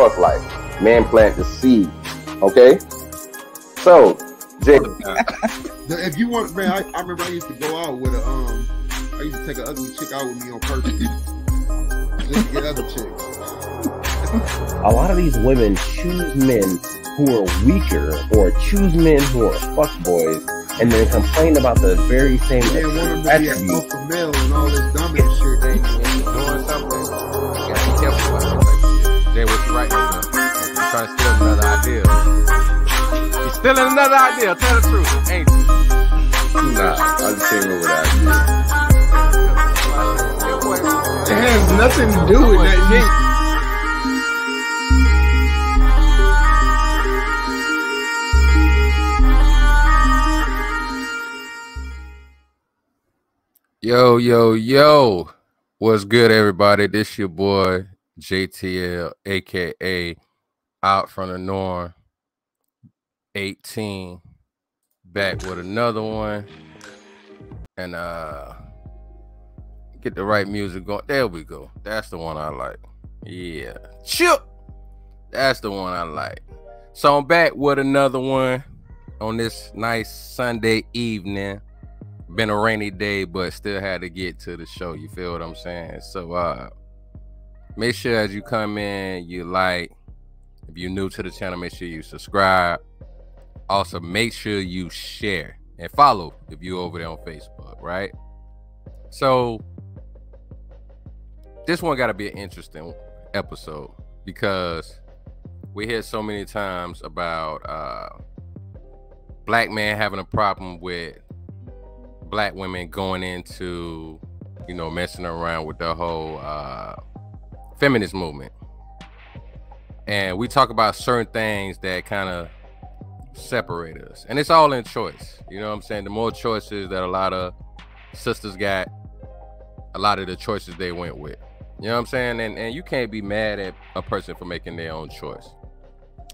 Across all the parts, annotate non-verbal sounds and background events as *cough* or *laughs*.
women bring forth life. Men plant the seed. Okay? So, Jay. if you want, man, I, I, remember I used to go out with a, um, I used to take an ugly chick out with me on purpose. just to get other chicks. a lot of these women choose men who are weaker or choose men who are fuckboys and then complain about the very same yeah, want another idea. You stealing another idea. Tell the truth, ain't you? Nah, I'm just saying with that idea. It has nothing to do with that. Yo, yo, yo. What's good, everybody? This your boy JTL, aka Opp from the Norm 18. Back with another one. And uh get the right music going. There we go. That's the one I like. Yeah. Chip. That's the one I like. So I'm back with another one on this nice Sunday evening been a rainy day, but still had to get to the show. You feel what I'm saying? So uh make sure as you come in, you like. If you're new to the channel, make sure you subscribe. Also, make sure you share and follow if you're over there on Facebook, right? So this one gotta be an interesting episode because we hear so many times about uh black men having a problem with black women going into, you know, messing around with the whole uh, feminist movement. And we talk about certain things that kind of separate us. And it's all in choice. You know what I'm saying? The more choices that a lot of sisters got, a lot of the choices they went with. You know what I'm saying? And and you can't be mad at a person for making their own choice.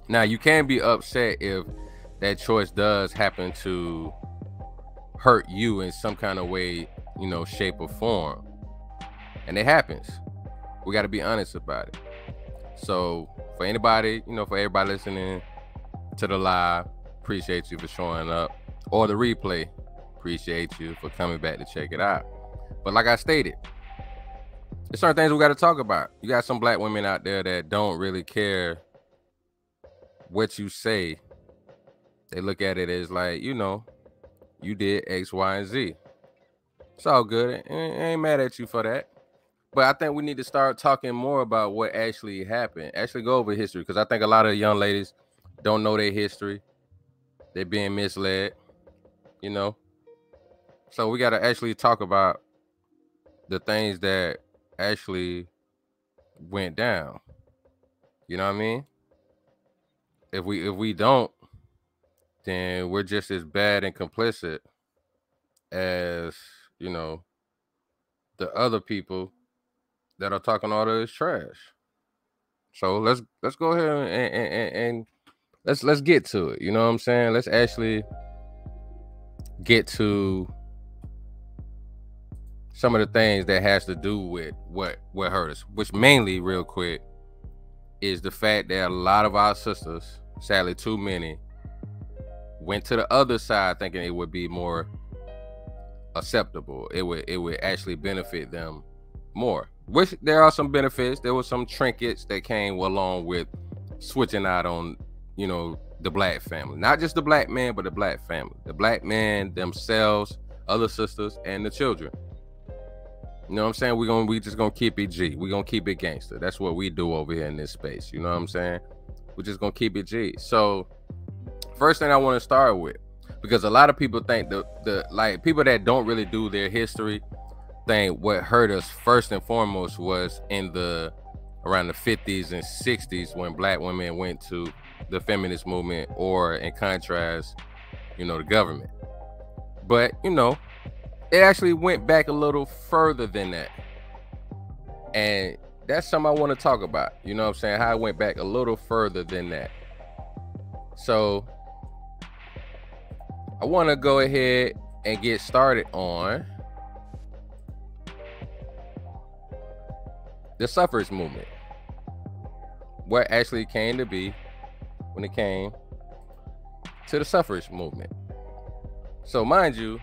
Now you can be upset if that choice does happen to hurt you in some kind of way, you know, shape or form. And it happens. We got to be honest about it. So, for anybody, you know, for everybody listening to the live, appreciate you for showing up. Or the replay, appreciate you for coming back to check it out. But like I stated, there's certain things we got to talk about. You got some black women out there that don't really care what you say. They look at it as like, you know, you did X, Y, and Z. It's all good. I ain't mad at you for that. But I think we need to start talking more about what actually happened. Actually, go over history because I think a lot of young ladies don't know their history. They're being misled, you know. So we got to actually talk about the things that actually went down. You know what I mean? If we if we don't, then we're just as bad and complicit as you know the other people that are talking all this trash. So let's let's go ahead and, and, and, let's let's get to it. You know what I'm saying? Let's actually get to some of the things that has to do with what what hurt us, which mainly, real quick, is the fact that a lot of our sisters, sadly too many, went to the other side thinking it would be more acceptable. It would it would actually benefit them more. Which there are some benefits. There were some trinkets that came along with switching out on, you know, the black family. Not just the black man, but the black family. The black man themselves, other sisters, and the children. You know what I'm saying? We're gonna we just gonna keep it G. We're gonna keep it gangster. That's what we do over here in this space. You know what I'm saying? We're just gonna keep it G. So first thing I want to start with, because a lot of people think the the like people that don't really do their history think what hurt us first and foremost was in the around the 50s and 60s when black women went to the feminist movement or in contrast, you know, the government. But, you know, it actually went back a little further than that. And that's something I want to talk about. You know I'm saying? How it went back a little further than that. So I want to go ahead and get started on the suffrage movement. what actually came to be when it came to the suffrage movement. So, mind you,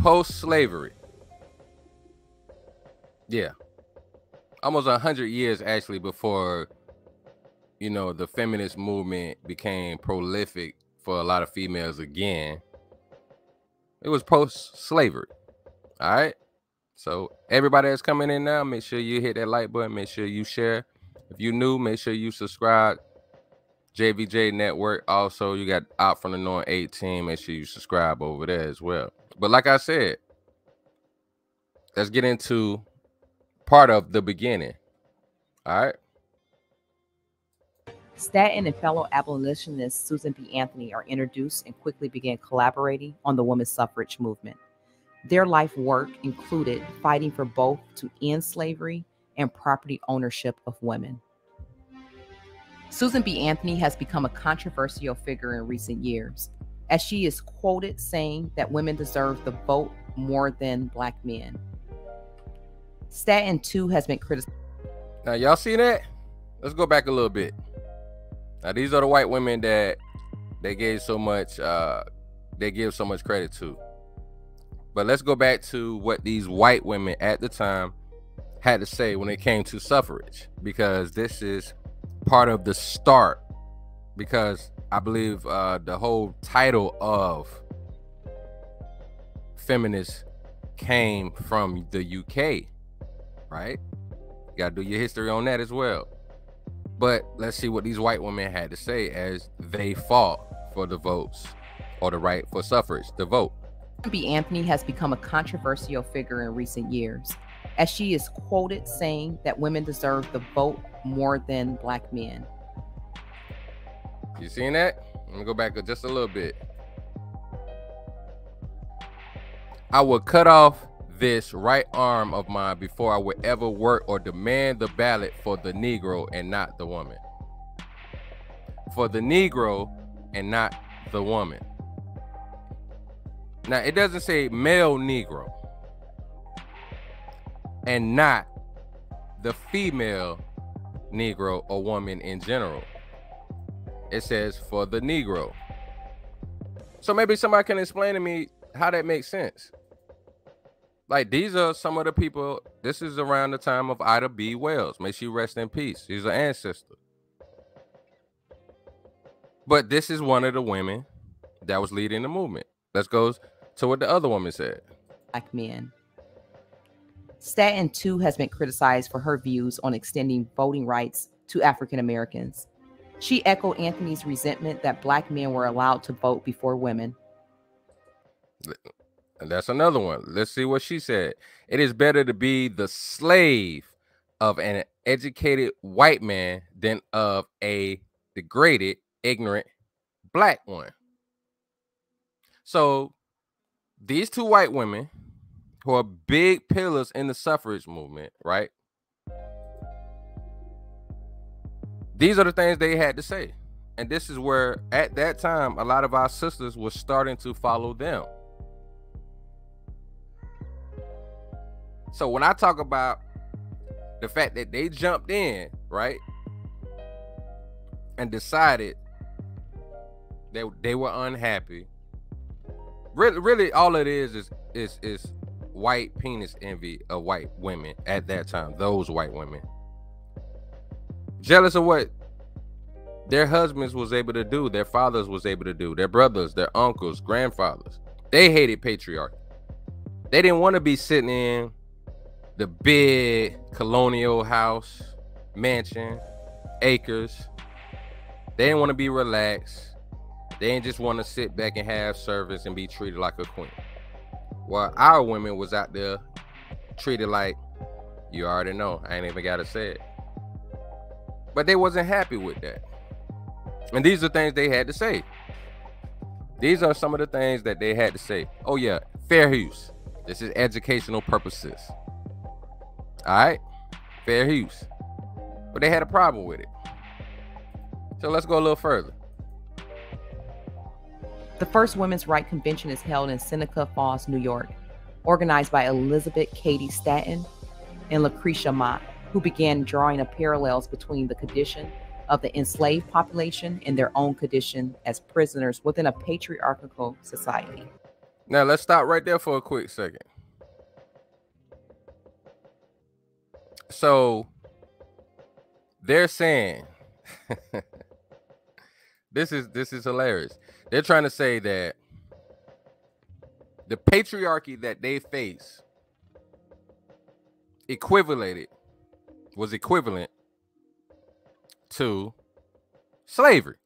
post slavery, yeah, almost a hundred years actually before you know the feminist movement became prolific for a lot of females again. It was post slavery. All right. So everybody that's coming in now, make sure you hit that like button. Make sure you share. If you new, make sure you subscribe. JVJ Network. Also, you got Out from the North 18. Make sure you subscribe over there as well. But like I said, let's get into part of the beginning. All right. Stanton and fellow abolitionist Susan B. Anthony are introduced and quickly began collaborating on the women's suffrage movement. Their life work included fighting for both to end slavery and property ownership of women. Susan B. Anthony has become a controversial figure in recent years, as she is quoted saying that women deserve the vote more than black men. Stanton, too, has been criticized. Now, y'all see that? Let's go back a little bit. Now, these are the white women that they gave so much, uh, they give so much credit to. But let's go back to what these white women at the time had to say when it came to suffrage, because this is part of the start. Because I believe uh, the whole title of feminist came from the UK, right? You gotta do your history on that as well. But let's see what these white women had to say as they fought for the votes or the right for suffrage, the vote. B. Anthony has become a controversial figure in recent years, as she is quoted saying that women deserve the vote more than black men. You seen that? Let me go back just a little bit. I would cut off this right arm of mine before I would ever work or demand the ballot for the Negro and not the woman. For the Negro and not the woman. Now it doesn't say male Negro and not the female Negro or woman in general. It says for the Negro. So maybe somebody can explain to me how that makes sense. Like these are some of the people. This is around the time of Ida B. Wells. May she rest in peace. She's an ancestor. But this is one of the women that was leading the movement. Let's go to what the other woman said. Black men. Stanton, too, has been criticized for her views on extending voting rights to African Americans. She echoed Anthony's resentment that black men were allowed to vote before women. That's another one. Let's see what she said. It is better to be the slave of an educated white man than of a degraded, ignorant black one. So these two white women who are big pillars in the suffrage movement, right? These are the things they had to say. And this is where, at that time, a lot of our sisters were starting to follow them. So when I talk about the fact that they jumped in, right, and decided that they were unhappy really, really, all it is is is is white penis envy of white women at that time. Those white women jealous of what their husbands was able to do, their fathers was able to do, their brothers, their uncles, grandfathers. They hated patriarchy. They didn't want to be sitting in the big colonial house, mansion, acres. They didn't want to be relaxed. They ain't just want to sit back and have service and be treated like a queen. While our women was out there treated like you already know. I ain't even gotta say it. But they wasn't happy with that. And these are things they had to say. These are some of the things that they had to say. Oh yeah, fair use. This is educational purposes. All right, fair use. But they had a problem with it. So let's go a little further. The first Women's Right Convention is held in Seneca Falls, New York, organized by Elizabeth Cady Stanton and Lucretia Mott, who began drawing up parallels between the condition of the enslaved population and their own condition as prisoners within a patriarchal society. Now let's stop right there for a quick second. So they're saying *laughs* this is this is hilarious. They're trying to say that the patriarchy that they face equivalated was equivalent to slavery.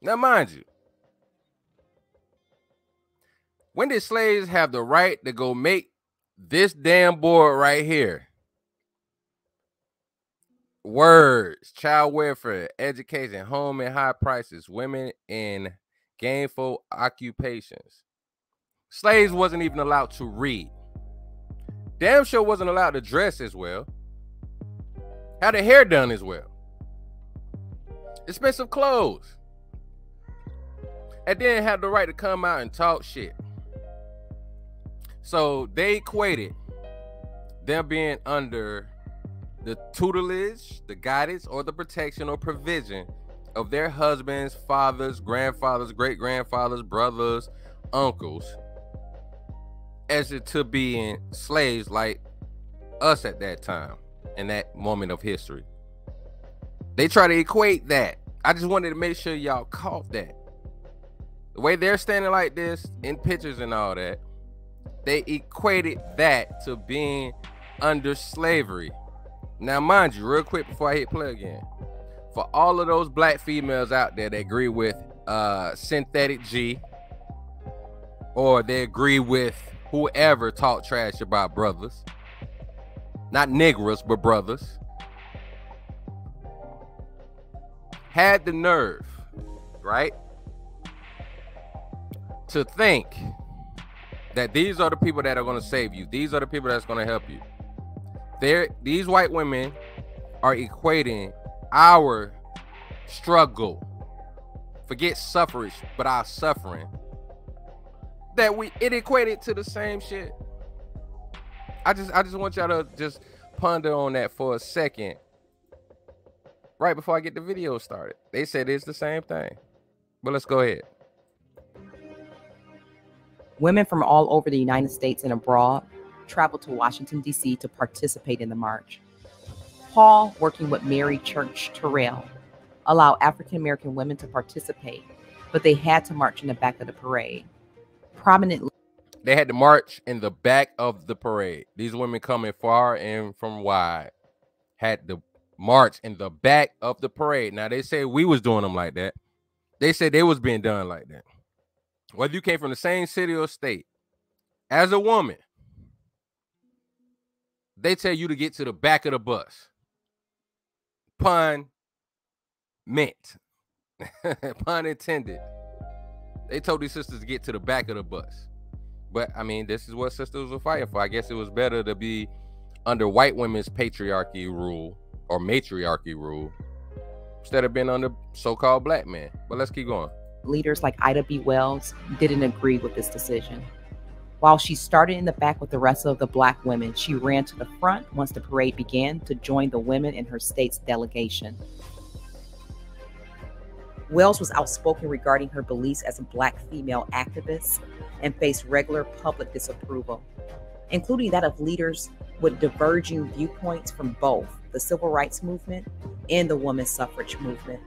Now, mind you, when did slaves have the right to go make this damn board right here? Words, child welfare, education, home and high prices, women in gainful occupations. Slaves wasn't even allowed to read. Damn sure wasn't allowed to dress as well. Had their hair done as well. Expensive clothes. And then had the right to come out and talk shit. So they equated them being under the tutelage, the guidance, or the protection or provision of their husbands, fathers, grandfathers, great grandfathers, brothers, uncles, as it to being slaves like us at that time in that moment of history. They try to equate that. I just wanted to make sure y'all caught that. The way they're standing like this in pictures and all that, they equated that to being under slavery. Now, mind you, real quick before I hit play again, for all of those black females out there that agree with uh, synthetic G, or they agree with whoever talk trash about brothers, not niggers, but brothers, had the nerve, right, to think that these are the people that are going to save you. These are the people that's going to help you. There, these white women are equating our struggle, forget suffrage, but our suffering, that we it equated to the same shit. I just I just want y'all to just ponder on that for a second. Right before I get the video started. They said it's the same thing. But let's go ahead. Women from all over the United States and abroad traveled to Washington, D.C. to participate in the march. Paul, working with Mary Church Terrell, allowed African American women to participate, but they had to march in the back of the parade. Prominent they had to march in the back of the parade. These women coming far and from wide had to march in the back of the parade. Now they say we was doing them like that. They said they was being done like that. Whether you came from the same city or state, as a woman, they tell you to get to the back of the bus. Pun meant. *laughs* Pun intended. They told these sisters to get to the back of the bus. But I mean, this is what sisters were fighting for. I guess it was better to be under white women's patriarchy rule or matriarchy rule instead of being under so-called black men. But let's keep going. Leaders like Ida B. Wells didn't agree with this decision. While she started in the back with the rest of the black women, she ran to the front once the parade began to join the women in her state's delegation. Wells was outspoken regarding her beliefs as a black female activist and faced regular public disapproval, including that of leaders with diverging viewpoints from both the civil rights movement and the women's suffrage movement.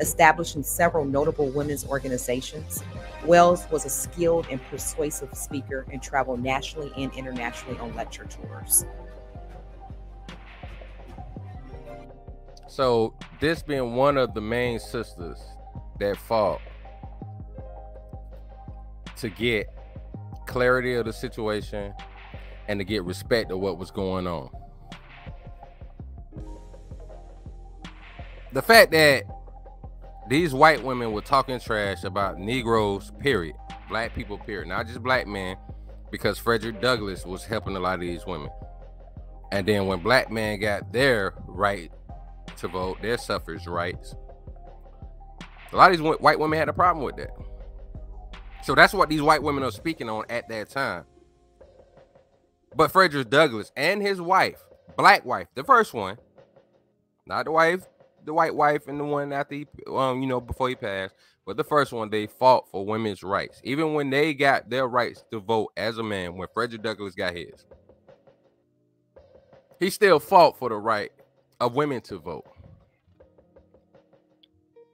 Establishing several notable women's organizations, Wells was a skilled and persuasive speaker and traveled nationally and internationally on lecture tours. So, this being one of the main sisters that fought to get clarity of the situation and to get respect of what was going on. The fact that these white women were talking trash about Negroes, period, black people, period, not just black men, because Frederick Douglass was helping a lot of these women. And then when black men got their right to vote, their suffrage rights, a lot of these white women had a problem with that. So that's what these white women are speaking on at that time. But Frederick Douglass and his wife, black wife, the first one, not the wife, the white wife, and the one after he, um, you know, before he passed, but the first one, they fought for women's rights, even when they got their rights to vote as a man. When Frederick Douglass got his, he still fought for the right of women to vote.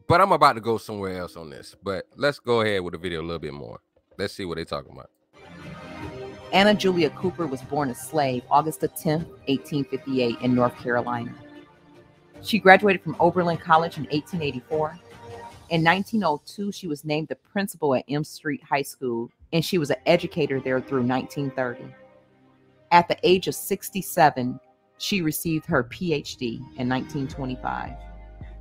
But I'm about to go somewhere else on this. But let's go ahead with the video a little bit more. Let's see what they're talking about. Anna Julia Cooper was born a slave August the 10th, 1858, in North Carolina. She graduated from Oberlin College in 1884. In 1902, she was named the principal at M Street High School, and she was an educator there through 1930. At the age of 67, she received her PhD in 1925.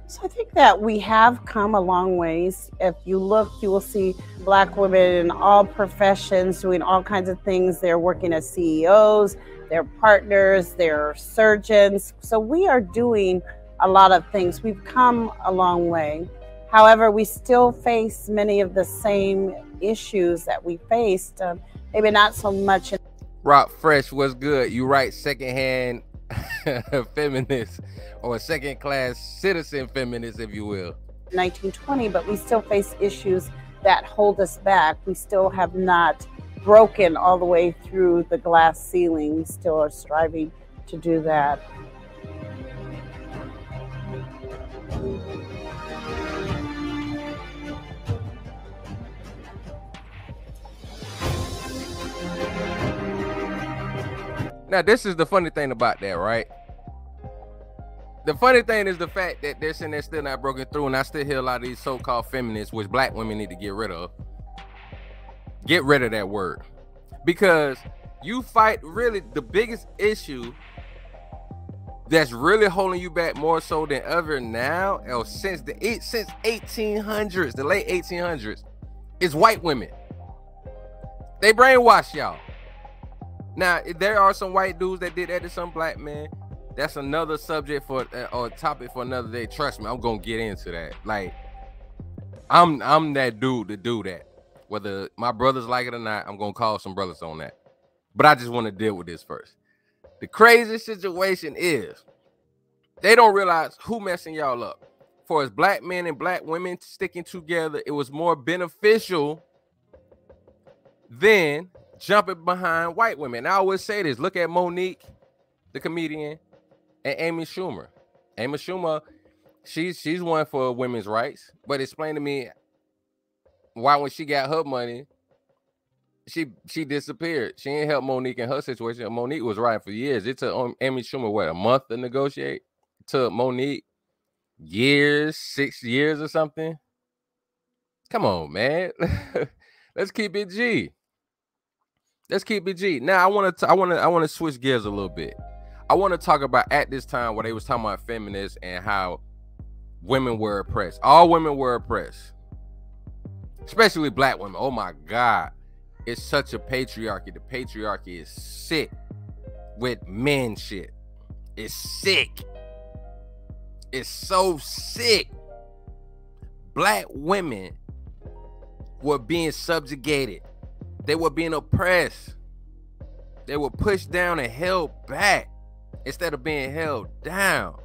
So I think that we have come a long ways. If you look, you will see Black women in all professions doing all kinds of things. They're working as CEOs, they're partners, they're surgeons. So we are doing a lot of things. We've come a long way. However, we still face many of the same issues that we faced, um, maybe not so much. Rock Fresh was good. You write secondhand *laughs* feminist or second class citizen feminist, if you will. 1920, but we still face issues that hold us back. We still have not broken all the way through the glass ceiling. We still are striving to do that. Now, this is the funny thing about that, right? The funny thing is the fact that they're saying they're still not broken through, and I still hear a lot of these so-called feminists, which black women need to get rid of. Get rid of that word. Because you fight really the biggest issue that's really holding you back more so than ever now, or since the eight since 1800s, the late 1800s, is white women. They brainwash y'all. Now, there are some white dudes that did that to some black men. That's another subject for uh, or topic for another day. Trust me, I'm gonna get into that. Like, I'm I'm that dude to do that. Whether my brothers like it or not, I'm gonna call some brothers on that. But I just want to deal with this first. The crazy situation is they don't realize who messing y'all up. For as black men and black women sticking together, it was more beneficial than jumping behind white women. I always say this. Look at Mo'Nique, the comedian, and Amy Schumer. Amy Schumer, she's she's one for women's rights. But explain to me why when she got her money, she she disappeared. She ain't help Mo'Nique in her situation. Mo'Nique was right for years. It took um, Amy Schumer what a month to negotiate. Took Mo'Nique years, six years or something. Come on, man. *laughs* Let's keep it G. Let's keep it G. Now I want to I want to I want to switch gears a little bit. I want to talk about at this time where they was talking about feminists and how women were oppressed. All women were oppressed. Especially black women. Oh my god. It's such a patriarchy. The patriarchy is sick with men shit. It's sick. It's so sick. Black women were being subjugated they were being oppressed. They were pushed down and held back instead of being held down.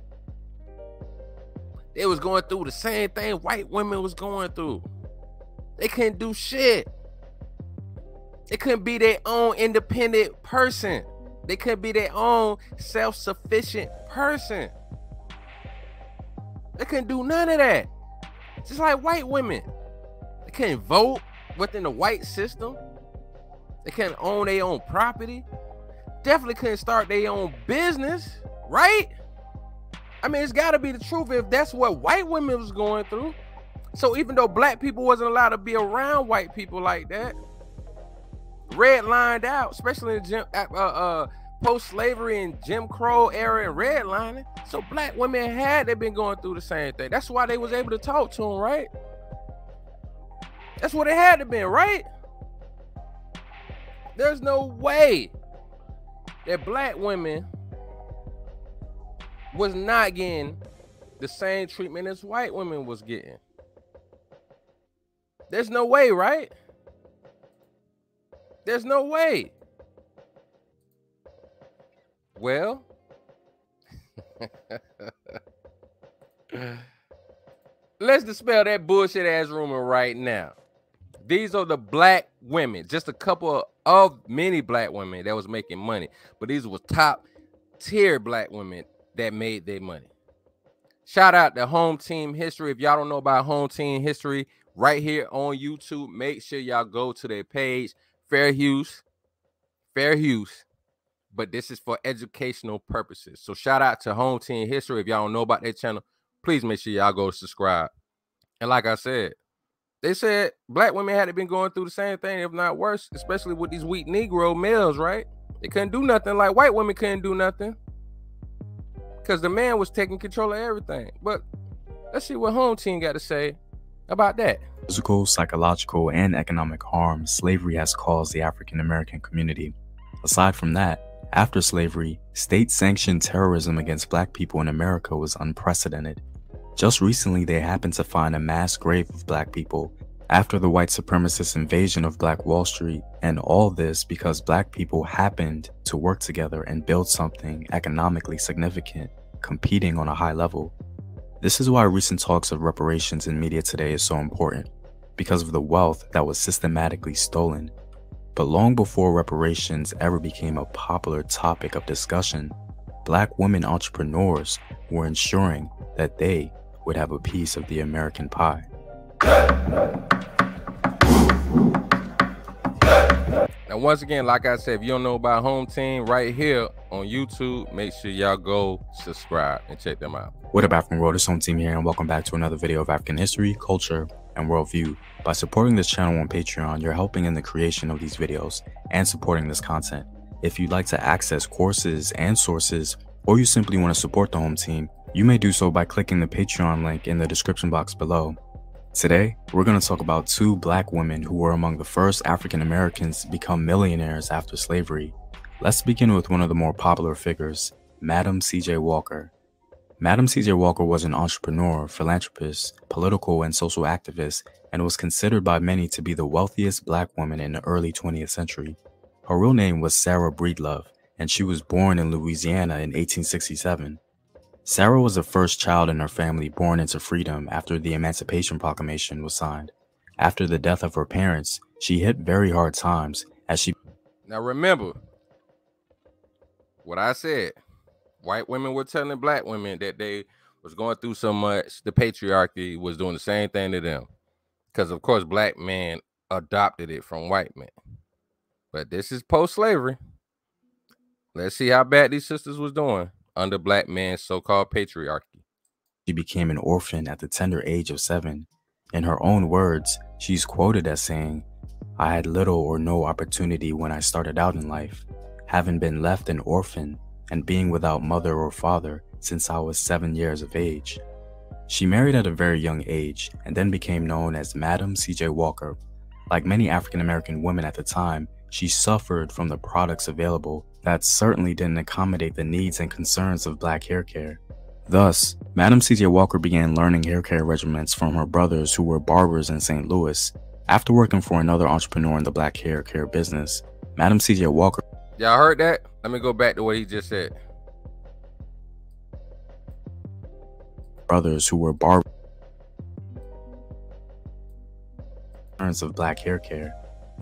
They was going through the same thing white women was going through. They couldn't do shit. They couldn't be their own independent person. They couldn't be their own self-sufficient person. They couldn't do none of that. Just like white women. They couldn't vote within the white system. They couldn't own their own property. Definitely couldn't start their own business, right? I mean, it's got to be the truth if that's what white women was going through. So even though black people wasn't allowed to be around white people like that, red lined out, especially in Jim, uh, uh, post-slavery and Jim Crow era and redlining. So black women had they been going through the same thing. That's why they was able to talk to them, right? That's what it had to been, right? There's no way that black women was not getting the same treatment as white women was getting. There's no way, right? There's no way. Well, *laughs* let's dispel that bullshit ass rumor right now. These are the black women, just a couple of many black women that was making money, but these were top tier black women that made their money. Shout out to Home Team History. If y'all don't know about Home Team History, right here on YouTube, make sure y'all go to their page, Fair use, Fair use. But this is for educational purposes. So shout out to Home Team History. If y'all don't know about their channel, please make sure y'all go subscribe. And like I said, they said black women had been going through the same thing, if not worse, especially with these weak Negro males, right? They couldn't do nothing like white women couldn't do nothing because the man was taking control of everything. But let's see what home team got to say about that. Physical, psychological, and economic harm slavery has caused the African American community. Aside from that, after slavery, state sanctioned terrorism against black people in America was unprecedented. Just recently, they happened to find a mass grave of black people after the white supremacist invasion of Black Wall Street, and all this because black people happened to work together and build something economically significant, competing on a high level. This is why recent talks of reparations in media today is so important, because of the wealth that was systematically stolen. But long before reparations ever became a popular topic of discussion, black women entrepreneurs were ensuring that they would have a piece of the American pie. Now, once again, like I said, if you don't know about Home Team right here on YouTube, make sure y'all go subscribe and check them out. What up, African World? It's Home Team here, and welcome back to another video of African history, culture, and worldview. By supporting this channel on Patreon, you're helping in the creation of these videos and supporting this content. If you'd like to access courses and sources, or you simply want to support the Home Team, you may do so by clicking the Patreon link in the description box below. Today, we're going to talk about two black women who were among the first African Americans to become millionaires after slavery. Let's begin with one of the more popular figures, Madam C.J. Walker. Madam C.J. Walker was an entrepreneur, philanthropist, political, and social activist, and was considered by many to be the wealthiest black woman in the early 20th century. Her real name was Sarah Breedlove, and she was born in Louisiana in 1867. Sarah was the first child in her family born into freedom after the Emancipation Proclamation was signed. After the death of her parents, she hit very hard times as she. Now remember what I said. White women were telling black women that they was going through so much. The patriarchy was doing the same thing to them, because of course black men adopted it from white men. But this is post-slavery. Let's see how bad these sisters was doing under black man's so-called patriarchy. She became an orphan at the tender age of seven. In her own words, she's quoted as saying, I had little or no opportunity when I started out in life, having been left an orphan and being without mother or father since I was seven years of age. She married at a very young age and then became known as Madam C.J. Walker. Like many African American women at the time, she suffered from the products available that certainly didn't accommodate the needs and concerns of black hair care. Thus, Madam C.J. Walker began learning hair care regimens from her brothers who were barbers in St. Louis. After working for another entrepreneur in the black hair care business, Madam C.J. Walker. Y'all heard that? Let me go back to what he just said. Brothers who were barbers of black hair care.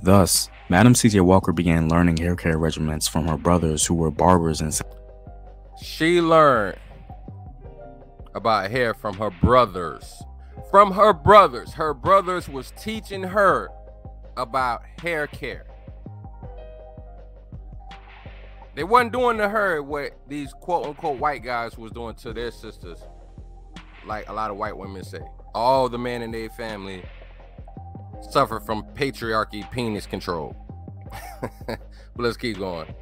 Thus, Madam C.J. Walker began learning hair care regimens from her brothers who were barbers and she learned about hair from her brothers. From her brothers. Her brothers was teaching her about hair care. They wasn't doing to her what these quote unquote white guys was doing to their sisters. Like a lot of white women say. All the men in their family suffer from patriarchy penis control. *laughs* but let's keep going.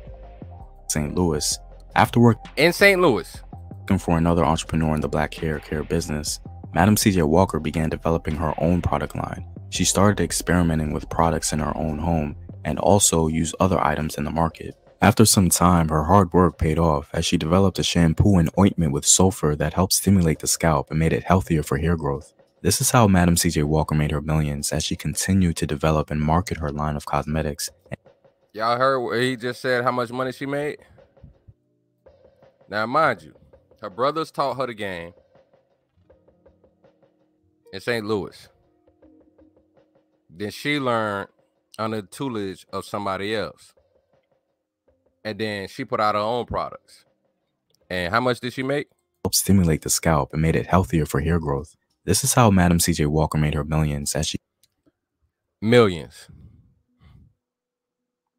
St. Louis. After work in St. Louis, looking for another entrepreneur in the black hair care business, Madam CJ Walker began developing her own product line. She started experimenting with products in her own home and also used other items in the market. After some time, her hard work paid off as she developed a shampoo and ointment with sulfur that helped stimulate the scalp and made it healthier for hair growth. This is how Madam CJ Walker made her millions as she continued to develop and market her line of cosmetics. Y'all heard what he just said how much money she made? Now, mind you, her brothers taught her the game. in St. Louis. Then she learned under the tutelage of somebody else. And then she put out her own products. And how much did she make? Helped stimulate the scalp and made it healthier for hair growth. This is how Madam CJ Walker made her millions as she Millions.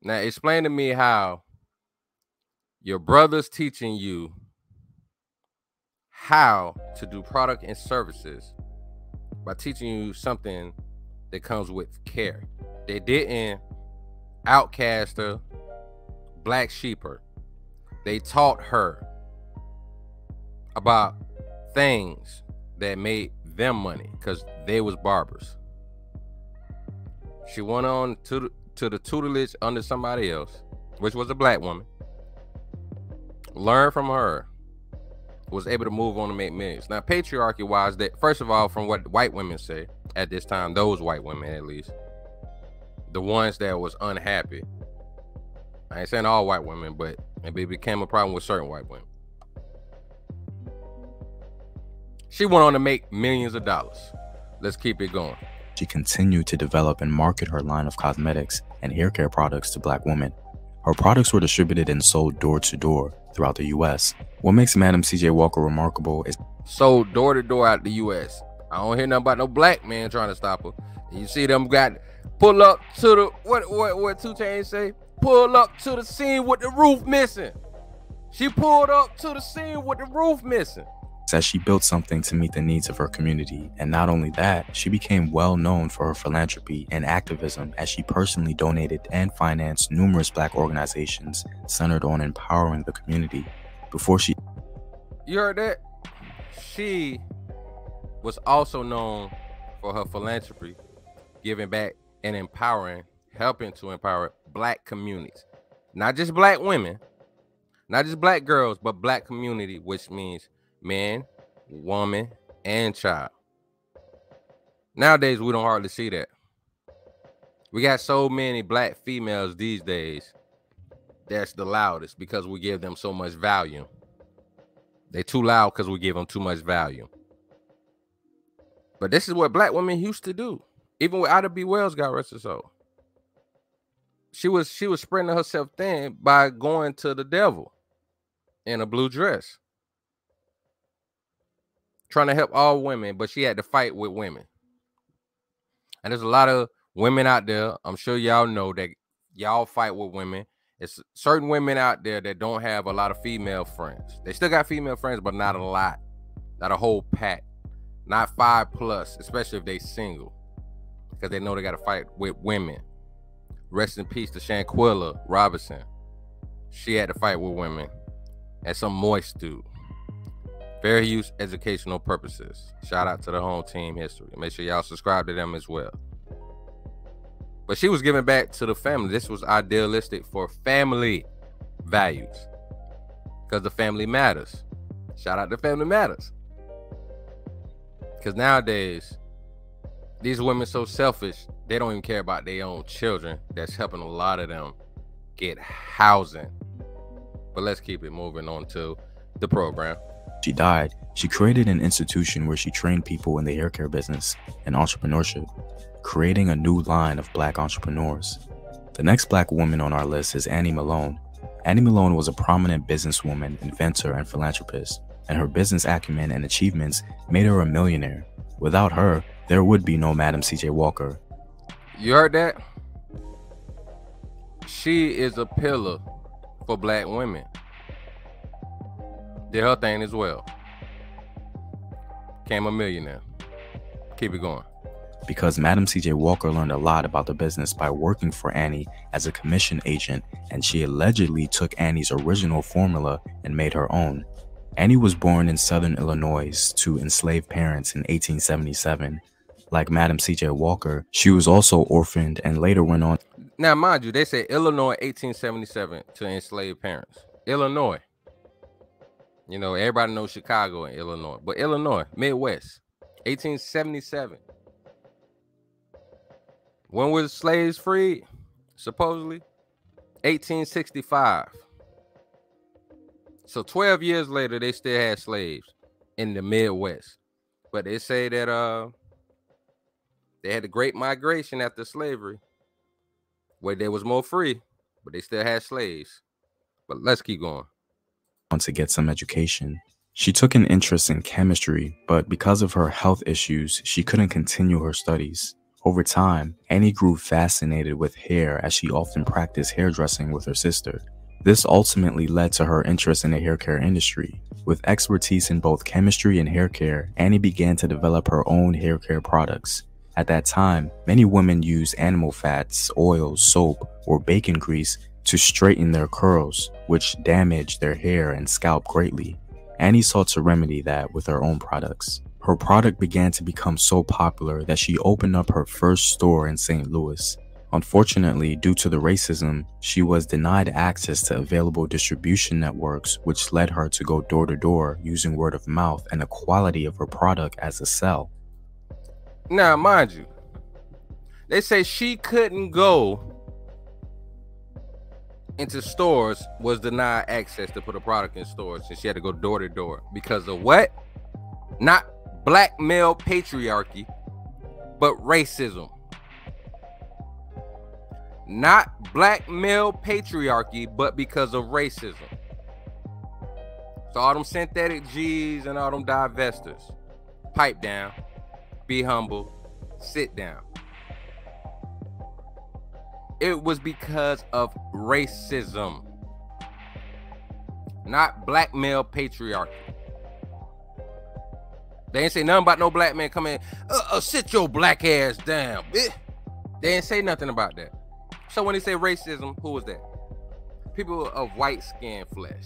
Now explain to me how your brother's teaching you how to do product and services by teaching you something that comes with care. They didn't outcast her, black sheep her. They taught her about things that made them money because they was barbers. She went on to the, to the tutelage under somebody else, which was a black woman. Learned from her, was able to move on to make millions. Now, patriarchy wise, that first of all, from what white women say at this time, those white women at least, the ones that was unhappy. I ain't saying all white women, but it became a problem with certain white women. She went on to make millions of dollars. Let's keep it going. she continued to develop and market her line of cosmetics and hair care products to black women. Her products were distributed and sold door to door throughout the US. What makes Madam CJ Walker remarkable is sold door to door out the U.S. I don't hear nothing about no black man trying to stop her. You see them got pull up to the what what what 2 Chainz say? Pull up to the scene with the roof missing. She pulled up to the scene with the roof missing. That she built something to meet the needs of her community. And not only that, she became well known for her philanthropy and activism as she personally donated and financed numerous black organizations centered on empowering the community. Before she You heard that? She was also known for her philanthropy, giving back and empowering, helping to empower black communities. Not just black women, not just black girls, but black community, which means man, woman, and child. Nowadays, we don't hardly see that. We got so many black females these days that's the loudest because we give them so much value. They too loud because we give them too much value. But this is what black women used to do. Even with Ida B. Wells got rest her soul. She was she was spreading herself thin by going to the devil in a blue dress. Trying to help all women, but she had to fight with women. And there's a lot of women out there. I'm sure y'all know that y'all fight with women. It's certain women out there that don't have a lot of female friends. They still got female friends, but not a lot. Not a whole pack. Not five plus, especially if they single. Because they know they gotta fight with women. Rest in peace to Shanquella Robinson. She had to fight with women. And some moist dude. Fair use educational purposes. Shout out to the home team history. Make sure y'all subscribe to them as well. But she was giving back to the family. This was idealistic for family values. Because the family matters. Shout out to Family Matters. Because nowadays, these women so selfish, they don't even care about their own children. That's helping a lot of them get housing. But let's keep it moving on to the program. She died, she created an institution where she trained people in the hair care business and entrepreneurship, creating a new line of black entrepreneurs. The next black woman on our list is Annie Malone. Annie Malone was a prominent businesswoman, inventor, and philanthropist, and her business acumen and achievements made her a millionaire. Without her, there would be no Madam CJ Walker. You heard that? She is a pillar for black women. Did her thing as well. Became a millionaire. Keep it going. because Madam CJ Walker learned a lot about the business by working for Annie as a commission agent, and she allegedly took Annie's original formula and made her own. Annie was born in southern Illinois to enslaved parents in 1877. Like Madam CJ Walker, she was also orphaned and later went on Now, mind you, they say Illinois 1877 to enslaved parents. Illinois. You know, everybody knows Chicago and Illinois, but Illinois, Midwest, 1877. When were slaves freed? Supposedly 1865. So 12 years later, they still had slaves in the Midwest. But they say that uh They had the great migration after slavery, where there was more free, but they still had slaves. But let's keep going. To get some education. She took an interest in chemistry, but because of her health issues, she couldn't continue her studies. Over time, Annie grew fascinated with hair as she often practiced hairdressing with her sister. This ultimately led to her interest in the hair care industry. With expertise in both chemistry and hair care, Annie began to develop her own hair care products. At that time, many women used animal fats, oils, soap, or bacon grease to straighten their curls, which damaged their hair and scalp greatly. Annie sought to remedy that with her own products. Her product began to become so popular that she opened up her first store in St. Louis. Unfortunately, due to the racism, she was denied access to available distribution networks, which led her to go door to door using word of mouth and the quality of her product as a sell. Now, mind you, they say she couldn't go into stores was denied access to put a product in stores and she had to go door to door because of what? Not black male patriarchy, but racism. Not black male patriarchy, but because of racism. So all them synthetic G's and all them divestors, pipe down, be humble, sit down it was because of racism, not black male patriarchy. They ain't say nothing about no black man coming. Uh, uh, sit your black ass down. They ain't say nothing about that. So when they say racism, who was that? People of white skin flesh.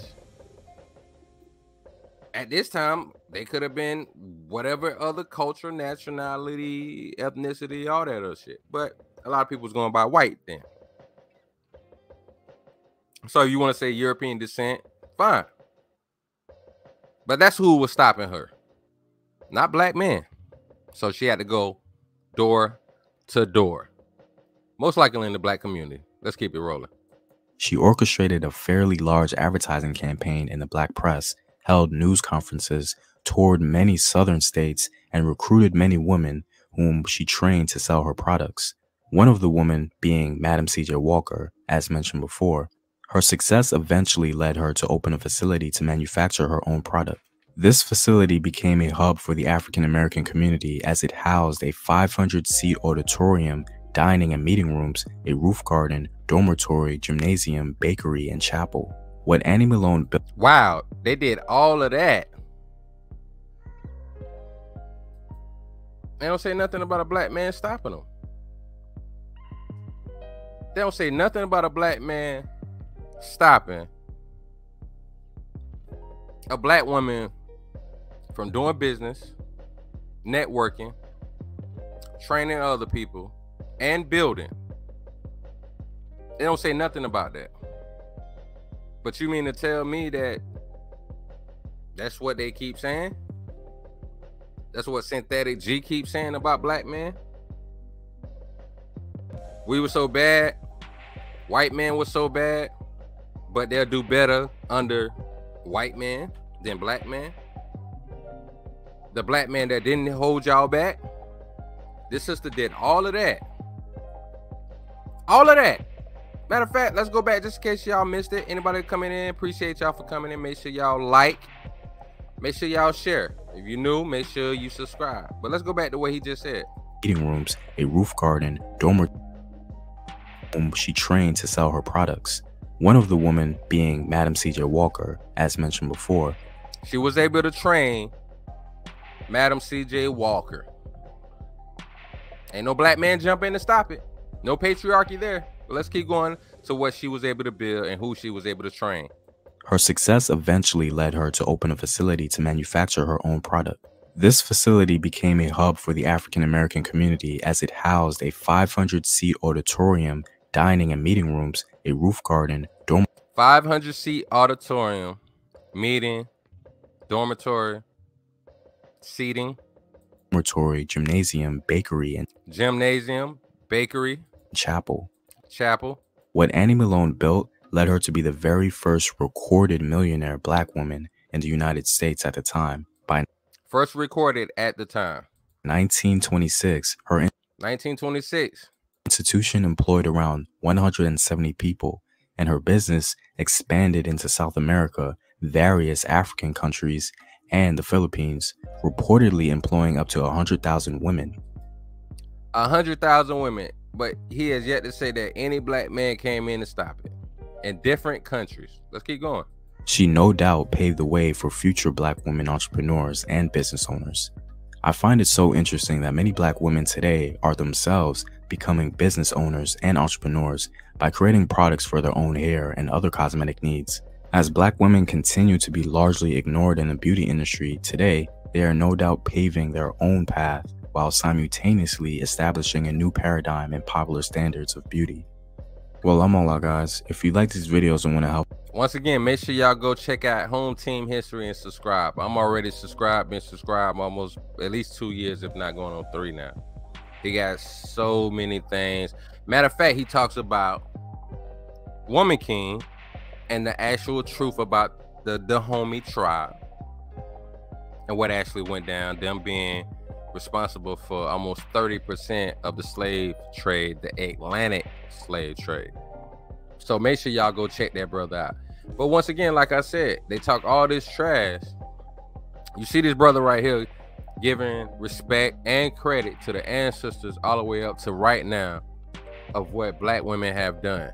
At this time, they could have been whatever other culture, nationality, ethnicity, all that other shit. But a lot of people was going by white then. So you want to say European descent? Fine. But that's who was stopping her. Not black men. So she had to go door to door. Most likely in the black community. Let's keep it rolling. She orchestrated a fairly large advertising campaign in the black press, held news conferences, toured many southern states, and recruited many women whom she trained to sell her products one of the women being Madam C.J. Walker, as mentioned before. Her success eventually led her to open a facility to manufacture her own product. This facility became a hub for the African American community as it housed a 500 seat auditorium, dining and meeting rooms, a roof garden, dormitory, gymnasium, bakery, and chapel. What Annie Malone built. Wow, they did all of that. They don't say nothing about a black man stopping them. They don't say nothing about a black man stopping a black woman from doing business, networking, training other people, and building. They don't say nothing about that. But you mean to tell me that that's what they keep saying? That's what synthetic G keeps saying about black men? we were so bad, white man was so bad, but they'll do better under white man than black man. The black man that didn't hold y'all back. This sister did all of that. All of that. Matter of fact, let's go back just in case y'all missed it. Anybody coming in, appreciate y'all for coming in. Make sure y'all like. Make sure y'all share. If you're new, make sure you subscribe. But let's go back to what he just said. Eating rooms, a roof garden, dormer whom she trained to sell her products. One of the women being Madam CJ Walker, as mentioned before. She was able to train Madam CJ Walker. Ain't no black man jump in to stop it. No patriarchy there. But let's keep going to what she was able to build and who she was able to train. Her success eventually led her to open a facility to manufacture her own product. This facility became a hub for the African American community as it housed a 500 seat auditorium dining and meeting rooms, a roof garden, dorm 500 seat auditorium, meeting, dormitory, seating, dormitory, gymnasium, bakery, and gymnasium, bakery, chapel. Chapel. What Annie Malone built led her to be the very first recorded millionaire black woman in the United States at the time. By first recorded at the time. 1926, her 1926. Institution employed around 170 people, and her business expanded into South America, various African countries, and the Philippines, reportedly employing up to 100,000 women. Hundred thousand women, but he has yet to say that any black man came in to stop it. In different countries. Let's keep going. She no doubt paved the way for future black women entrepreneurs and business owners. I find it so interesting that many black women today are themselves becoming business owners and entrepreneurs by creating products for their own hair and other cosmetic needs. As black women continue to be largely ignored in the beauty industry today, they are no doubt paving their own path while simultaneously establishing a new paradigm in popular standards of beauty. Well, I'm all out, guys. If you like these videos and want to help, Once again, make sure y'all go check out Home Team History and subscribe. I'm already subscribed, been subscribed almost at least two years, if not going on three now. He got so many things. Matter of fact, he talks about Woman King and the actual truth about Dahomey tribe and what actually went down. Them being responsible for almost 30% of the slave trade, the Atlantic slave trade. So make sure y'all go check that brother out. But once again, like I said, they talk all this trash. You see this brother right here giving respect and credit to the ancestors all the way up to right now of what black women have done.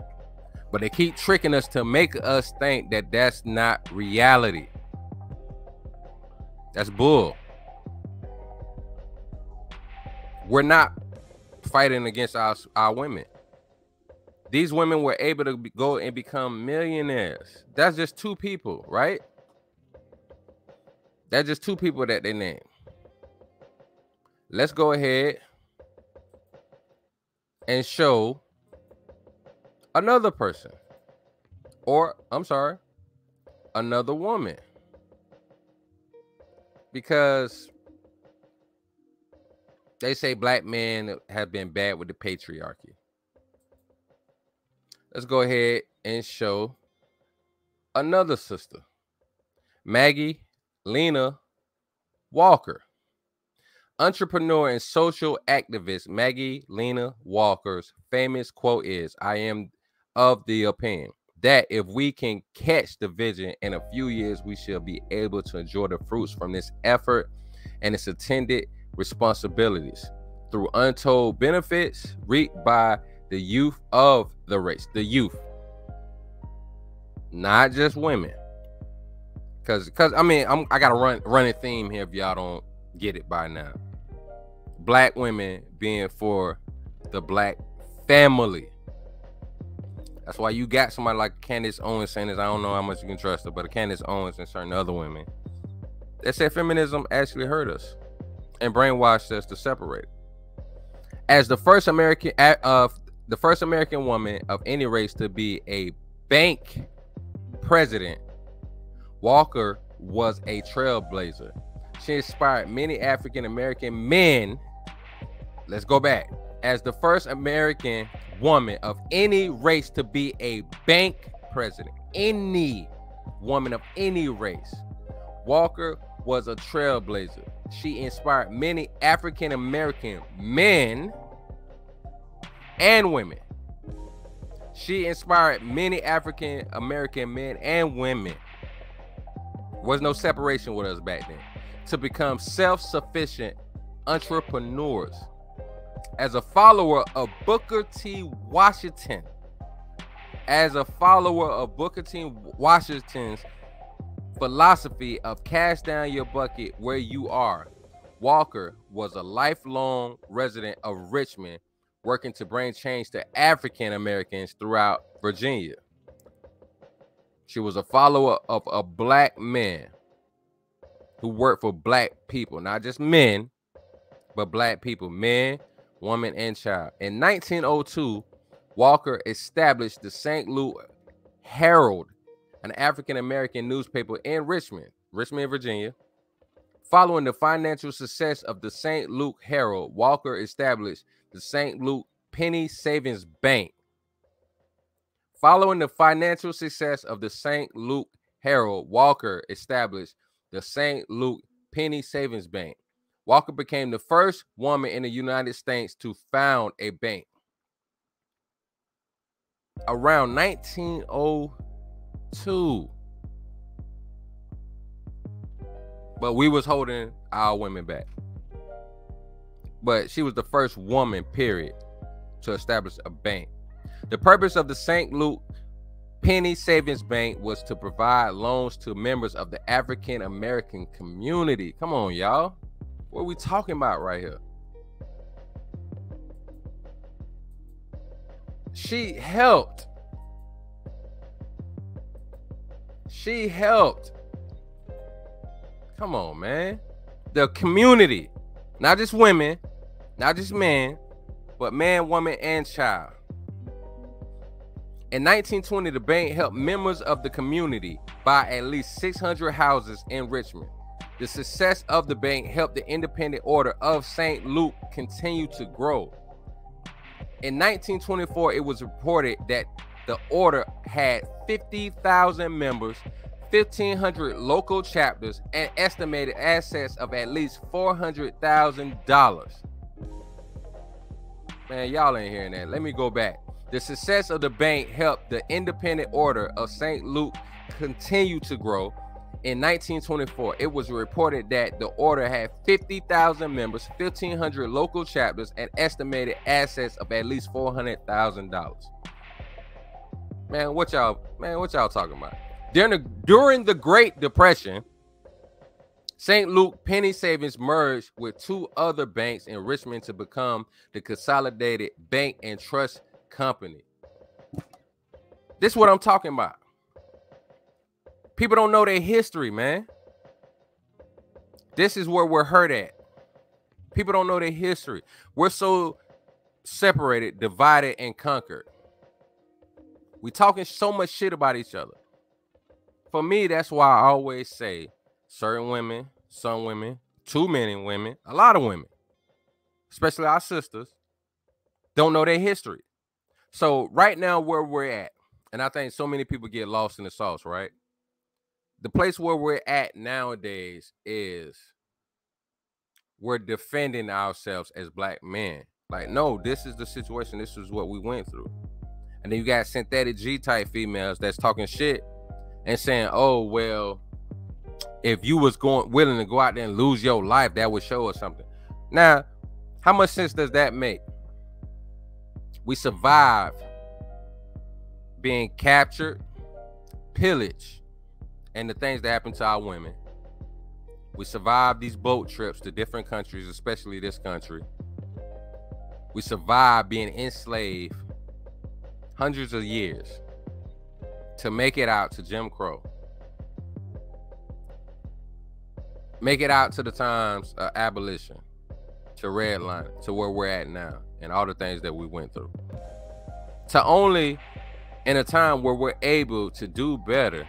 But they keep tricking us to make us think that that's not reality. That's bull. We're not fighting against our, our women. These women were able to go and become millionaires. That's just two people, right? That's just two people that they name. Let's go ahead and show another person. Or, I'm sorry, another woman. Because they say black men have been bad with the patriarchy. Let's go ahead and show another sister, Maggie Lena Walker. Entrepreneur and social activist Maggie Lena Walker's famous quote is I am of the opinion that if we can catch the vision in a few years, we shall be able to enjoy the fruits from this effort and its attendant responsibilities through untold benefits reaped by the youth of the race, the youth, not just women. Cause, cause I mean, I'm I got a run running theme here if y'all don't get it by now. Black women being for the black family. That's why you got somebody like Candace Owens saying this. I don't know how much you can trust her, but Candace Owens and certain other women that said feminism actually hurt us and brainwashed us to separate. As the first American uh, the first American woman of any race to be a bank president, Walker was a trailblazer. She inspired many African American men. Let's go back. As the first American woman of any race to be a bank president, any woman of any race, Walker was a trailblazer. She inspired many African American men and women. She inspired many African American men and women. Was no separation with us back then to become self-sufficient entrepreneurs. As a follower of Booker T. Washington, as a follower of Booker T. Washington's philosophy of cash down your bucket where you are, Walker was a lifelong resident of Richmond working to bring change to African Americans throughout Virginia. She was a follower of a black man who worked for black people, not just men, but black people, men, woman, and child. In 1902, Walker established the St. Luke Herald, an African American newspaper in Richmond, Richmond, Virginia. Following the financial success of the St. Luke Herald, Walker established the St. Luke Penny Savings Bank. Following the financial success of the St. Luke Herald, Walker established the St. Luke Penny Savings Bank. Walker became the first woman in the United States to found a bank. Around 1902. But we was holding our women back. But she was the first woman, period, to establish a bank. The purpose of the St. Luke Penny Savings Bank was to provide loans to members of the African American community. Come on, y'all. What are we talking about right here? She helped. She helped. Come on, man. The community, not just women, not just men, but man, woman, and child. In 1920, the bank helped members of the community buy at least 600 houses in Richmond. The success of the bank helped the independent order of St. Luke continue to grow. In 1924, it was reported that the order had 50,000 members, 1,500 local chapters, and estimated assets of at least $400,000. Man, y'all ain't hearing that. Let me go back. The success of the bank helped the independent order of St. Luke continue to grow. In 1924, it was reported that the order had 50,000 members, 1,500 local chapters, and estimated assets of at least $400,000. Man, what y'all, man, what y'all talking about? During the during the Great Depression, St. Luke Penny Savings merged with two other banks in Richmond to become the Consolidated Bank and Trust company. This is what I'm talking about. People don't know their history, man. This is where we're hurt at. People don't know their history. We're so separated, divided, and conquered. We talking so much shit about each other. For me, that's why I always say certain women, some women, too many women, a lot of women, especially our sisters, don't know their history. So right now where we're at, and I think so many people get lost in the sauce, right? The place where we're at nowadays is we're defending ourselves as black men. Like, no, this is the situation. This is what we went through. And then you got synthetic G type females that's talking shit and saying, oh, well, if you was going willing to go out there and lose your life, that would show us something. Now, how much sense does that make? We survived being captured, pillaged, and the things that happened to our women. We survived these boat trips to different countries, especially this country. We survived being enslaved hundreds of years to make it out to Jim Crow. Make it out to the times of abolition, to redline, to where we're at now and all the things that we went through. To only in a time where we're able to do better.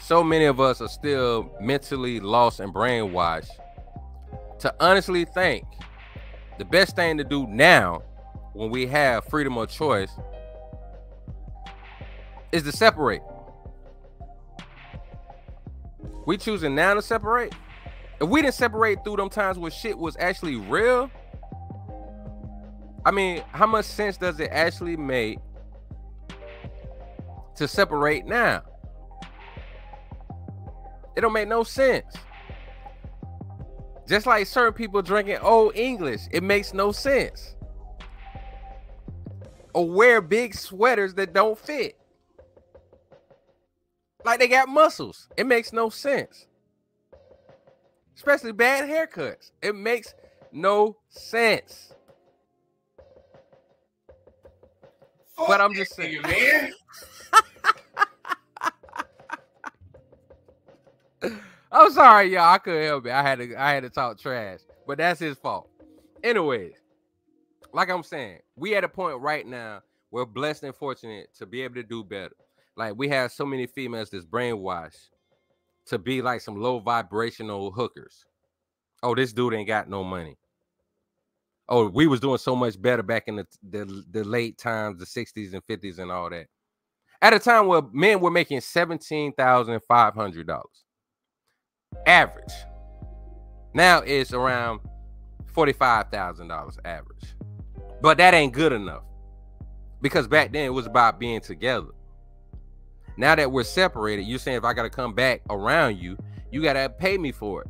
So many of us are still mentally lost and brainwashed. To honestly think the best thing to do now when we have freedom of choice is to separate. We choosing now to separate. If we didn't separate through them times where shit was actually real, I mean, how much sense does it actually make to separate now? It don't make no sense. Just like certain people drinking old English, it makes no sense. Or wear big sweaters that don't fit. Like they got muscles. It makes no sense especially bad haircuts. It makes no sense. Fuck but I'm just saying, man. *laughs* I'm sorry, y'all. I couldn't help it. I had to. I had to talk trash, but that's his fault. Anyways, like I'm saying, we at a point right now. We're blessed and fortunate to be able to do better. Like we have so many females that's brainwashed to be like some low vibrational hookers. Oh, this dude ain't got no money. Oh, we was doing so much better back in the, the, the late times, the 60s and 50s and all that. At a time where men were making $17,500 average. Now it's around $45,000 average. But that ain't good enough. Because back then it was about being together. Now that we're separated, you're saying if I gotta come back around you, you gotta pay me for it.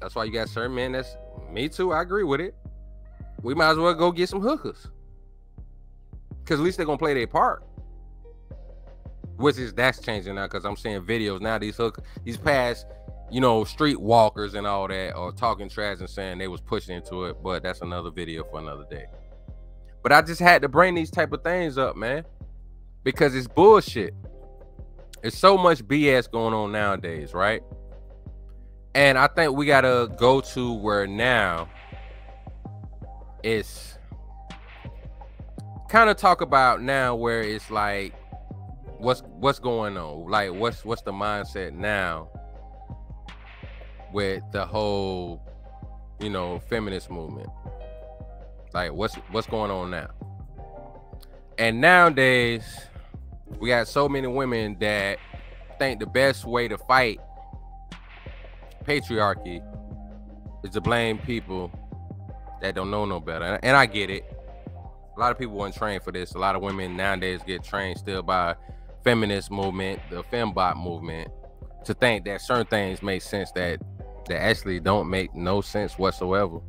That's why you got certain men that's me too. I agree with it. We might as well go get some hookers. Cause at least they're gonna play their part. Which is that's changing now because I'm seeing videos now. These hook these past, you know, street walkers and all that are talking trash and saying they was pushing into it, but that's another video for another day. But I just had to bring these type of things up, man. Because it's bullshit. It's so much BS going on nowadays, right? And I think we gotta go to where now it's kind of talk about now where it's like what's what's going on? Like what's what's the mindset now with the whole you know feminist movement? Like what's what's going on now? And nowadays we got so many women that think the best way to fight patriarchy is to blame people that don't know no better. And I get it. A lot of people weren't trained for this. A lot of women nowadays get trained still by feminist movement, the fembot movement, to think that certain things make sense that that actually don't make no sense whatsoever.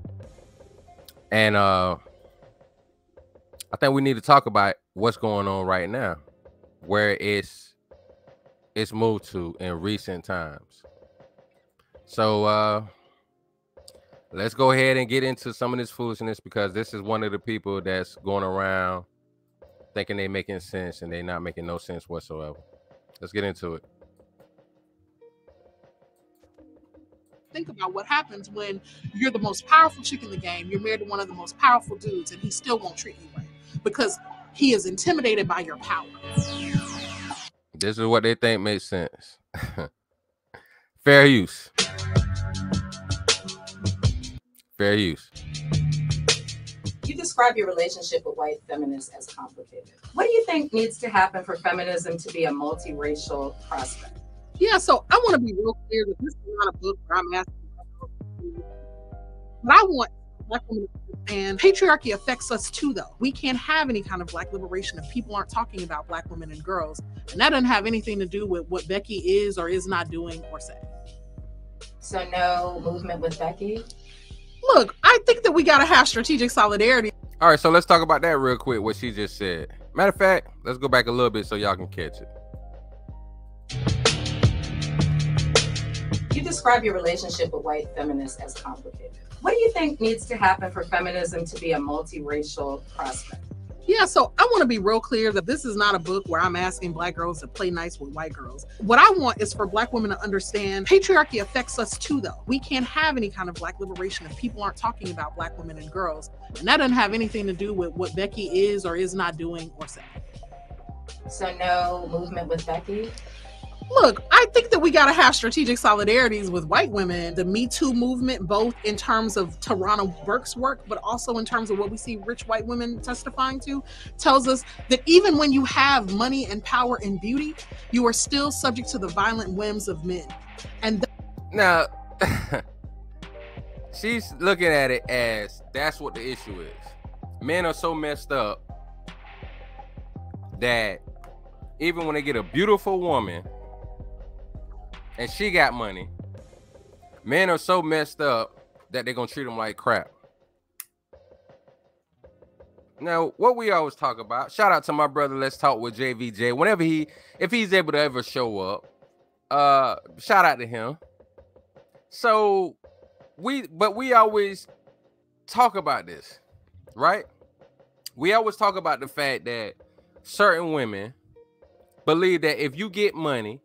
And uh I think we need to talk about what's going on right now, where it's it's moved to in recent times. So uh let's go ahead and get into some of this foolishness because this is one of the people that's going around thinking they're making sense and they're not making no sense whatsoever. Let's get into it. Think about what happens when you're the most powerful chick in the game. You're married to one of the most powerful dudes, and he still won't treat you right because he is intimidated by your power. This is what they think makes sense. *laughs* Fair use. Fair use. You describe your relationship with white feminists as complicated. What do you think needs to happen for feminism to be a multiracial prospect? Yeah, so I want to be real clear that this is not a book where I'm asking. But I want black women and patriarchy affects us too, though. We can't have any kind of black liberation if people aren't talking about black women and girls. And that doesn't have anything to do with what Becky is or is not doing or saying. So, no movement with Becky? Look, I think that we got to have strategic solidarity. All right, so let's talk about that real quick, what she just said. Matter of fact, let's go back a little bit so y'all can catch it. You describe your relationship with white feminists as complicated. What do you think needs to happen for feminism to be a multiracial prospect? Yeah, so I want to be real clear that this is not a book where I'm asking black girls to play nice with white girls. What I want is for black women to understand patriarchy affects us too, though. We can't have any kind of black liberation if people aren't talking about black women and girls. And that doesn't have anything to do with what Becky is or is not doing or saying. So, no movement with Becky? Look, I think that we got to have strategic solidarities with white women. The Me Too movement, both in terms of Tarana Burke's work, but also in terms of what we see rich white women testifying to, tells us that even when you have money and power and beauty, you are still subject to the violent whims of men. And th- now, *laughs* she's looking at it as that's what the issue is. Men are so messed up that even when they get a beautiful woman and she got money, men are so messed up that they're gonna treat them like crap. Now, what we always talk about, shout out to my brother, let's talk with JVJ. Whenever he, if he's able to ever show up, uh, shout out to him. So we, but we always talk about this, right? We always talk about the fact that certain women believe that if you get money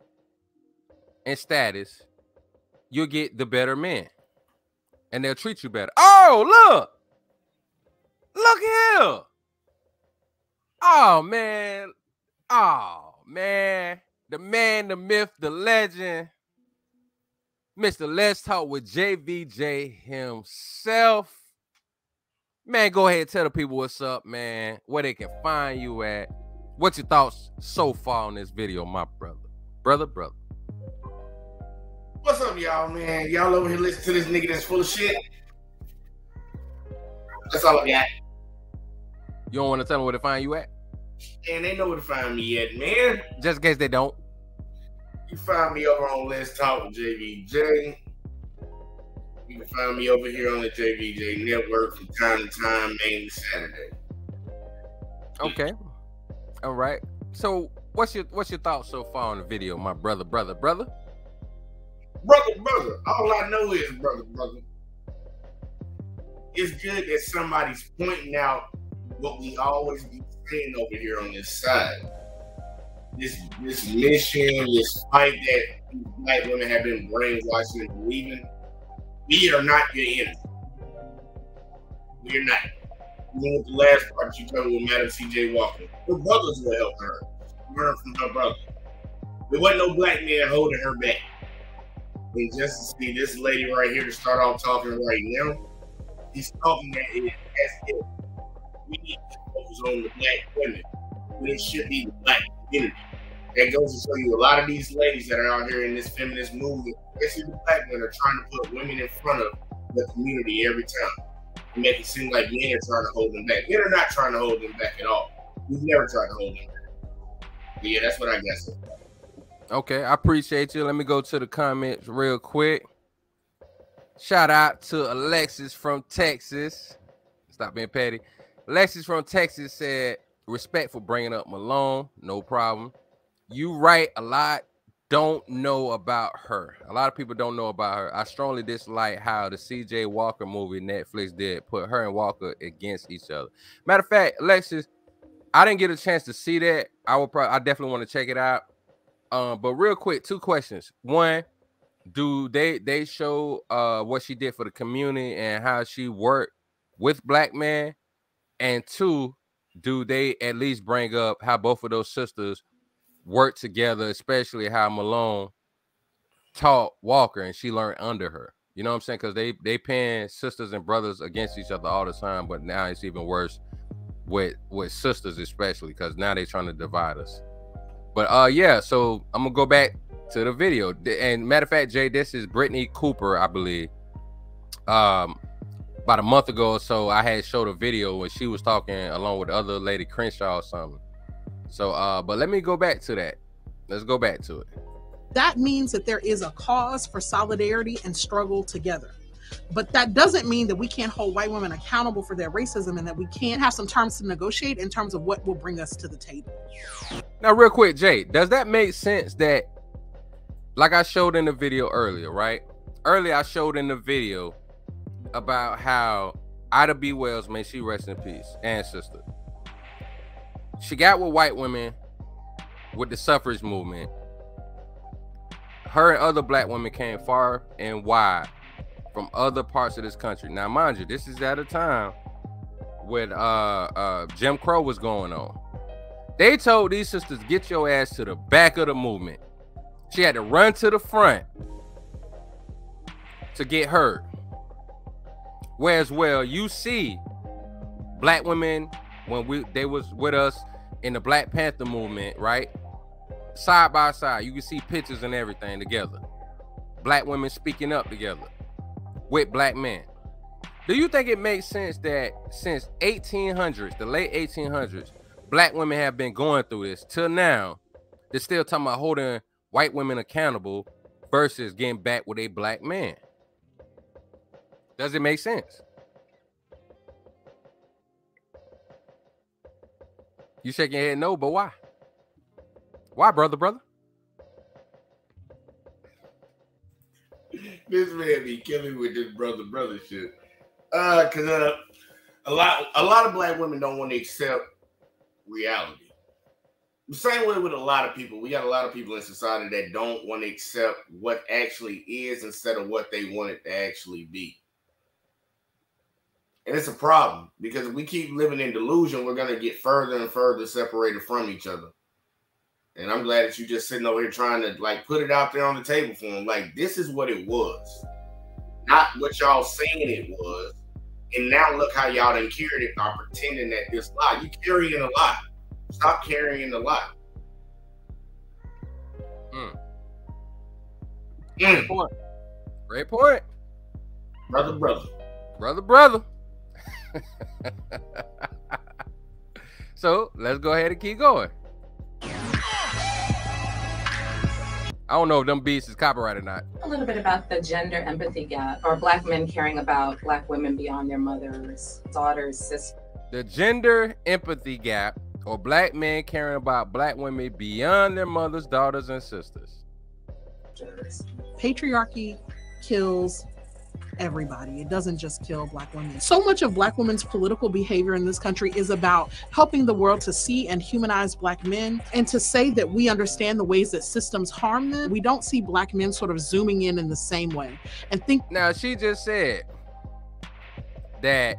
and status, you'll get the better man. And they'll treat you better. Oh, look. Look here. Oh, man. Oh, man. The man, the myth, the legend. Mr. Let's Talk with JVJ himself. Man, go ahead and tell the people what's up, man. Where they can find you at. What's your thoughts so far on this video, my brother? Brother, brother. What's up, y'all, man? Y'all over here listening to this nigga that's full of shit. That's all I got. You don't want to tell them where to find you at? And they know where to find me at, man. Just in case they don't. You find me over on Let's Talk with JVJ. You can find me over here on the JVJ network from time to time, mainly Saturday. Okay. All right. So what's your what's your thoughts so far on the video, my brother, brother, brother? Brother, brother. All I know is brother, brother. It's good that somebody's pointing out what we always be saying over here on this side. This this mission, this fight that black women have been brainwashing and believing. We are not your enemy. We are not. Even with the last part you covered with Madam C.J. Walker, her brothers will help her. Learn from her brother. There wasn't no black man holding her back. And just to see this lady right here to start off talking right now, he's talking that it, as if we need to focus on the black women when it should be the black community. That goes to show you a lot of these ladies that are out here in this feminist movement, especially the black women, are trying to put women in front of the community every time and make it seem like men are trying to hold them back. Men are not trying to hold them back at all. We've never tried to hold them back. But yeah, that's what I guess. Okay, I appreciate you. Let me go to the comments real quick. Shout out to Alexis from Texas. Stop being petty. Alexis from Texas said, respect for bringing up Malone. No problem. You write a lot don't know about her. A lot of people don't know about her. I strongly dislike how the CJ Walker movie Netflix did put her and Walker against each other. Matter of fact, Alexis, I didn't get a chance to see that. I will probably I definitely want to check it out. Um, but real quick, two questions. One, do they they show uh what she did for the community and how she worked with black men? And two, do they at least bring up how both of those sisters work together, especially how Malone taught Walker and she learned under her. You know what I'm saying? Because they they paying sisters and brothers against each other all the time, but now it's even worse with with sisters, especially because now they're trying to divide us. But uh yeah, so I'm gonna go back to the video. And matter of fact, Jay, this is Brittney Cooper, I believe. Um about a month ago or so, I had showed a video when she was talking along with the other lady Crenshaw or something. So uh, but let me go back to that. Let's go back to it. That means that there is a cause for solidarity and struggle together. But that doesn't mean that we can't hold white women accountable for their racism and that we can't have some terms to negotiate in terms of what will bring us to the table. Now, real quick, Jay, does that make sense that, like I showed in the video earlier, right? Earlier, I showed in the video about how Ida B. Wells, may she rest in peace, ancestor. She got with white women with the suffrage movement. Her and other black women came far and wide from other parts of this country. Now, mind you, this is at a time when uh, uh, Jim Crow was going on. They told these sisters, get your ass to the back of the movement. She had to run to the front to get heard. Whereas, well, you see black women when we they was with us in the Black Panther movement, right? Side by side, you can see pictures and everything together. Black women speaking up together with black men. Do you think it makes sense that since 1800s, the late 1800s, black women have been going through this till now? They're still talking about holding white women accountable versus getting back with a black man. Does it make sense? You shaking your head no, but why? Why, brother, brother? This man be killing with this brother, brother shit. Uh, cause uh, a lot, a lot of black women don't want to accept reality. The same way with a lot of people, we got a lot of people in society that don't want to accept what actually is instead of what they want it to actually be. And it's a problem because if we keep living in delusion, we're going to get further and further separated from each other. And I'm glad that you just sitting over here trying to like put it out there on the table for them. Like, this is what it was, not what y'all saying it was. And now look how y'all done carried it by pretending that this lie. You carrying a lie. Stop carrying the lie. Mm. Mm. Great point. Brother, brother. Brother, brother. *laughs* so let's go ahead and keep going. I don't know if them beats is copyright or not. A little bit about the gender empathy gap, or black men caring about black women beyond their mothers, daughters, sisters. The gender empathy gap, or black men caring about black women beyond their mothers, daughters, and sisters. Patriarchy kills everybody. It doesn't just kill black women. So much of black women's political behavior in this country is about helping the world to see and humanize black men and to say that we understand the ways that systems harm them. We don't see black men sort of zooming in in the same way and think Now she just said that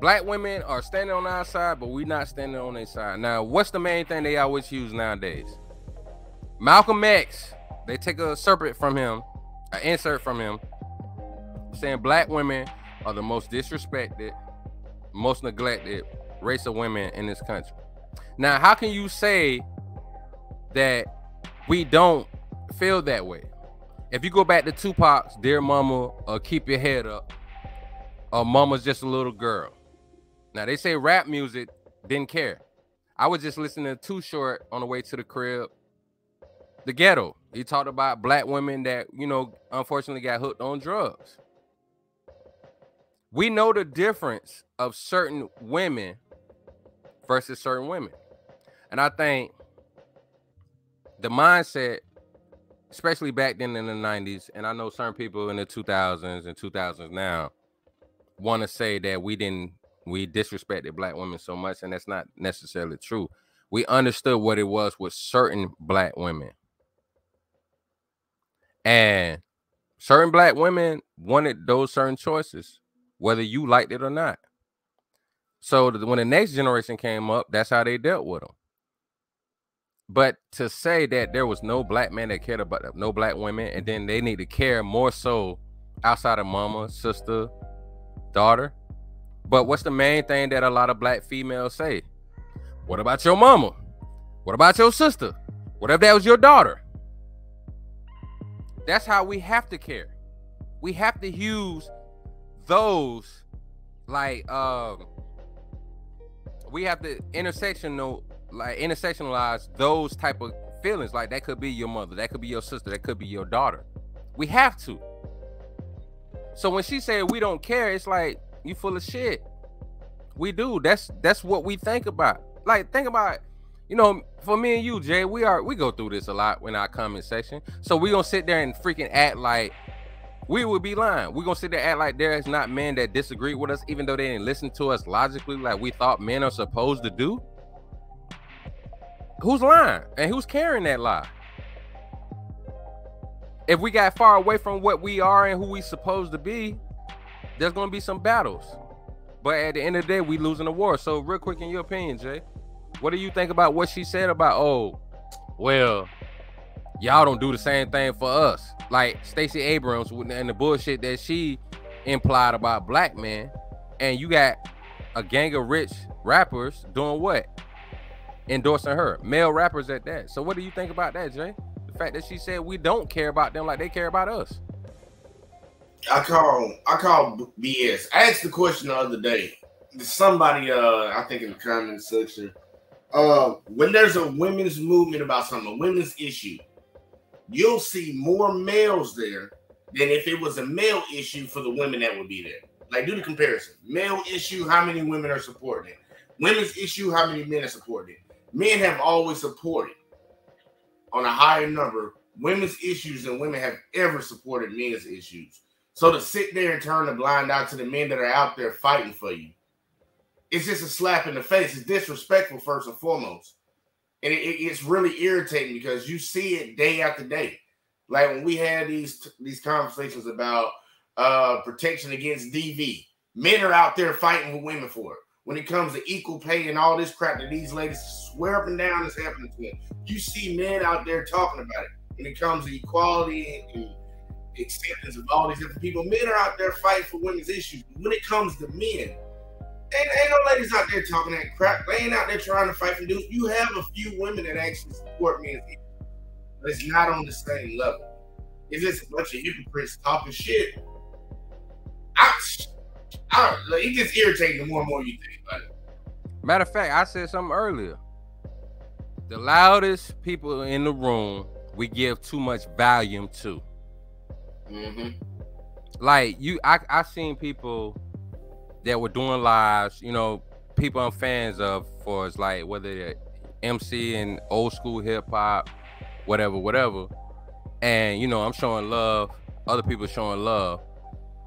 black women are standing on our side, but we're not standing on their side. Now, what's the main thing they always use nowadays? Malcolm X, they take a serpent from him, an insert from him, saying black women are the most disrespected, most neglected race of women in this country. Now, how can you say that we don't feel that way? If you go back to Tupac's Dear Mama or Keep Your Head Up, or Mama's Just a Little Girl. Now, they say rap music didn't care. I was just listening to Too Short on the way to the crib. The ghetto. He talked about black women that, you know, unfortunately got hooked on drugs we know the difference of certain women versus certain women. And I think the mindset, especially back then in the 90s, and I know certain people in the 2000s and 2000s now want to say that we didn't, we disrespected black women so much, and that's not necessarily true. We understood what it was with certain black women. And certain black women wanted those certain choices whether you liked it or not. So when the next generation came up, that's how they dealt with them. But to say that there was no black man that cared about them, no black women, and then they need to care more so outside of mama, sister, daughter. But what's the main thing that a lot of black females say? What about your mama? What about your sister? What if that was your daughter? That's how we have to care. We have to use those like um we have to intersectional like intersectionalize those type of feelings. Like that could be your mother that could be your sister that could be your daughter. We have to. So when she said we don't care it's like you full of shit. We do. That's that's what we think about. Like think about you know for me and you jay we are we go through this a lot in our comment section so we gonna sit there and freaking act like we would be lying. We're gonna sit there act like there is not men that disagree with us, even though they didn't listen to us logically, like we thought men are supposed to do. Who's lying and who's carrying that lie? If we got far away from what we are and who we supposed to be, there's gonna be some battles. But at the end of the day, we losing the war. So, real quick, in your opinion, Jay, what do you think about what she said about? Oh, well, y'all don't do the same thing for us. Like Stacey Abrams and the bullshit that she implied about black men, and you got a gang of rich rappers doing what? Endorsing her, male rappers at that. So what do you think about that, Jay? The fact that she said we don't care about them like they care about us. I call I call BS. I asked the question the other day. Somebody, uh, I think in the comment section, uh, when there's a women's movement about something, a women's issue, you'll see more males there than if it was a male issue for the women that would be there. Like, do the comparison. Male issue, how many women are supporting it? Women's issue, how many men are supporting it? Men have always supported on a higher number women's issues than women have ever supported men's issues. So to sit there and turn a blind eye to the men that are out there fighting for you, it's just a slap in the face. It's disrespectful, first and foremost and it, it, it's really irritating because you see it day after day. Like when we had these these conversations about uh, protection against DV, men are out there fighting with women for it. When it comes to equal pay and all this crap that these ladies swear up and down is happening to them, you see men out there talking about it. When it comes to equality and, and acceptance of all these different people, men are out there fighting for women's issues. When it comes to men, Ain't, ain't no ladies out there talking that crap. They ain't out there trying to fight for dudes. You have a few women that actually support me, but it's not on the same level. It's just a bunch of hypocrites talking shit. I, I, like, it gets irritating the more and more you think about it. Matter of fact, I said something earlier. The loudest people in the room, we give too much volume to. Mm-hmm. Like you, I I seen people that were doing lives. You know, people I'm fans of for it's like whether they're MC and old school hip hop, whatever, whatever. And you know, I'm showing love. Other people showing love,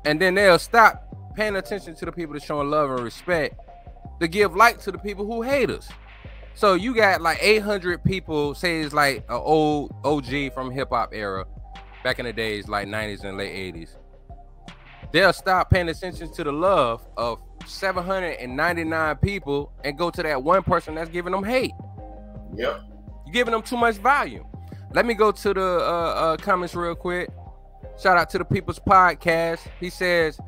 and then they'll stop paying attention to the people that showing love and respect to give like to the people who hate us. So you got like 800 people say it's like an old OG from hip hop era back in the days, like 90s and late 80s. They'll stop paying attention to the love of 799 people and go to that one person that's giving them hate. Yep. You're giving them too much volume. Let me go to the uh, uh, comments real quick. Shout out to the People's Podcast. He says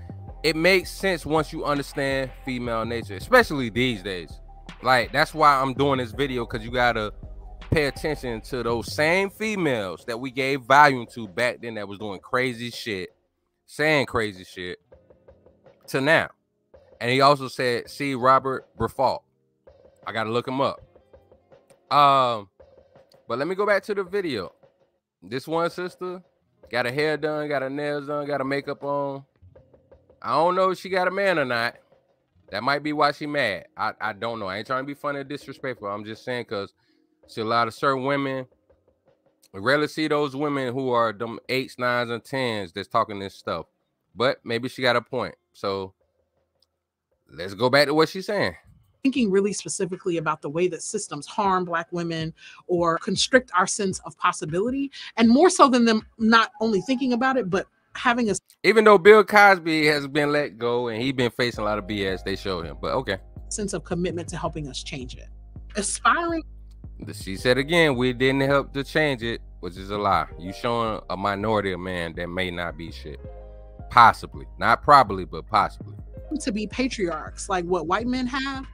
it makes sense once you understand female nature, especially these days. Like that's why I'm doing this video because you gotta pay attention to those same females that we gave volume to back then that was doing crazy shit, saying crazy shit, to now. And he also said, see Robert Briffault. I gotta look him up. Um, but let me go back to the video. This one sister got her hair done, got her nails done, got her makeup on. I don't know if she got a man or not. That might be why she mad. I, I don't know. I ain't trying to be funny or disrespectful. I'm just saying because see a lot of certain women. We rarely see those women who are them eights, nines, and tens that's talking this stuff. But maybe she got a point. So let's go back to what she's saying thinking really specifically about the way that systems harm black women or constrict our sense of possibility and more so than them not only thinking about it but having a even though bill cosby has been let go and he's been facing a lot of bs they show him but okay sense of commitment to helping us change it aspiring she said again we didn't help to change it which is a lie you showing a minority of man that may not be shit possibly not probably but possibly to be patriarchs like what white men have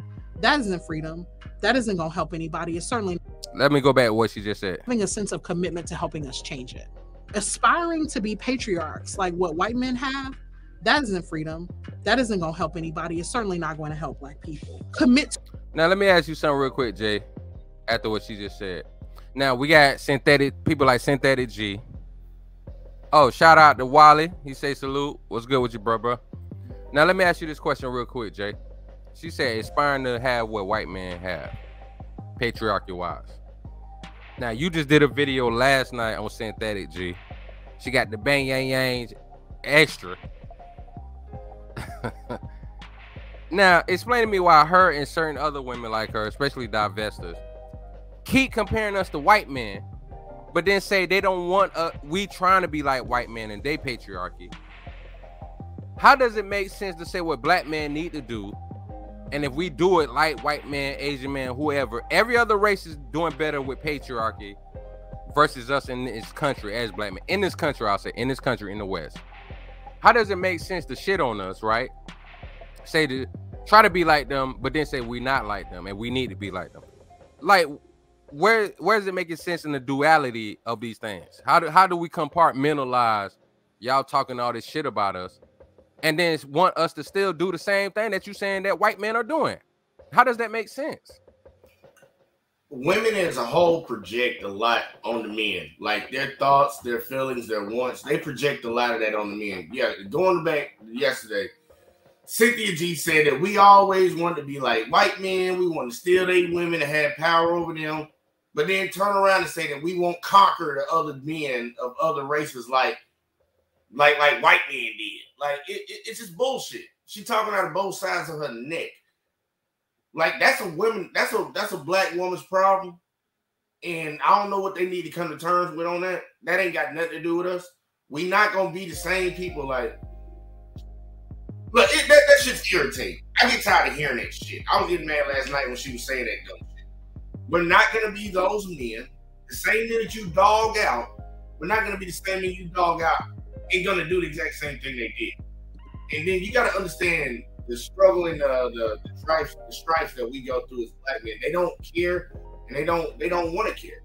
that isn't freedom. That isn't going to help anybody. It's certainly. Let me go back to what she just said. Having a sense of commitment to helping us change it. Aspiring to be patriarchs like what white men have, that isn't freedom. That isn't going to help anybody. It's certainly not going to help black people. Commit. To- now, let me ask you something real quick, Jay, after what she just said. Now, we got synthetic people like Synthetic G. Oh, shout out to Wally. He say salute. What's good with you, bro, bro? Now, let me ask you this question real quick, Jay. She said aspiring to have what white men have, patriarchy wise. Now you just did a video last night on synthetic G. She got the bang yang yang extra. *laughs* now explain to me why her and certain other women like her, especially divestors, keep comparing us to white men, but then say they don't want uh we trying to be like white men and they patriarchy. How does it make sense to say what black men need to do and if we do it like white man, Asian man, whoever, every other race is doing better with patriarchy versus us in this country as black men. In this country, I'll say, in this country, in the West. How does it make sense to shit on us, right? Say to try to be like them, but then say we not like them and we need to be like them. Like, where where does it make sense in the duality of these things? How do how do we compartmentalize y'all talking all this shit about us and then want us to still do the same thing that you're saying that white men are doing. How does that make sense? Women as a whole project a lot on the men, like their thoughts, their feelings, their wants. They project a lot of that on the men. Yeah, going back yesterday, Cynthia G said that we always want to be like white men. We want to steal their women and have power over them, but then turn around and say that we won't conquer the other men of other races like like like white men did. Like it, it, it's just bullshit. She talking out of both sides of her neck. Like that's a woman, that's a that's a black woman's problem. And I don't know what they need to come to terms with on that. That ain't got nothing to do with us. We not gonna be the same people. Like, look, it, that that shit's irritating. I get tired of hearing that shit. I was getting mad last night when she was saying that dumb. We're not gonna be those men. The same men that you dog out. We're not gonna be the same men you dog out ain't gonna do the exact same thing they did. And then you gotta understand the struggle and the, the, the strife, the strife that we go through as black men. They don't care and they don't they don't want to care.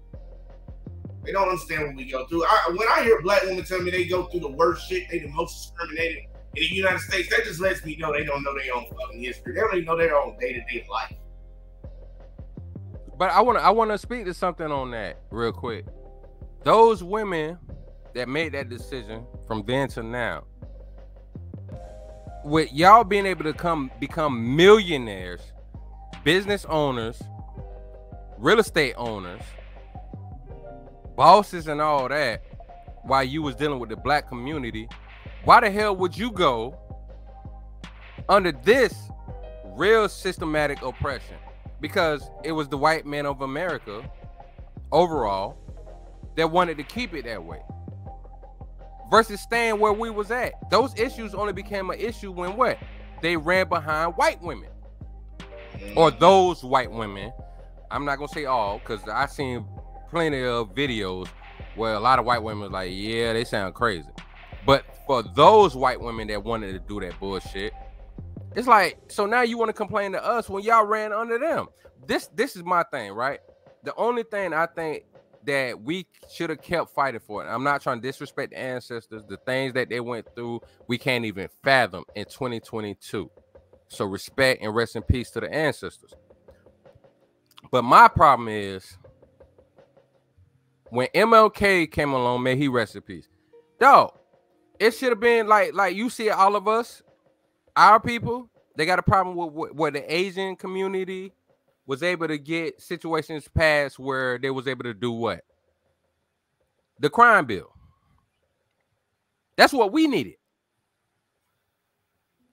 They don't understand what we go through. I, when I hear black women tell me they go through the worst shit, they the most discriminated in the United States, that just lets me know they don't know their own fucking history. They don't even know their own day to day life. But I want to I want to speak to something on that real quick. Those women that made that decision from then to now, with y'all being able to come become millionaires, business owners, real estate owners, bosses, and all that, while you was dealing with the black community, why the hell would you go under this real systematic oppression? Because it was the white men of America overall that wanted to keep it that way versus staying where we was at. Those issues only became an issue when what? They ran behind white women. Or those white women. I'm not gonna say all, because I seen plenty of videos where a lot of white women was like, yeah, they sound crazy. But for those white women that wanted to do that bullshit, it's like, so now you want to complain to us when y'all ran under them. This this is my thing, right? The only thing I think that we should have kept fighting for it. I'm not trying to disrespect the ancestors, the things that they went through, we can't even fathom in 2022. So respect and rest in peace to the ancestors. But my problem is when MLK came along, may he rest in peace. Dog, it should have been like like you see all of us, our people, they got a problem with where the Asian community was able to get situations passed where they was able to do what? The crime bill. That's what we needed.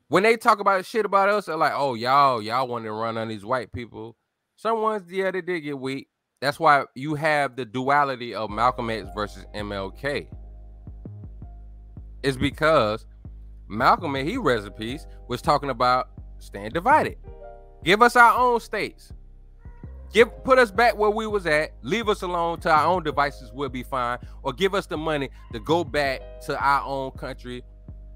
When they talk about shit about us, they're like, oh, y'all, y'all want to run on these white people. Some ones, yeah, they did get weak. That's why you have the duality of Malcolm X versus MLK. It's because Malcolm and he recipes was talking about staying divided. Give us our own states. Give put us back where we was at. Leave us alone to our own devices. We'll be fine. Or give us the money to go back to our own country,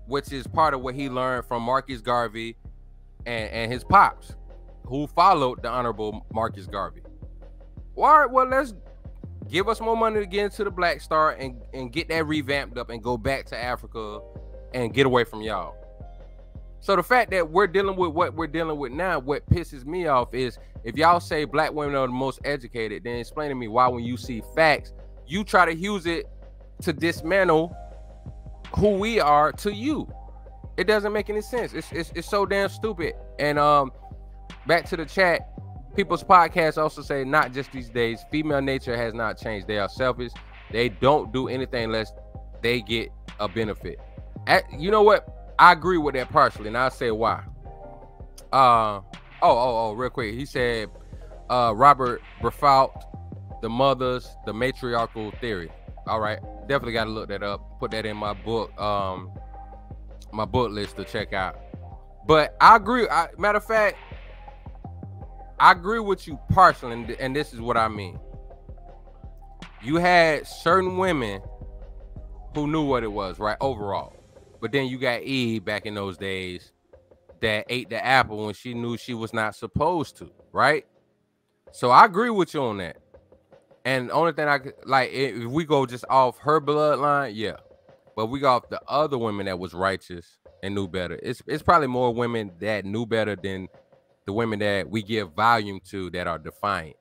which is part of what he learned from Marcus Garvey and, and his pops, who followed the honorable Marcus Garvey. Well, all right, well, let's give us more money to get into the Black Star and, and get that revamped up and go back to Africa and get away from y'all. So the fact that we're dealing with what we're dealing with now, what pisses me off is if y'all say black women are the most educated, then explain to me why when you see facts, you try to use it to dismantle who we are to you. It doesn't make any sense. It's, it's, it's so damn stupid. And um, back to the chat, people's podcasts also say not just these days, female nature has not changed. They are selfish. They don't do anything unless they get a benefit. You know what? I agree with that partially, and I'll say why. Uh oh, oh, oh, real quick. He said uh Robert Briffault, the mothers, the matriarchal theory. All right, definitely gotta look that up. Put that in my book, um, my book list to check out. But I agree. I, matter of fact, I agree with you partially, and, and this is what I mean. You had certain women who knew what it was, right? Overall, but then you got Eve back in those days that ate the apple when she knew she was not supposed to, right? So I agree with you on that. And the only thing I could like if we go just off her bloodline, yeah. But we got the other women that was righteous and knew better. It's it's probably more women that knew better than the women that we give volume to that are defiant.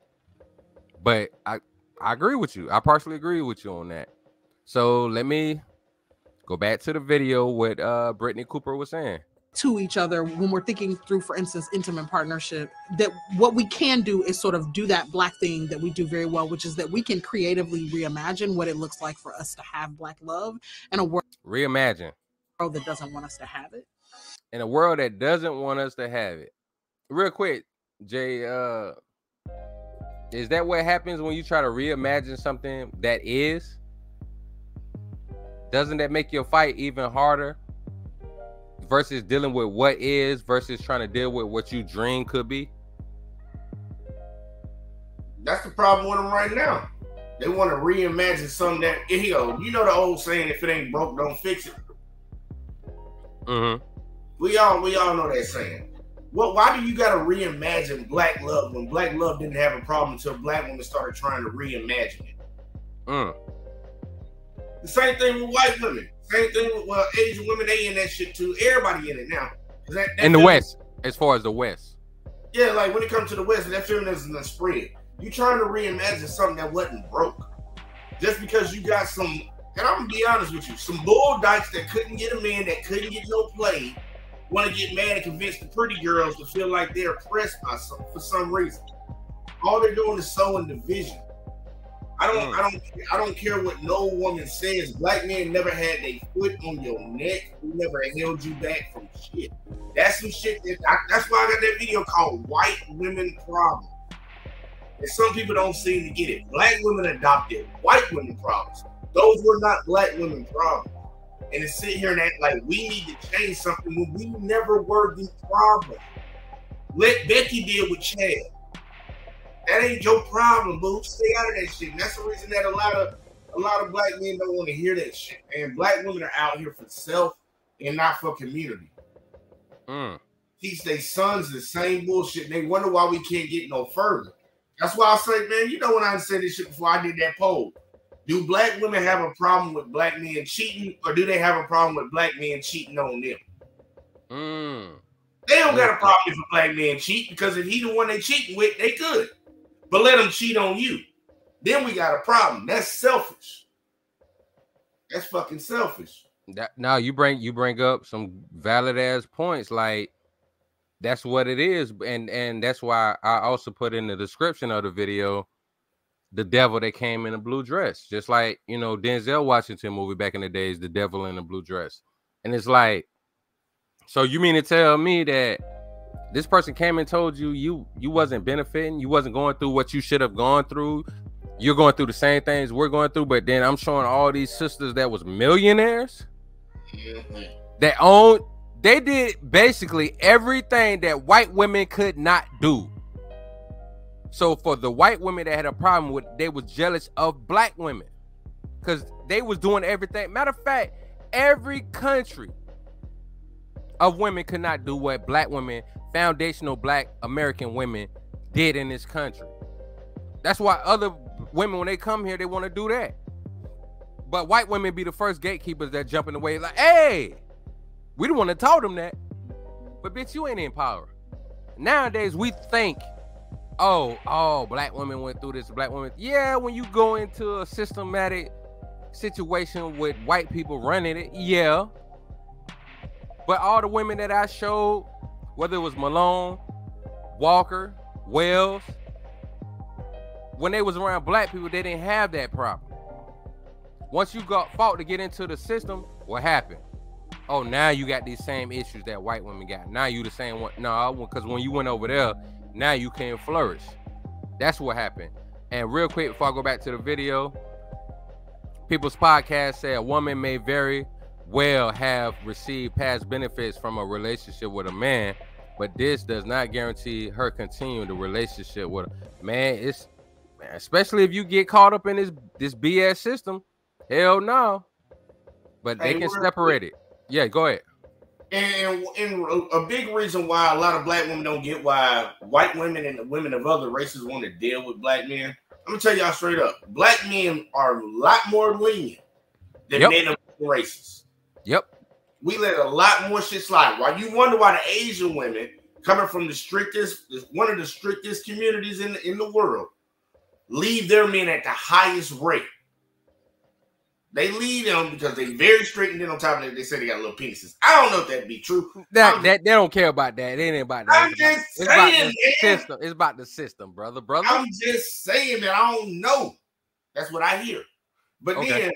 But I I agree with you. I partially agree with you on that. So let me Go back to the video what uh Brittney Cooper was saying to each other when we're thinking through, for instance, intimate partnership, that what we can do is sort of do that black thing that we do very well, which is that we can creatively reimagine what it looks like for us to have black love in a world reimagine world that doesn't want us to have it. In a world that doesn't want us to have it. Real quick, Jay, uh is that what happens when you try to reimagine something that is? Doesn't that make your fight even harder versus dealing with what is versus trying to deal with what you dream could be? That's the problem with them right now. They want to reimagine something that yo, you know the old saying, if it ain't broke, don't fix it. Mm-hmm. We all we all know that saying. Well, why do you gotta reimagine black love when black love didn't have a problem until black women started trying to reimagine it? Mm. The same thing with white women. Same thing with well, Asian women. They in that shit too. Everybody in it now. That, that In the West, as far as the West. Yeah, like when it comes to the West, that feminism is spread. You trying to reimagine something that wasn't broke. Just because you got some, and I'm gonna be honest with you, some bull dykes that couldn't get a man, that couldn't get no play, want to get mad and convince the pretty girls to feel like they're oppressed by some for some reason. All they're doing is sowing division. I don't, mm. I don't, I don't care what no woman says. Black men never had a foot on your neck. We never held you back from shit. That's some shit that. I, that's why I got that video called "White Women Problem." And some people don't seem to get it. Black women adopted white women problems. Those were not black women problems. And to sit here and act like we need to change something when we never were the problem. Let Becky deal with Chad. That ain't your problem, boo. Stay out of that shit. And that's the reason that a lot of a lot of black men don't want to hear that shit. And black women are out here for self and not for community. Mm. Teach their sons the same bullshit. And they wonder why we can't get no further. That's why I say, man, you know when I said this shit before I did that poll. Do black women have a problem with black men cheating, or do they have a problem with black men cheating on them? Mm. They don't got a problem if a black man cheat because if he the one they cheating with, they could. But let them cheat on you. Then we got a problem. That's selfish. That's fucking selfish. That, now you bring you bring up some valid ass points like that's what it is and and that's why i also put in the description of the video the devil that came in a blue dress just like you know denzel washington movie back in the days the devil in a blue dress and it's like so you mean to tell me that this person came and told you you you wasn't benefiting you wasn't going through what you should have gone through you're going through the same things we're going through but then i'm showing all these sisters that was millionaires mm-hmm. that own they did basically everything that white women could not do. So for the white women that had a problem with, they was jealous of black women because they was doing everything. Matter of fact, every country of women could not do what black women, foundational black American women, did in this country. That's why other women, when they come here, they want to do that. But white women be the first gatekeepers that jump in the way, like, hey, we don't want to tell them that. But bitch, you ain't in power. Nowadays, we think, oh, oh, black women went through this, black women. Yeah, when you go into a systematic situation with white people running it, yeah. But all the women that I showed, whether it was Malone, Walker, Wells, when they was around black people, they didn't have that problem. Once you got fought to get into the system, what happened? Oh, now you got these same issues that white women got. Now you the same one. No, because when you went over there, now you can't flourish. That's what happened. And real quick, before I go back to the video, People's Podcast said a woman may very well have received past benefits from a relationship with a man, but this does not guarantee her continuing the relationship with a man. It's especially if you get caught up in this this BS system. Hell no. But they Hey, can separate it. Yeah, go ahead. And, and a big reason why a lot of black women don't get why white women and the women of other races want to deal with black men. I'm gonna tell y'all straight up: black men are a lot more lenient than Yep. men of other races. Yep. We let a lot more shit slide. Why you wonder why the Asian women coming from the strictest, one of the strictest communities in in the world, leave their men at the highest rate. They leave them because they very strict, and then on top of that, they say they got little penises. I don't know if that be true. That I'm- that they don't care about that. It ain't about that. I'm It's about- just it's about saying, the man. system. It's about the system, brother. Brother. I'm just saying that I don't know. That's what I hear. But Okay. then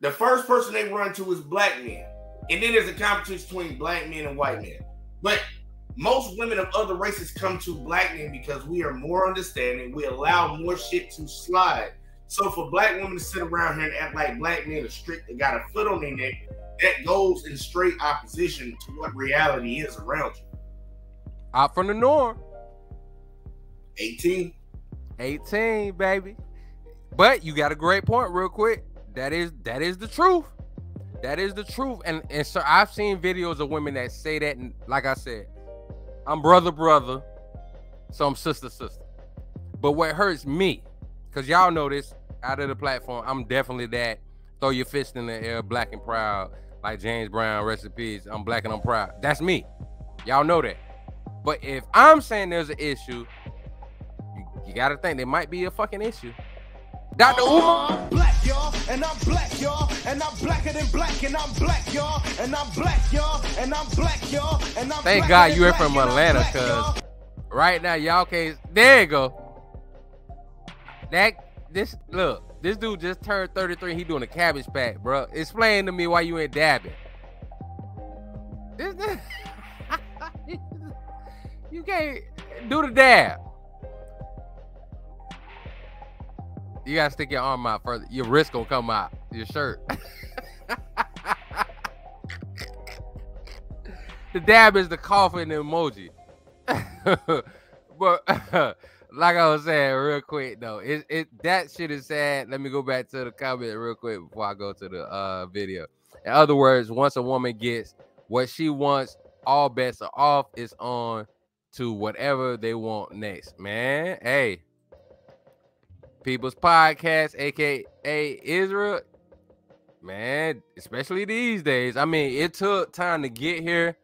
the first person they run to is black men. And then there's a competition between black men and white men. But most women of other races come to black men because we are more understanding. We allow more shit to slide. So for black women to sit around here and act like black men are strict and got a foot on their neck, that goes in straight opposition to what reality is around you. Opp from the norm. 18. 18, baby. But you got a great point, real quick. That is that is the truth. That is the truth. And and so I've seen videos of women that say that, and like I said, I'm brother, brother, so I'm sister, sister. But what hurts me, because y'all know this, out of the platform. I'm definitely that. Throw your fist in the air, black and proud, like James Brown recipes. I'm black and I'm proud. That's me. Y'all know that. But if I'm saying there's an issue, you, you gotta think there might be a fucking issue. Dr. Umar. I'm black, y'all, and I'm black, y'all, and I'm blacker than black, and I'm black, y'all, and I'm black, y'all, and I'm black, y'all, and I'm Thank God you ain't from Atlanta, cause right now y'all can't. There you go. That this look, this dude just turned 33. He doing a cabbage patch, bro. Explain to me why you ain't dabbing. This, this *laughs* you can't do the dab. You gotta stick your arm out further. Your wrist gonna come out. Your shirt. *laughs* the dab is the coughing emoji. *laughs* but *laughs* like I was saying, real quick though, it, it that shit is sad. Let me go back to the comment real quick before I go to the uh video. In other words, once a woman gets what she wants, all bets are off. It's on to whatever they want next. Man, hey, People's Podcast, aka Israel. Man, especially these days. I mean, it took time to get here.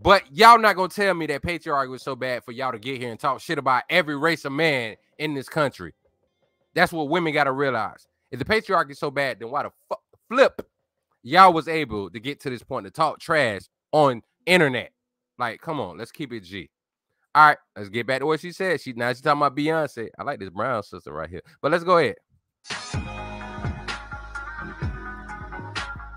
But y'all not gonna tell me that patriarchy was so bad for y'all to get here and talk shit about every race of man in this country. That's what women gotta realize. If the patriarchy is so bad, then why the fuck flip y'all was able to get to this point to talk trash on internet? Like, come on, let's keep it G. All right, let's get back to what she said. She now she's talking about Beyonce. I like this brown sister right here. But let's go ahead.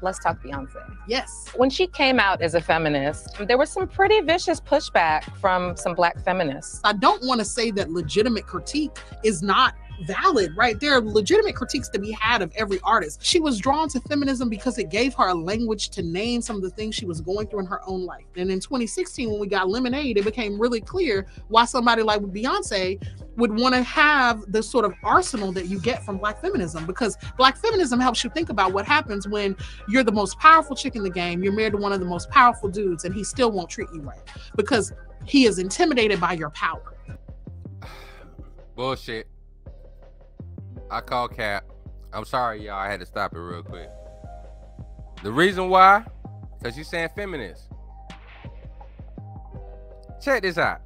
Let's talk Beyonce. Yes. When she came out as a feminist, there was some pretty vicious pushback from some black feminists. I don't want to say that legitimate critique is not valid, right? There are legitimate critiques to be had of every artist. She was drawn to feminism because it gave her a language to name some of the things she was going through in her own life. And in 2016, when we got Lemonade, it became really clear why somebody like Beyonce would want to have the sort of arsenal that you get from black feminism because black feminism helps you think about what happens when you're the most powerful chick in the game, you're married to one of the most powerful dudes, and he still won't treat you right because he is intimidated by your power. *sighs* Bullshit. I call cap. I'm sorry, y'all. I had to stop it real quick. The reason why, because you're saying feminist. Check this out.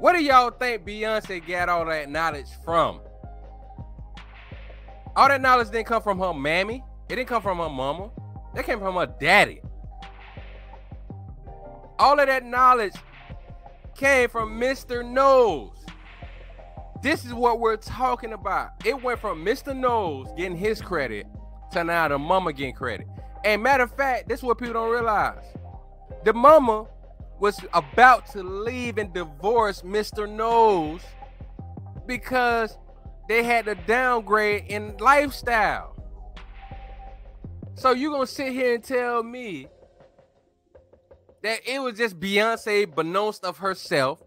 What do y'all think Beyonce got all that knowledge from? All that knowledge didn't come from her mammy. It didn't come from her mama. That came from her daddy. All of that knowledge came from Mr. Knowles. This is what we're talking about. It went from Mr. Knowles getting his credit to now the mama getting credit. And matter of fact, this is what people don't realize. The mama was about to leave and divorce Mr. Knowles because they had to downgrade in lifestyle. So you gonna sit here and tell me that it was just Beyonce beknownst of herself,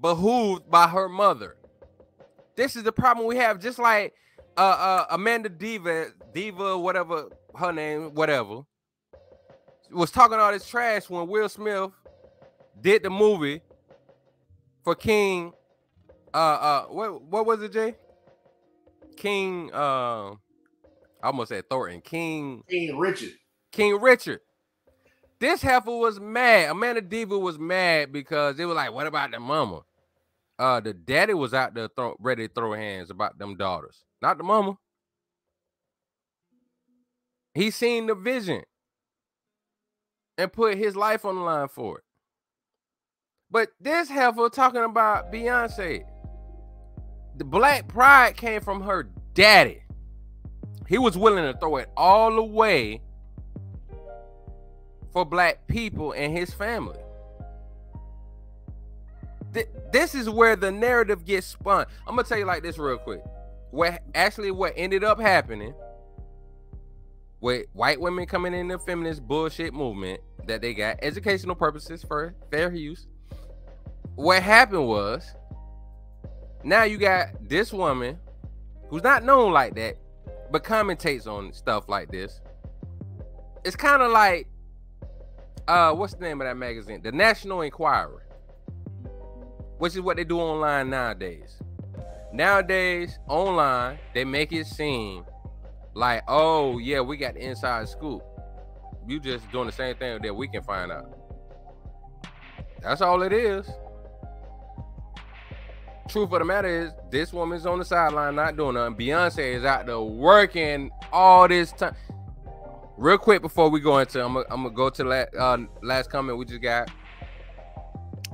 behooved by her mother. This is the problem we have. Just like uh, uh Amanda Diva, Diva, whatever her name, whatever, was talking all this trash when Will Smith did the movie for King. Uh, uh, what what was it, Jay? King. Uh, I almost said Thornton. King. King Richard. King Richard. This heifer was mad. Amanda Diva was mad because it was like, what about the mama? Uh, the daddy was out there throw, ready to throw hands about them daughters, not the mama. He seen the vision and put his life on the line for it. But this heifer talking about Beyonce, the black pride came from her daddy. He was willing to throw it all away for black people and his family. Th- this is where the narrative gets spun. I'm gonna tell you like this real quick. What actually what ended up happening with white women coming in the feminist bullshit movement that they got educational purposes for fair use. What happened was now you got this woman who's not known like that, but commentates on stuff like this. It's kind of like uh what's the name of that magazine? The National Enquirer. Which is what they do online nowadays. Nowadays, online, they make it seem like, oh yeah, we got the inside scoop. You just doing the same thing that we can find out. That's all it is. Truth of the matter is, this woman's on the sideline not doing nothing. Beyonce is out there working all this time. Real quick before we go into, I'm gonna, go to that uh, last comment we just got.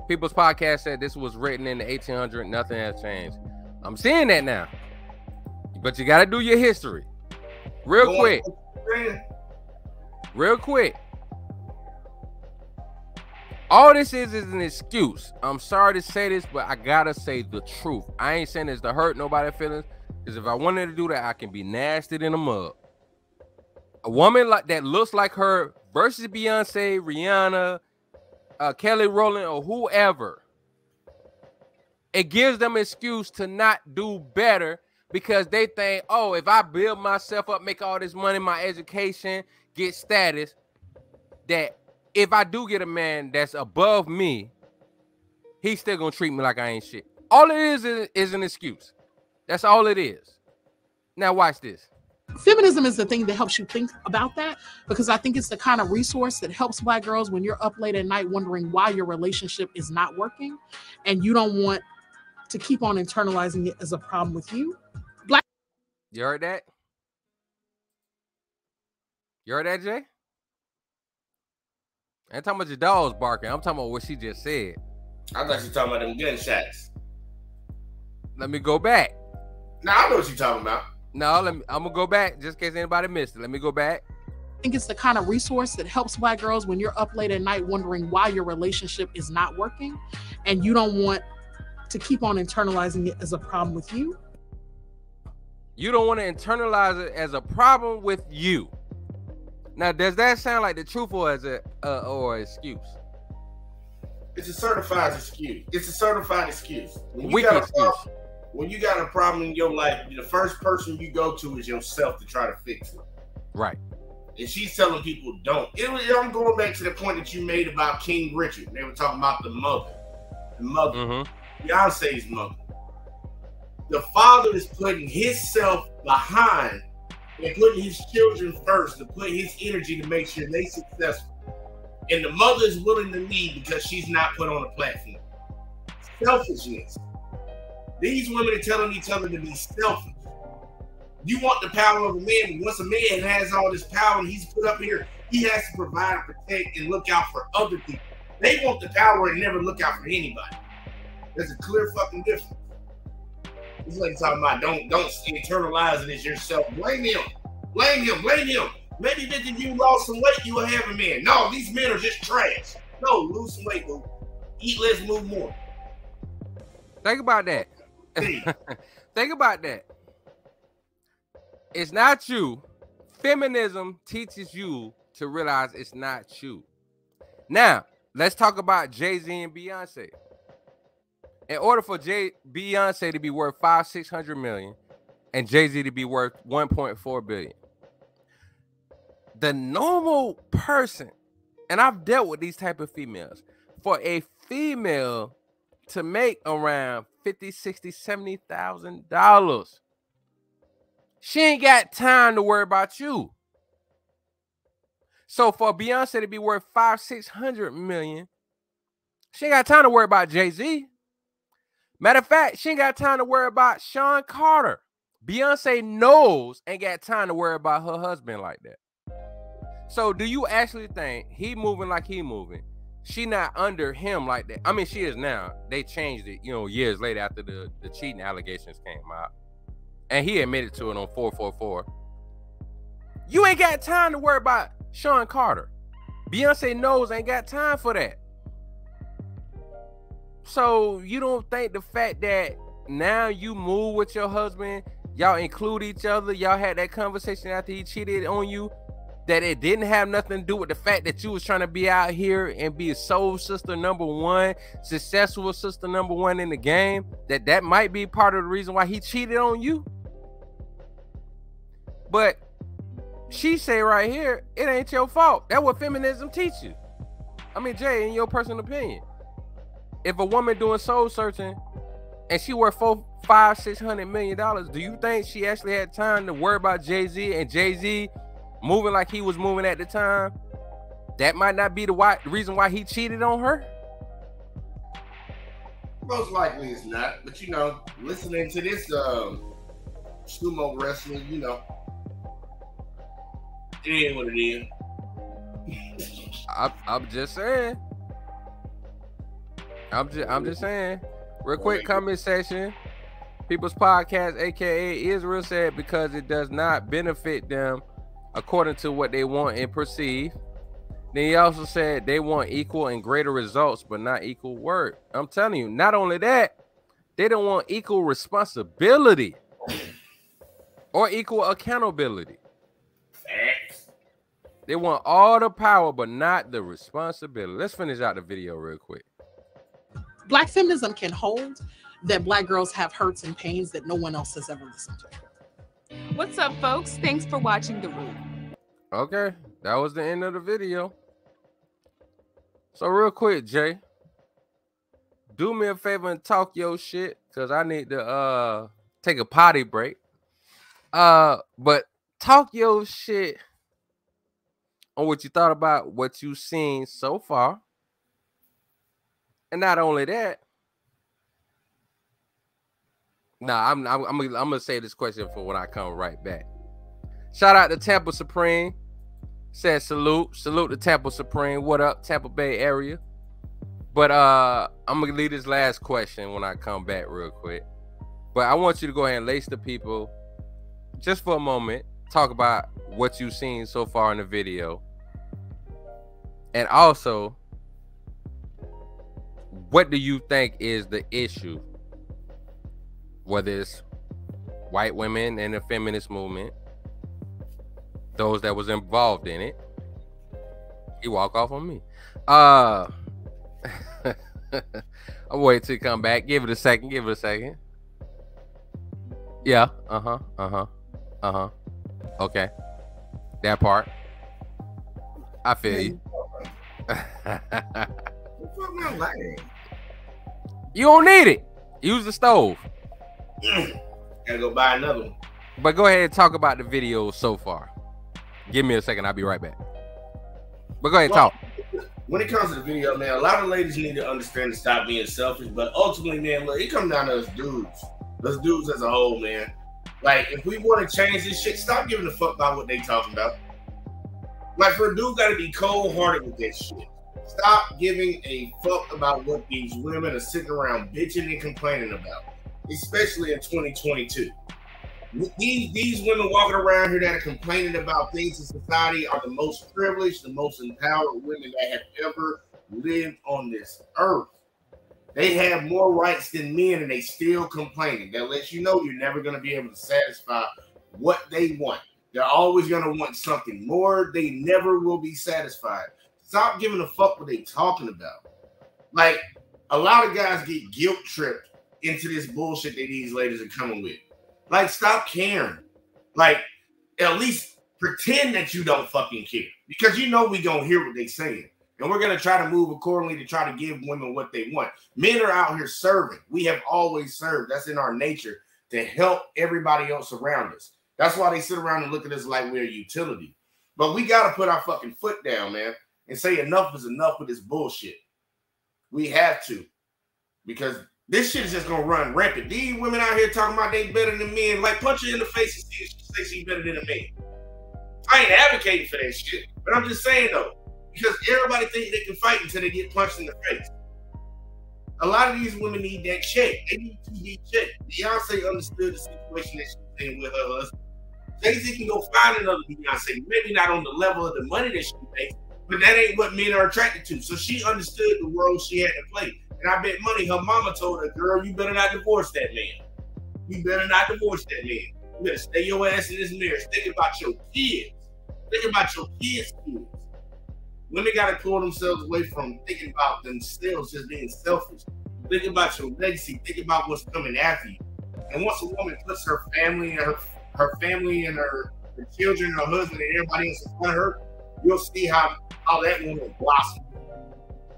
People's podcast said this was written in the 1800s. Nothing has changed. I'm seeing that now, but you got to do your history. Real Go on. quick, real quick. All this is is an excuse. I'm sorry to say this, but I gotta say the truth. I ain't saying this to hurt nobody's feelings. Because if I wanted to do that, I can be nasty in the mud. A woman like that looks like her versus Beyonce, Rihanna, uh, Kelly Rowland, or whoever. It gives them excuse to not do better because they think, oh, if I build myself up, make all this money, my education, get status, that if I do get a man that's above me, he's still gonna treat me like I ain't shit. All it is is, is an excuse. That's all it is. Now watch this. Feminism is the thing that helps you think about that because I think it's the kind of resource that helps black girls when you're up late at night wondering why your relationship is not working and you don't want to keep on internalizing it as a problem with you. Black You heard that? You heard that, Jay? I ain't talking about your dogs barking. I'm talking about what she just said. I thought you were talking about them gunshots. Let me go back. Now I know what you're talking about. No, let me. I'm gonna go back just in case anybody missed it. Let me go back. I think it's the kind of resource that helps black girls when you're up late at night wondering why your relationship is not working and you don't want to keep on internalizing it as a problem with you. You don't want to internalize it as a problem with you. Now, does that sound like the truth or as a uh, or an excuse? It's a certified excuse. It's a certified excuse. When you Weak got a excuse. problem, when you got a problem in your life, the first person you go to is yourself to try to fix it. Right. And she's telling people don't. It was, I'm going back to the point that you made about King Richard. They were talking about the mother, the mother, Mm-hmm. Beyonce's mother. The father is putting himself behind and putting his children first to put his energy to make sure they successful. And the mother is willing to leave because she's not put on a platform. Selfishness. These women are telling each other to be selfish. You want the power of a man, but once a man has all this power and he's put up here, he has to provide, protect, and look out for other people. They want the power and never look out for anybody. There's a clear fucking difference. This lady talking about don't don't internalize it as yourself. Blame him. Blame him. Blame him. Maybe that if you lost some weight, you will have a man. No, these men are just trash. No, lose some weight, boo. Eat less, move more. Think about that. Think about that. It's not you. Feminism teaches you to realize it's not you. Now, let's talk about Jay Z and Beyonce. In order for Jay Beyonce to be worth five, six hundred million, and Jay Z to be worth 1.4 billion, the normal person, and I've dealt with these type of females, for a female to make around 50 60 70 thousand dollars. She ain't got time to worry about you. So for beyonce to be worth five six hundred million she ain't got time to worry about jay-z. Matter of fact she ain't got time to worry about sean carter. Beyonce Knowles ain't got time to worry about her husband like that. So do you actually think he moving like he moving she not under him like that. I mean, she is now. They changed it, you know, years later after the, the cheating allegations came out. And he admitted to it on 444. You ain't got time to worry about Sean Carter. Beyonce Knowles ain't got time for that. So you don't think the fact that now you move with your husband, y'all include each other, y'all had that conversation after he cheated on you, that it didn't have nothing to do with the fact that you was trying to be out here and be a soul sister number one, successful sister number one in the game, that that might be part of the reason why he cheated on you. But she say right here, it ain't your fault. That's what feminism teach you. I mean, Jay, in your personal opinion, if a woman doing soul searching and she worth four, five, six hundred million dollars. Do you think she actually had time to worry about Jay Z and Jay Z moving like he was moving at the time? That might not be the why, reason why he cheated on her. Most likely it's not, but you know, listening to this um, sumo wrestling, you know, it is what it is. I, I'm just saying. I'm just I'm just saying. Real quick comment section. People's podcast, aka Israel said because it does not benefit them according to what they want and perceive. Then he also said they want equal and greater results, but not equal work. I'm telling you, not only that, they don't want equal responsibility or equal accountability. They want all the power, but not the responsibility. Let's finish out the video real quick. Black feminism can hold that black girls have hurts and pains that no one else has ever listened to. What's up, folks? Thanks for watching The Root. Okay, that was the end of the video. So real quick, Jay, do me a favor and talk your shit because I need to uh take a potty break. Uh, but talk your shit on what you thought about what you've seen so far. And not only that, nah, I'm I'm I'm, I'm gonna say this question for when I come right back. Shout out to Tampa Supreme. Said salute, salute to Tampa Supreme. What up, Tampa Bay area? But uh I'm gonna leave this last question when I come back real quick. But I want you to go ahead and lace the people just for a moment. Talk about what you've seen so far in the video. And also, what do you think is the issue? Whether it's white women and the feminist movement, those that was involved in it. He walk off on me. Uh *laughs* I'll wait till you come back. Give it a second. Give it a second. Yeah. Uh-huh. Uh-huh. Uh-huh. Okay. That part. I feel you. *laughs* you don't need it. Use the stove. *clears throat* Gotta go buy another one. But go ahead and talk about the video so far. Give me a second. I'll be right back. But go ahead and Well, talk. When it comes to the video, man, a lot of ladies need to understand to stop being selfish. But ultimately, man, look, it comes down to us dudes. Us dudes as a whole, man. Like, if we want to change this shit, stop giving a fuck about what they talking about. Like, for a dude, got to be cold hearted with that shit. Stop giving a fuck about what these women are sitting around bitching and complaining about, especially in 2022. These, these women walking around here that are complaining about things in society are the most privileged, the most empowered women that have ever lived on this earth. They have more rights than men and they still complaining. That lets you know you're never going to be able to satisfy what they want. They're always going to want something more. They never will be satisfied. Stop giving a fuck what they talking about. Like a lot of guys get guilt tripped into this bullshit that these ladies are coming with. Like, stop caring. Like, at least pretend that you don't fucking care. Because you know we gonna hear what they saying. And we're gonna try to move accordingly to try to give women what they want. Men are out here serving. We have always served. That's in our nature to help everybody else around us. That's why they sit around and look at us like we're a utility. But we gotta put our fucking foot down, man, and say enough is enough with this bullshit. We have to. Because this shit is just gonna run rampant. These women out here talking about they better than men. Like punch her in the face and see if say she better than a man. I ain't advocating for that shit, but I'm just saying though, because everybody think they can fight until they get punched in the face. A lot of these women need that check. They need to be checked. Beyonce understood the situation that she was in with her husband. Jay Z can go find another Beyonce, maybe not on the level of the money that she makes, but that ain't what men are attracted to. So she understood the role she had to play. And I bet money her mama told her, girl, you better not divorce that man. You better not divorce that man. You better stay your ass in this marriage. Think about your kids. Think about your kids' kids. Women got to pull themselves away from thinking about themselves just being selfish. Think about your legacy. Think about what's coming after you. And once a woman puts her family and her her family and her, her children, her husband, and everybody else in front of her, you'll see how how that woman blossoms.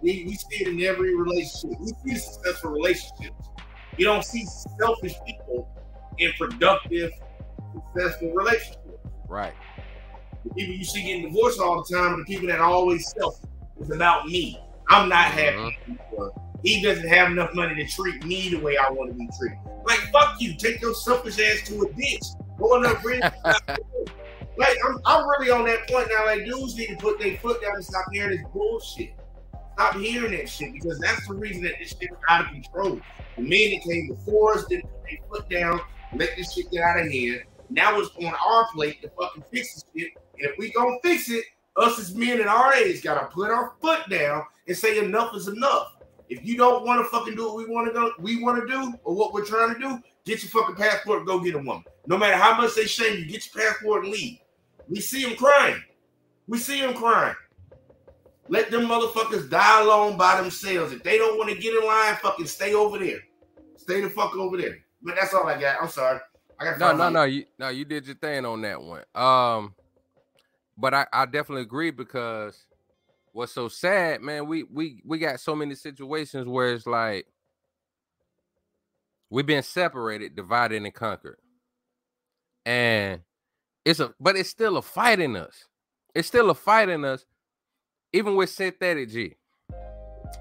We, we see it in every relationship. We see successful relationships. You don't see selfish people in productive, successful relationships. Right. The people you see getting divorced all the time are the people that are always selfish. It's about me. I'm not mm-hmm. happy. anymore. He doesn't have enough money to treat me the way I want to be treated. Like fuck you. Take your selfish ass to a ditch. Go in there, bring. *laughs* like I'm, I'm really on that point now. Like dudes need to put their foot down and stop hearing this bullshit. Stop hearing that shit because that's the reason that this shit is out of control. The men that came before us didn't put their foot down, let this shit get out of hand. Now it's on our plate to fucking fix this shit. And if we gonna fix it, us as men at our age gotta put our foot down and say enough is enough. If you don't want to fucking do what we want to go, we want to do, or what we're trying to do, get your fucking passport, and go get a woman. No matter how much they shame you, get your passport and leave. We see them crying. We see them crying. Let them motherfuckers die alone by themselves. If they don't want to get in line, fucking stay over there. Stay the fuck over there. But that's all I got. I'm sorry. I got No, no, no. You no, you did your thing on that one. Um, but I, I definitely agree because what's so sad, man, we we we got so many situations where it's like we've been separated, divided, and conquered. And it's a but it's still a fight in us. It's still a fight in us, even with synthetic G.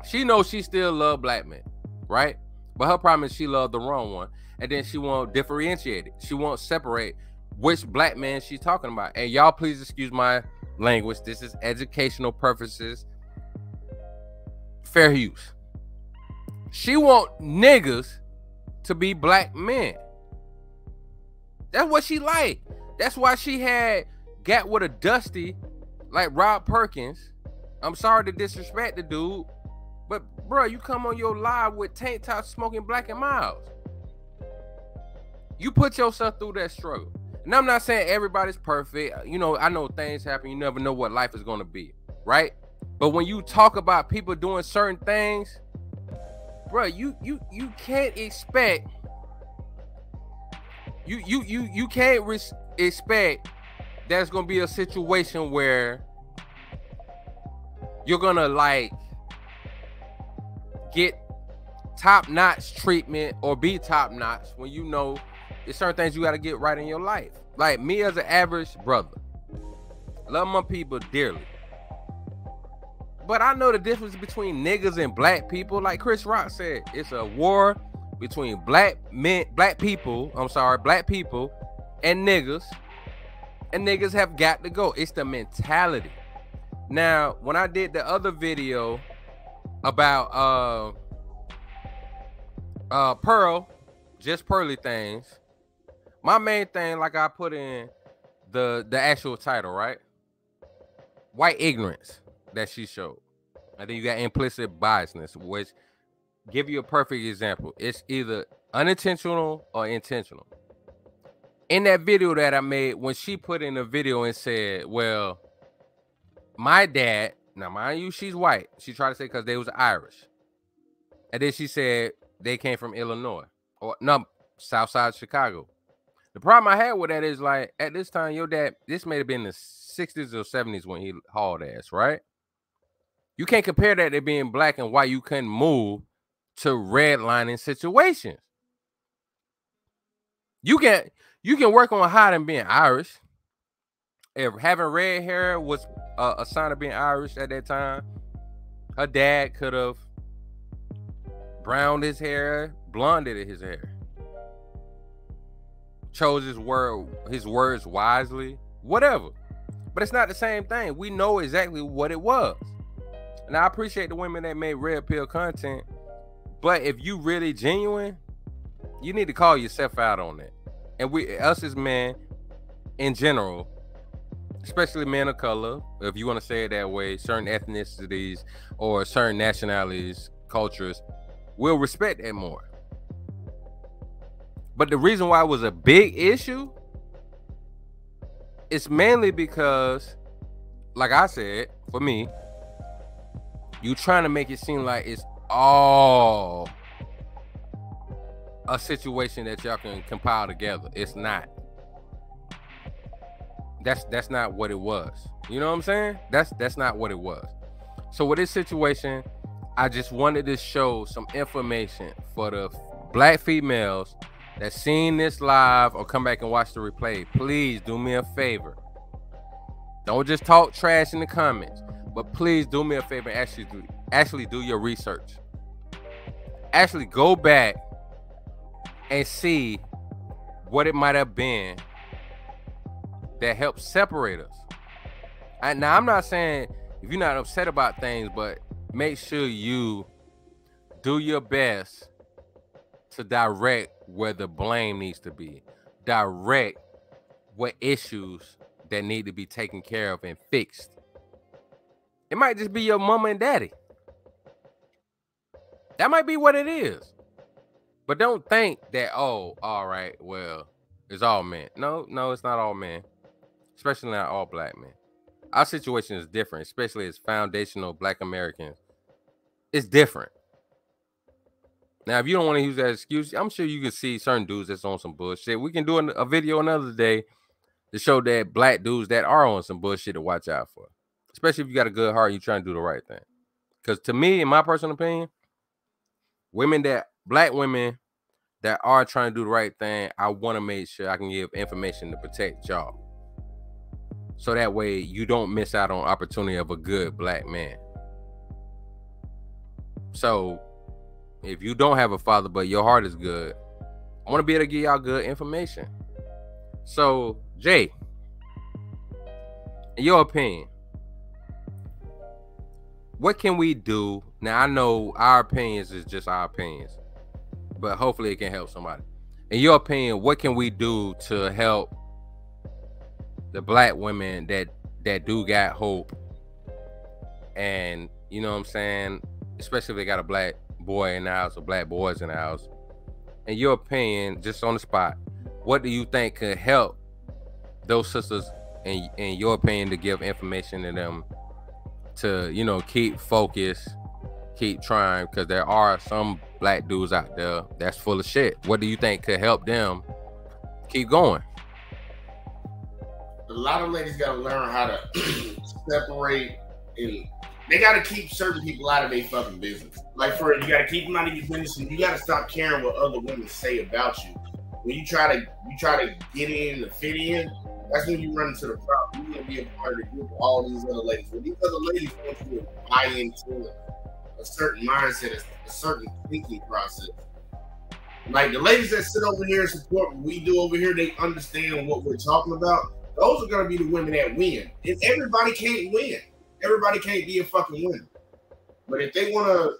She knows she still love black men, right? But her problem is she loved the wrong one. And then she won't differentiate it. She won't separate which black man she's talking about. And y'all please excuse my language. This is educational purposes. Fair use. She want niggas to be black men. That's what she like. That's why she had got with a dusty like Rob Perkins. I'm sorry to disrespect the dude, but bro, you come on your live with tank top smoking Black and Milds. You put yourself through that struggle. And I'm not saying everybody's perfect. You know, I know things happen. You never know what life is going to be, right? But when you talk about people doing certain things, bro, you you you can't expect you you you you can't expect there's going to be a situation where you're to like get top notch treatment or be top notch when you know there's certain things you got to get right in your life. Like me as an average brother, love my people dearly. But I know the difference between niggas and black people. Like Chris Rock said, it's a war between black men, black people. I'm sorry, black people and niggas. And niggas have got to go. It's the mentality. Now, when I did the other video about uh uh Pearl, just pearly things. My main thing, like I put in the the actual title, right? White ignorance that she showed. And then you got implicit biasness, which give you a perfect example. It's either unintentional or intentional. In that video that I made, when she put in a video and said, Well, my dad, now mind you, she's white. She tried to say because they was Irish. And then she said they came from Illinois or no, South Side Chicago. The problem I had with that is like at this time, your dad, this may have been the 60s or 70s when he hauled ass, right? You can't compare that to being black and white. You couldn't move to redlining situations. You can you can work on hiding being Irish. If having red hair was a, sign of being Irish at that time, her dad could have browned his hair, blonded his hair. Chose his word his words wisely whatever. But it's not the same thing. We know exactly what it was. And i appreciate the women that made red pill content. But if you really genuine you need to call yourself out on that and we us as men in general especially men of color if you want to say it that way certain ethnicities or certain nationalities cultures will respect that more but the reason why it was a big issue is mainly because, like I said, for me, you trying to make it seem like it's all a situation that y'all can compile together. It's not. That's that's not what it was. You know what I'm saying? That's that's not what it was. So with this situation, I just wanted to show some information for the black females that seen this live or come back and watch the replay, please do me a favor. Don't just talk trash in the comments, but please do me a favor and actually do actually do your research. Actually go back and see what it might have been that helped separate us. I, now I'm not saying if you're not upset about things, but make sure you do your best to direct where the blame needs to be. Direct what issues that need to be taken care of and fixed. It might just be your mama and daddy. That might be what it is. But don't think that, oh, all right, well, it's all men. No, no, it's not all men. Especially not all black men. Our situation is different, especially as foundational black Americans. It's different. Now, if you don't want to use that excuse, I'm sure you can see certain dudes that's on some bullshit. We can do a video another day to show that black dudes that are on some bullshit to watch out for. Especially if you got a good heart, you're trying to do the right thing. Because to me, in my personal opinion, women that black women that are trying to do the right thing, I want to make sure I can give information to protect y'all. So that way you don't miss out on opportunity of a good black man. So if you don't have a father, but your heart is good, I want to be able to give y'all good information. So, Jay, in your opinion, what can we do? Now, I know our opinions is just our opinions, but hopefully it can help somebody. In your opinion, what can we do to help the black women that that do got hope and you know what I'm saying, especially if they got a black boy in the house or black boys in the house. In your opinion, just on the spot, what do you think could help those sisters in in your opinion to give information to them to, you know, keep focused, keep trying because there are some black dudes out there that's full of shit. What do you think could help them keep going? A lot of ladies got to learn how to *clears throat* separate and they got to keep certain people out of their fucking business. Like for you got to keep them out of your business, and you got to stop caring what other women say about you. When you try to you try to get in to fit in, that's when you run into the problem. You want to be a part of the group of all these other ladies. When these other ladies want you to buy into a certain mindset, a certain thinking process. Like the ladies that sit over here and support what we do over here, they understand what we're talking about. Those are gonna be the women that win. And everybody can't win. Everybody can't be a fucking winner. But if they wanna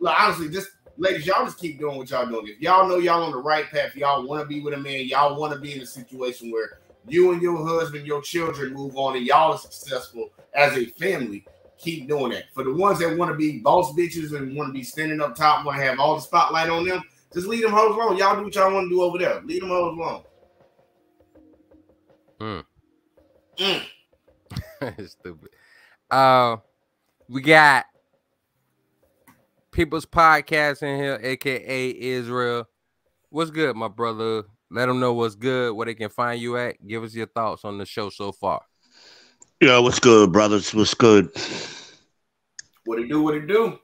look, honestly, just ladies, y'all just keep doing what y'all doing. If y'all know y'all on the right path, y'all want to be with a man, y'all want to be in a situation where you and your husband, your children move on, and y'all are successful as a family. Keep doing that. For the ones that want to be boss bitches and want to be standing up top, want to have all the spotlight on them, just leave them hoes alone. Y'all do what y'all want to do over there. Leave them hoes alone. Mm. Mm. *laughs* Stupid. Uh, we got People's Podcast in here, aka Israel. What's good, my brother? Let them know what's good, where they can find you at. Give us your thoughts on the show so far. Yeah, what's good, brothers? What's good? What it do? What it do?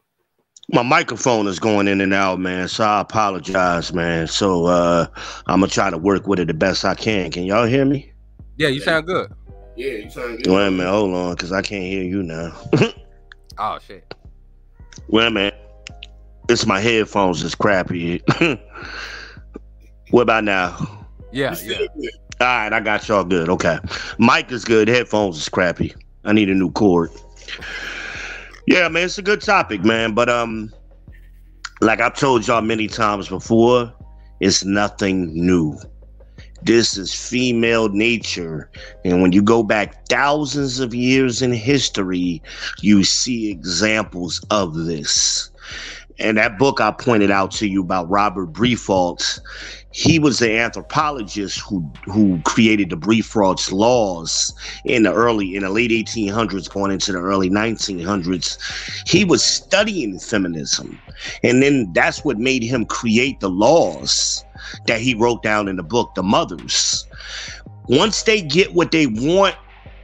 My microphone is going in and out, man. So I apologize, man. So uh I'm gonna try to work with it the best I can. Can y'all hear me? Yeah, you sound good. Yeah, you sound good. Wait a minute, hold on, because I can't hear you now. *laughs* Oh shit. Wait a minute. It's my headphones is crappy. *laughs* what about now? Yeah, yeah. All right, I got y'all good. Okay. Mic is good. Headphones is crappy. I need a new cord. Yeah, man, it's a good topic, man. But um, like I've told y'all many times before, it's nothing new. This is female nature. And when you go back thousands of years in history, you see examples of this. And that book I pointed out to you about Robert Briffault, he was the anthropologist who who created the Briffault's laws in the early in the late 1800s going into the early 1900s he was studying feminism and then that's what made him create the laws that he wrote down in the book the mothers once they get what they want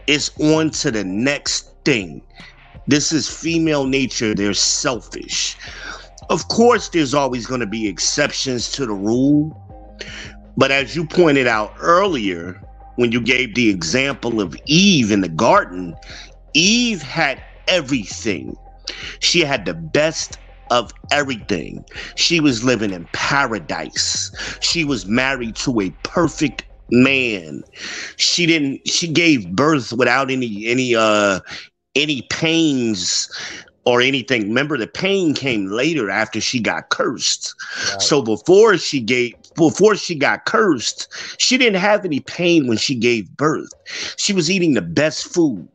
it's on to the next thing this is female nature they're selfish of course, there's always going to be exceptions to the rule. But as you pointed out earlier, when you gave the example of Eve in the garden, Eve had everything. She had the best of everything. She was living in paradise. She was married to a perfect man. She didn't she gave birth without any any uh any pains or anything. Remember, the pain came later after she got cursed. So before she gave, before she got cursed, she didn't have any pain when she gave birth. She was eating the best food,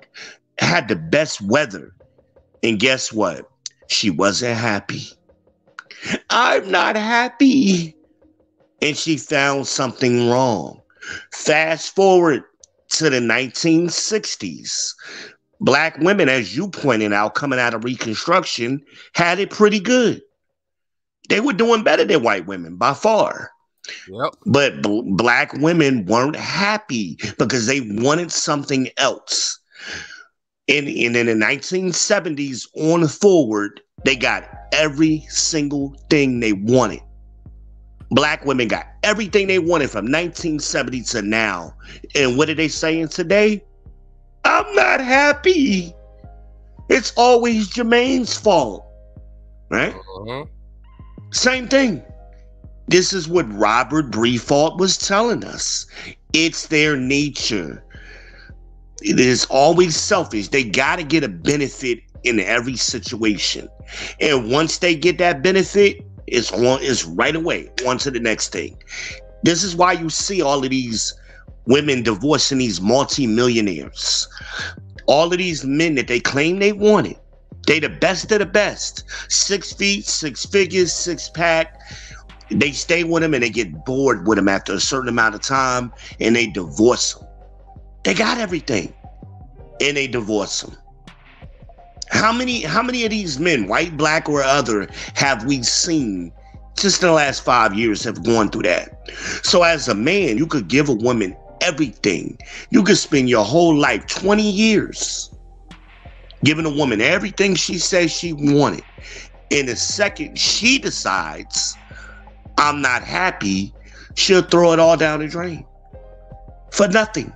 had the best weather, and guess what? She wasn't happy. I'm not happy. And she found something wrong. Fast forward to the 1960s. Black women, as you pointed out, coming out of Reconstruction, had it pretty good. They were doing better than white women by far. Yep. But b- black women weren't happy because they wanted something else. And, and in the 1970s on forward, they got every single thing they wanted. Black women got everything they wanted from 1970 to now. And what are they saying today? I'm not happy. It's always Jermaine's fault. Right? Uh-huh. Same thing. This is what Robert Briffault was telling us. It's their nature. It is always selfish. They got to get a benefit in every situation. And once they get that benefit, it's on it's right away on to the next thing. This is why you see all of these women divorcing these multi-millionaires. All of these men that they claim they wanted. They the best of the best. Six feet, six figures, six pack. They stay with them and they get bored with them after a certain amount of time and they divorce them. They got everything and they divorce them. How many how many of these men, white, black, or other, have we seen just in the last five years have gone through that? So as a man, you could give a woman everything. You could spend your whole life, 20 years, giving a woman everything she says she wanted. In the second she decides, I'm not happy, she'll throw it all down the drain for nothing.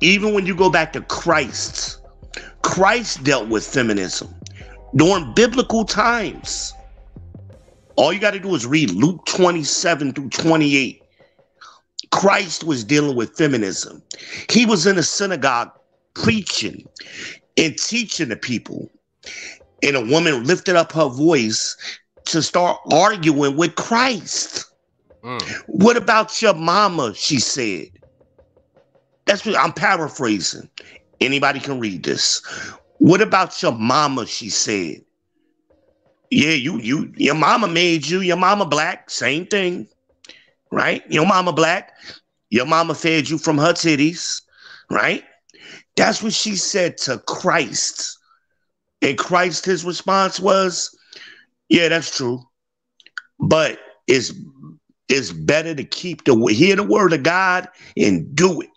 Even when you go back to Christ, Christ dealt with feminism during biblical times. All you got to do is read Luke 27 through 28. Christ was dealing with feminism. He was in a synagogue preaching and teaching the people. And a woman lifted up her voice to start arguing with Christ. Mm. What about your mama? She said. That's what I'm paraphrasing. Anybody can read this. What about your mama? She said. Yeah, you you your mama made you. Your mama black, same thing, right? Your mama black. Your mama fed you from her titties, right? That's what she said to Christ. And Christ, his response was, "Yeah, that's true, but it's it's better to keep the hear the word of God and do it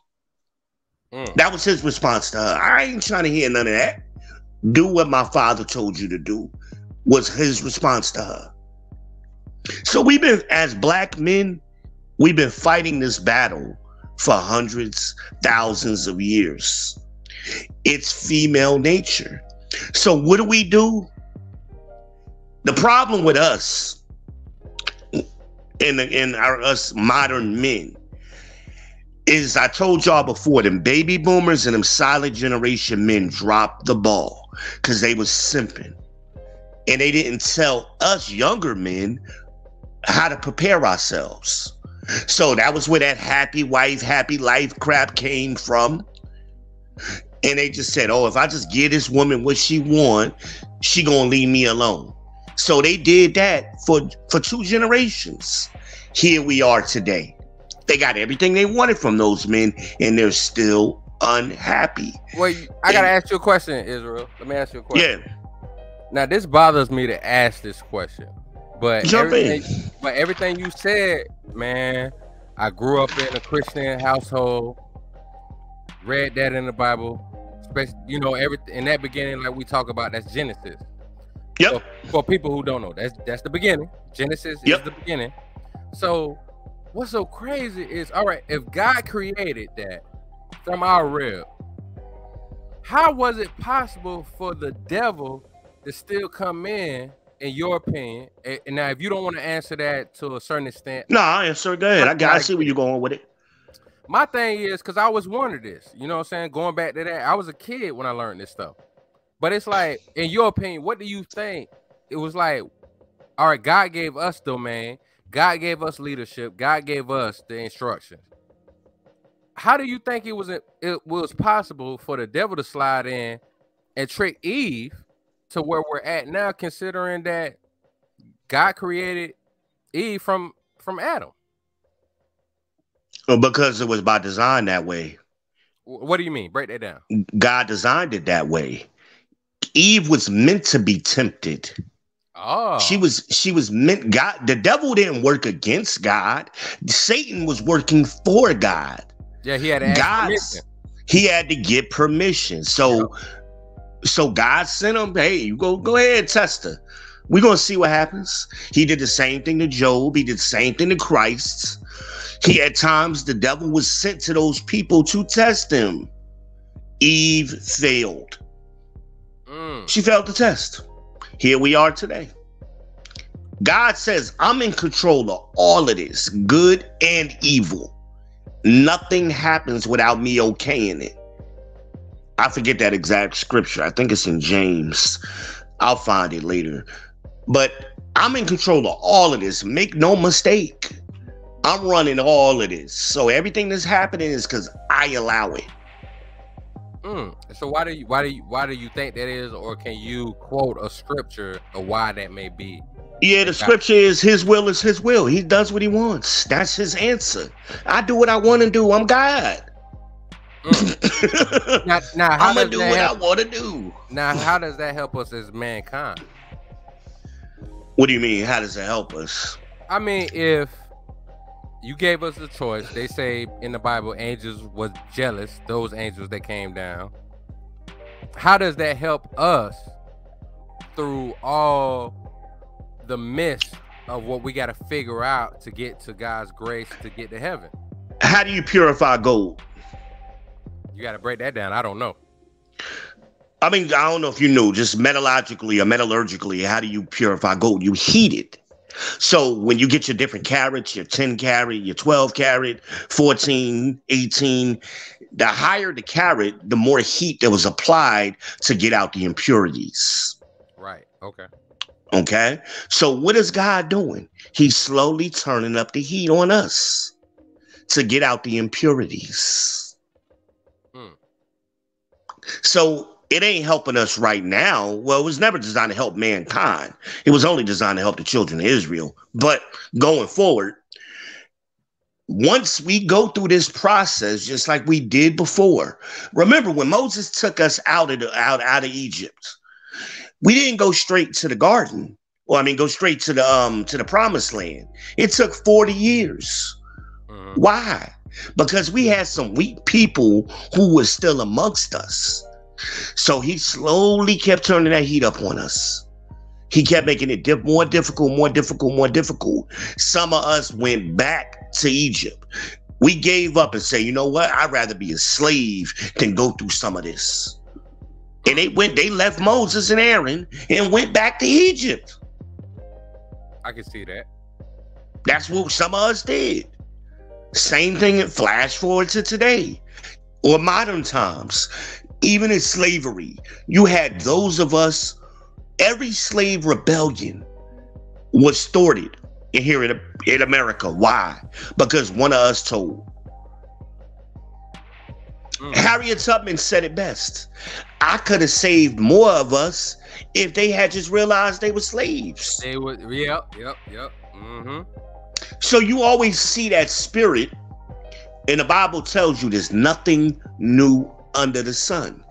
Mm. That was his response to her. I ain't trying to hear none of that. Do what my father told you to do, was his response to her. So we've been, as black men, we've been fighting this battle for hundreds, thousands of years. It's female nature. So what do we do? The problem with us in, in our us modern men is I told y'all before, them baby boomers and them silent generation men dropped the ball because they was simping. And they didn't tell us younger men how to prepare ourselves. So that was where that happy wife, happy life crap came from. And they just said, oh, if I just give this woman what she want, she gonna leave me alone. So they did that for, for two generations. Here we are today. They got everything they wanted from those men, and they're still unhappy. Well, I gotta ask you a question, Israel. Let me ask you a question. Yeah. Now this bothers me to ask this question, but Jump in. everything, but everything you said, man, I grew up in a Christian household, read that in the Bible, especially you know everything in that beginning, like we talk about, that's Genesis. Yep. So, for people who don't know, that's that's the beginning. Genesis Yep. is the beginning. So what's so crazy is all right, if God created that from our rib, how was it possible for the devil to still come in, in your opinion? And now, if you don't want to answer that to a certain extent, No, I answer. Ahead. I got. I see where you're going with it. my thing is because I was wondering this, you know what I'm saying? Going back to that, I was a kid when I learned this stuff. But it's like, in your opinion, what do you think? It was like, all right, God gave us domain, God gave us leadership, God gave us the instructions. How do you think it was it was possible for the devil to slide in and trick Eve to where we're at now, considering that God created Eve from from Adam? Well, because it was by design that way. What do you mean? Break that down. God designed it that way. Eve was meant to be tempted. Oh, She was she was meant God the devil didn't work against God. Satan was working for God. yeah, he had God's he had to get permission. So so God sent him, hey, you go go ahead, test her. We're gonna see what happens. He did the same thing to Job, he did the same thing to Christ. He at times the devil was sent to those people to test him. Eve failed. Mm. She failed the test. Here we are today. God says, I'm in control of all of this, good and evil. Nothing happens without me okaying it. I forget that exact scripture. I think it's in James. I'll find it later. But I'm in control of all of this. Make no mistake. I'm running all of this. So everything that's happening is because I allow it. Mm. So why do you why do you why do you think that is, or can you quote a scripture of why that may be? Yeah, the scripture is his will is his will. He does what he wants. That's his answer. I do what I want to do. I'm God. *laughs* Now, now how I'm gonna do what I want to do. now how does that help us as mankind? What do you mean? How does it help us? I mean, if you gave us the choice, they say in the Bible, angels was jealous. Those angels that came down. How does that help us through all the mist of what we got to figure out to get to God's grace to get to heaven? How do you purify gold? You got to break that down. I don't know. I mean, I don't know if you knew, just metallurgically or metallurgically, how do you purify gold? You heat it. So when you get your different carats, your 10 carat, your 12 carat, 14, 18, the higher the carat, the more heat that was applied to get out the impurities. Right. Okay. Okay. So what is God doing? He's slowly turning up the heat on us to get out the impurities. Hmm. So it ain't helping us right now. Well, it was never designed to help mankind. It was only designed to help the children of Israel. But going forward, once we go through this process, just like we did before, remember when Moses took us out of the, out out of Egypt, we didn't go straight to the garden. Well, I mean, go straight to the um to the promised land. It took forty years. Why? Because we had some weak people who were still amongst us. So he slowly kept turning that heat up on us. He kept making it diff- more difficult, more difficult, more difficult. Some of us went back to Egypt. We gave up and said, you know what? I'd rather be a slave than go through some of this. And they went, they left Moses and Aaron and went back to Egypt. I can see that. That's what some of us did. Same thing, flash forward to today or modern times. Even in slavery, you had those of us, every slave rebellion was thwarted in here in, in America. Why? Because one of us told. Harriet Tubman said it best. I could have saved more of us if they had just realized they were slaves. They would. Yep. Yep. Yep. Mm-hmm. So you always see that spirit, and the Bible tells you there's nothing new under the sun.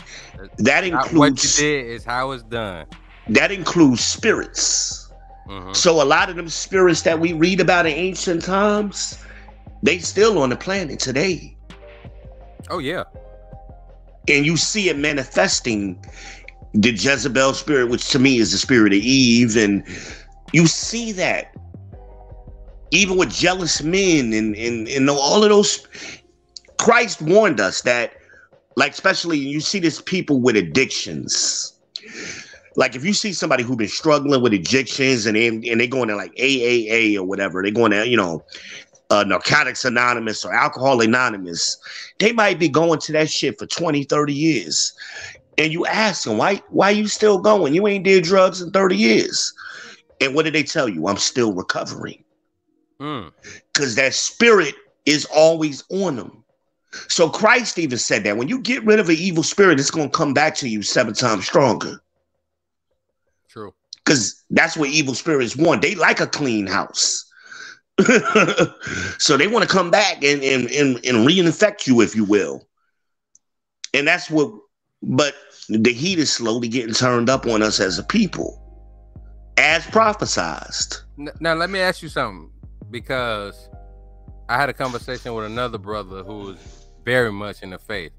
That Not what you includes did is how it's done. that includes spirits. Mhm. So a lot of them spirits that we read about in ancient times, they still on the planet today. Oh yeah. And you see it manifesting the Jezebel spirit, which to me is the spirit of Eve, and you see that even with jealous men and and, and all of those. Christ warned us that, like, especially you see this people with addictions. Like if you see somebody who's been struggling with addictions and they, and they're going to like AAA or whatever, they're going to you know uh, Narcotics Anonymous or Alcohol Anonymous, they might be going to that shit for 20, 30 years. And you ask them, why, why you still going? You ain't did drugs in 30 years. And what did they tell you? I'm still recovering. Because that spirit is always on them. So Christ even said that when you get rid of an evil spirit, it's going to come back to you seven times stronger. True. Because that's what evil spirits want. They like a clean house. *laughs* so they want to come back and, and, and, and reinfect you, if you will. And that's what, but the heat is slowly getting turned up on us as a people, as prophesized. Now let me ask you something because I had a conversation with another brother who was very much in the faith,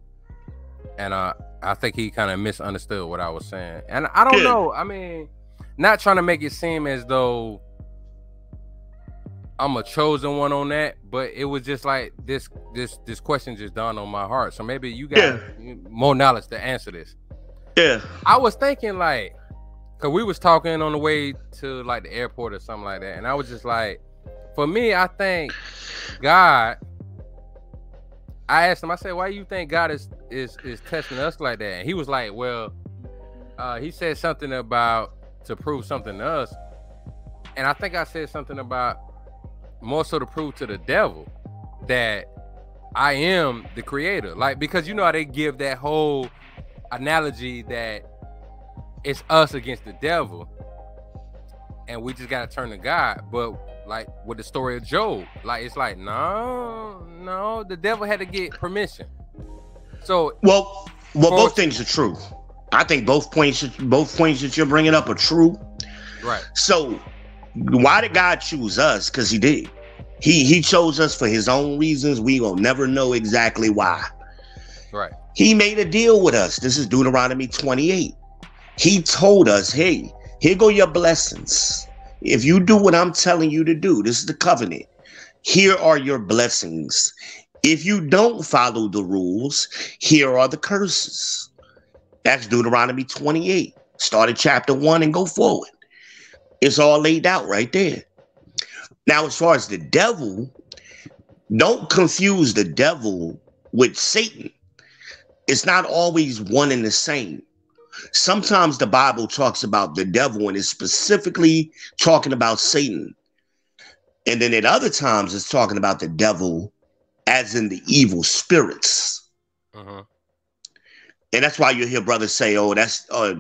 and uh, I think he kind of misunderstood what I was saying. And I don't Good. know. I mean, not trying to make it seem as though I'm a chosen one on that, but it was just like this this this question just dawned on my heart. So maybe you got more knowledge to answer this. Yeah. I was thinking like, cause we was talking on the way to like the airport or something like that, and I was just like, for me, I think God. I asked him. I said, "Why you think God is is is testing us like that?" And he was like, "Well, uh, he said something about to prove something to us, and I think I said something about more so to prove to the devil that I am the creator. Like because you know how they give that whole analogy that it's us against the devil, and we just gotta turn to God. But like with the story of Job, like it's like no, no, the devil had to get permission. So Well, well, both things are true. I think both points, both points that you're bringing up are true. right, So, why did God choose us? Because He did. He He chose us for His own reasons. We will never know exactly why. right, He made a deal with us. This is Deuteronomy 28. He told us, "Hey, here go your blessings. If you do what I'm telling you to do, this is the covenant. Here are your blessings. If you don't follow the rules, here are the curses." That's Deuteronomy 28. Start at chapter 1 and go forward. It's all laid out right there. Now, as far as the devil, don't confuse the devil with Satan. It's not always one and the same. Sometimes the Bible talks about the devil and is specifically talking about Satan. And then at other times, it's talking about the devil as in the evil spirits. uh-huh. And that's why you hear brothers say, "Oh, that's uh,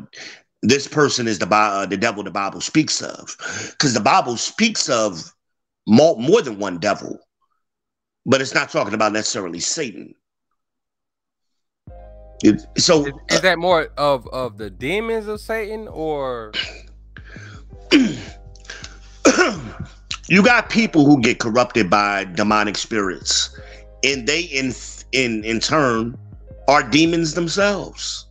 this person is the uh, the devil the Bible speaks of," because the Bible speaks of more, more than one devil, but it's not talking about necessarily Satan. It- so Is, is that more of of the demons of Satan or *clears throat* you got people who get corrupted by demonic spirits, and they in in in turn are demons themselves.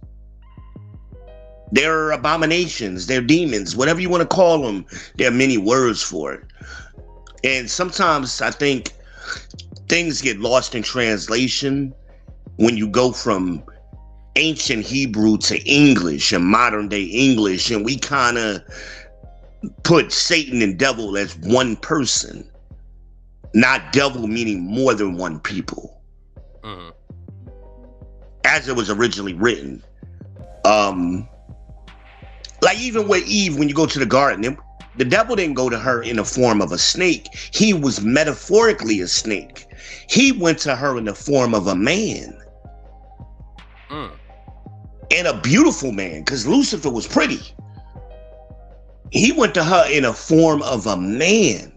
They're abominations, they're demons, whatever you want to call them. There are many words for it. And sometimes I think things get lost in translation when you go from ancient Hebrew to English and modern day English, and we kind of put Satan and devil as one person, not devil meaning more than one people, Mhm. as it was originally written. Um, like even with Eve, when you go to the garden, it- the devil didn't go to her in the form of a snake. He was metaphorically a snake. He went to her in the form of a man Mm. And a beautiful man, because Lucifer was pretty. He went to her in a form of a man,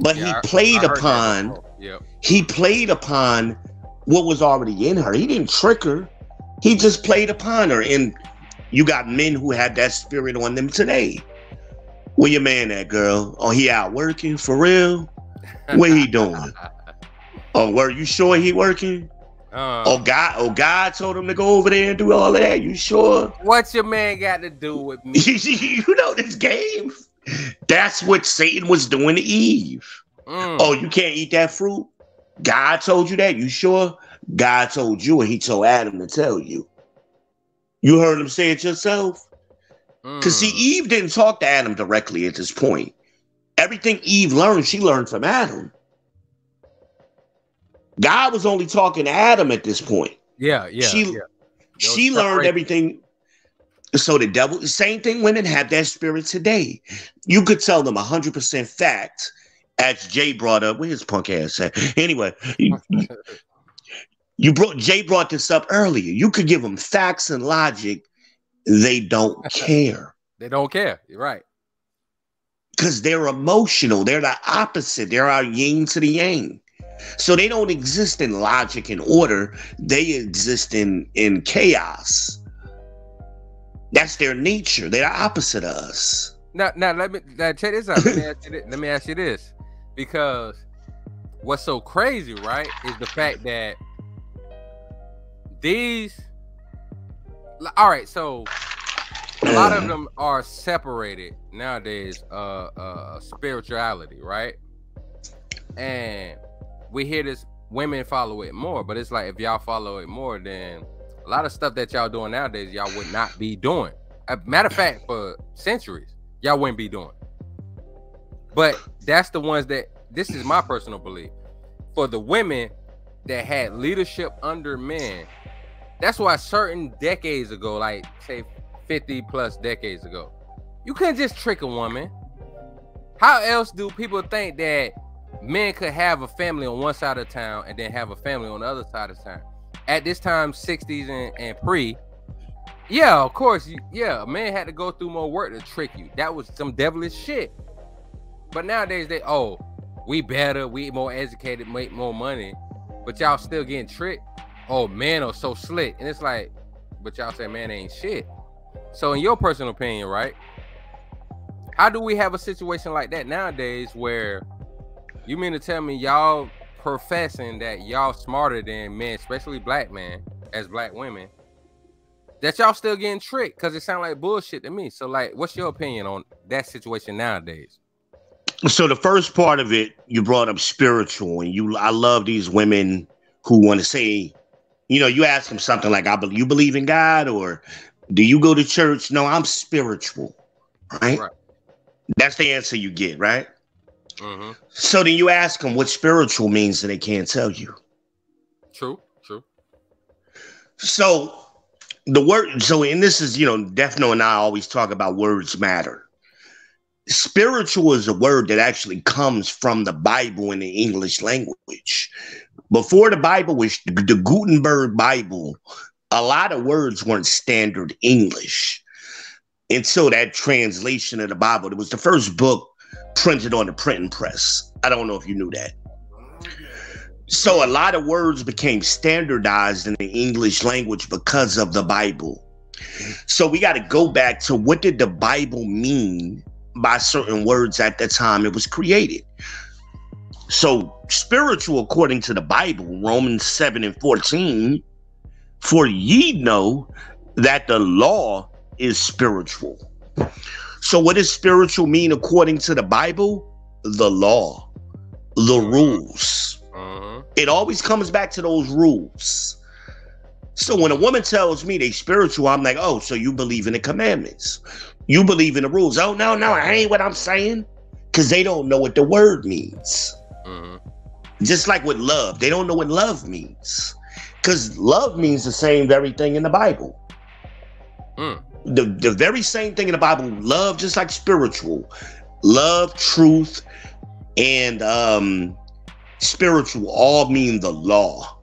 but Yeah, he played I that upon. Yep. he played upon what was already in her. He didn't trick her. He just played upon her. And you got men who had that spirit on them today. Where your man at, girl? Oh, he out working for real? What he doing? *laughs* Oh, were you sure he working? Uh, oh God, oh God told him to go over there and do all that. You sure? What's your man got to do with me? *laughs* you know this game. That's what Satan was doing to Eve. Mm. Oh, you can't eat that fruit? God told you that? You sure? God told you, and he told Adam to tell you. You heard him say it yourself? Because see, Mm. Eve didn't talk to Adam directly at this point. Everything Eve learned, she learned from Adam. God was only talking to Adam at this point. Yeah, yeah. she yeah. she learned everything. So the devil, same thing. Women have that spirit today. You could tell them hundred percent fact, as Jay brought up. Where his punk ass at? Anyway, you, *laughs* you brought Jay brought this up earlier. You could give them facts and logic. They don't *laughs* care They don't care. You're right. because they're emotional. They're the opposite. They're our yin to the yang. So they don't exist in logic and order. They exist in in chaos. That's their nature. They're the opposite of us. Now, now let me now check this out. Let me ask you this. Let me ask you this, because what's so crazy, right, is the fact that these. All right, so a lot of them are separated nowadays. Uh, uh, spirituality, right? And we hear this. Women follow it more, but it's like if y'all follow it more, then a lot of stuff that y'all doing nowadays, y'all would not be doing. A matter of fact, for centuries, y'all wouldn't be doing. But that's the ones that this is my personal belief. For the women that had leadership under men, that's why certain decades ago, like say 50 plus decades ago, you couldn't just trick a woman. How else do people think that men could have a family on one side of town and then have a family on the other side of town? At this time, 60s and, and pre, yeah, of course, you, yeah, a man had to go through more work to trick you. That was some devilish shit. But nowadays, they oh, we better, we more educated, make more money, but y'all still getting tricked. Oh, men are so slick, and it's like, but y'all say man ain't shit. So, in your personal opinion, right? How do we have a situation like that nowadays where you mean to tell me y'all professing that y'all smarter than men, especially black men, as black women, that y'all still getting tricked? Because it sounds like bullshit to me. So, like, what's your opinion on that situation nowadays? So the first part of it, you brought up spiritual, and you I love these women who want to say, you know, you ask them something like, "I believe you believe in God," or "Do you go to church?" No, I'm spiritual, right? Right. That's the answer you get, right? Mm-hmm. So then you ask them what spiritual means, and they can't tell you. True, true. So the word, so and this is, you know, Defno and I always talk about words matter. Spiritual is a word that actually comes from the Bible in the English language. Before the Bible was the Gutenberg Bible, a lot of words weren't standard English. And so that translation of the Bible, it was the first book printed on the printing press. I don't know if you knew that. So a lot of words became standardized in the English language because of the Bible. So we got to go back to what did the Bible mean by certain words at the time it was created. So spiritual according to the Bible, Romans 7 and 14, for ye know that the law is spiritual. So what does spiritual mean according to the Bible? The law, the rules uh-huh. it always comes back to those rules. So when a woman tells me they spiritual, I'm like, oh, so you believe in the commandments. You believe in the rules. Oh, no, no, I ain't what I'm saying. Because they don't know what the word means. Uh-huh. Just like with love, they don't know what love means. Because love means the same very thing in the Bible. Hmm. The, the very same thing in the Bible, love, just like spiritual, love, truth, and um spiritual all mean the law.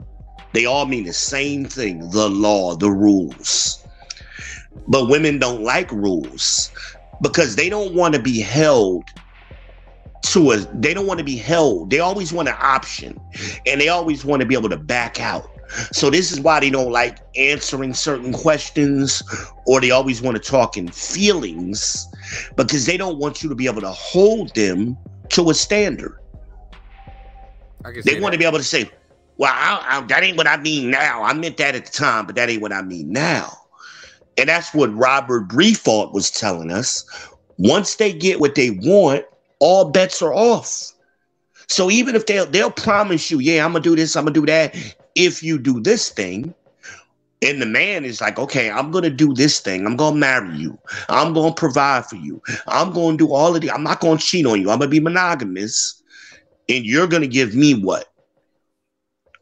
They all mean the same thing the law, the rules. But women don't like rules because they don't want to be held to a, they don't want to be held. They always want an option and they always want to be able to back out. So this is why they don't like answering certain questions or they always want to talk in feelings because they don't want you to be able to hold them to a standard. I They want to be able to say, Well, I, I, that ain't what I mean now. I meant that at the time, but that ain't what I mean now. And that's what Robert Briffault was telling us. Once they get what they want, all bets are off. So even if they'll they'll promise you, yeah, I'm gonna do this, I'm gonna do that. If you do this thing, and the man is like, okay, I'm gonna do this thing. I'm gonna marry you. I'm gonna provide for you. I'm gonna do all of the. I'm not gonna cheat on you. I'm gonna be monogamous, and you're gonna give me what?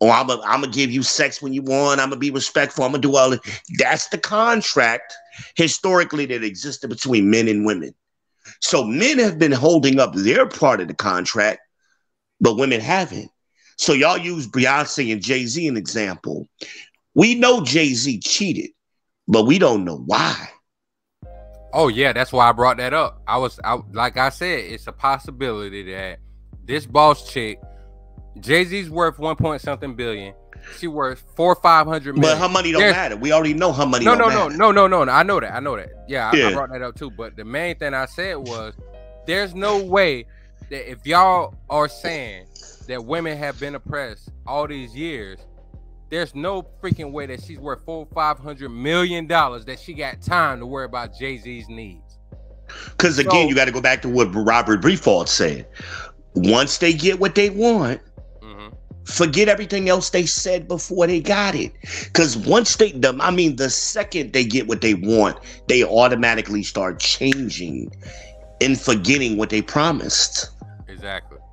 Or I'm gonna I'm give you sex when you want. I'm gonna be respectful. I'm gonna do all of That's the contract historically that existed between men and women. So men have been holding up their part of the contract, but women haven't. So y'all use Beyonce and Jay Z an example. We know Jay Z cheated, but we don't know why. Oh yeah, that's why I brought that up. I was I, like I said, it's a possibility that this boss chick, Jay Z's worth one point something billion. She worth four five hundred million. But her money don't There's- matter. We already know her money no, don't no, matter. no, no, no, no. I know that. I know that. Yeah, I, I brought that up too. But the main thing I said was, there's no way that if y'all are saying that women have been oppressed all these years, there's no freaking way that she's worth four, five hundred million dollars that she got time to worry about Jay Z's needs. Because again, you got to go back to what Robert Briffault said. Once they get what they want, Mm-hmm. forget everything else they said before they got it. Because once they, the, I mean, the second they get what they want, they automatically start changing and forgetting what they promised.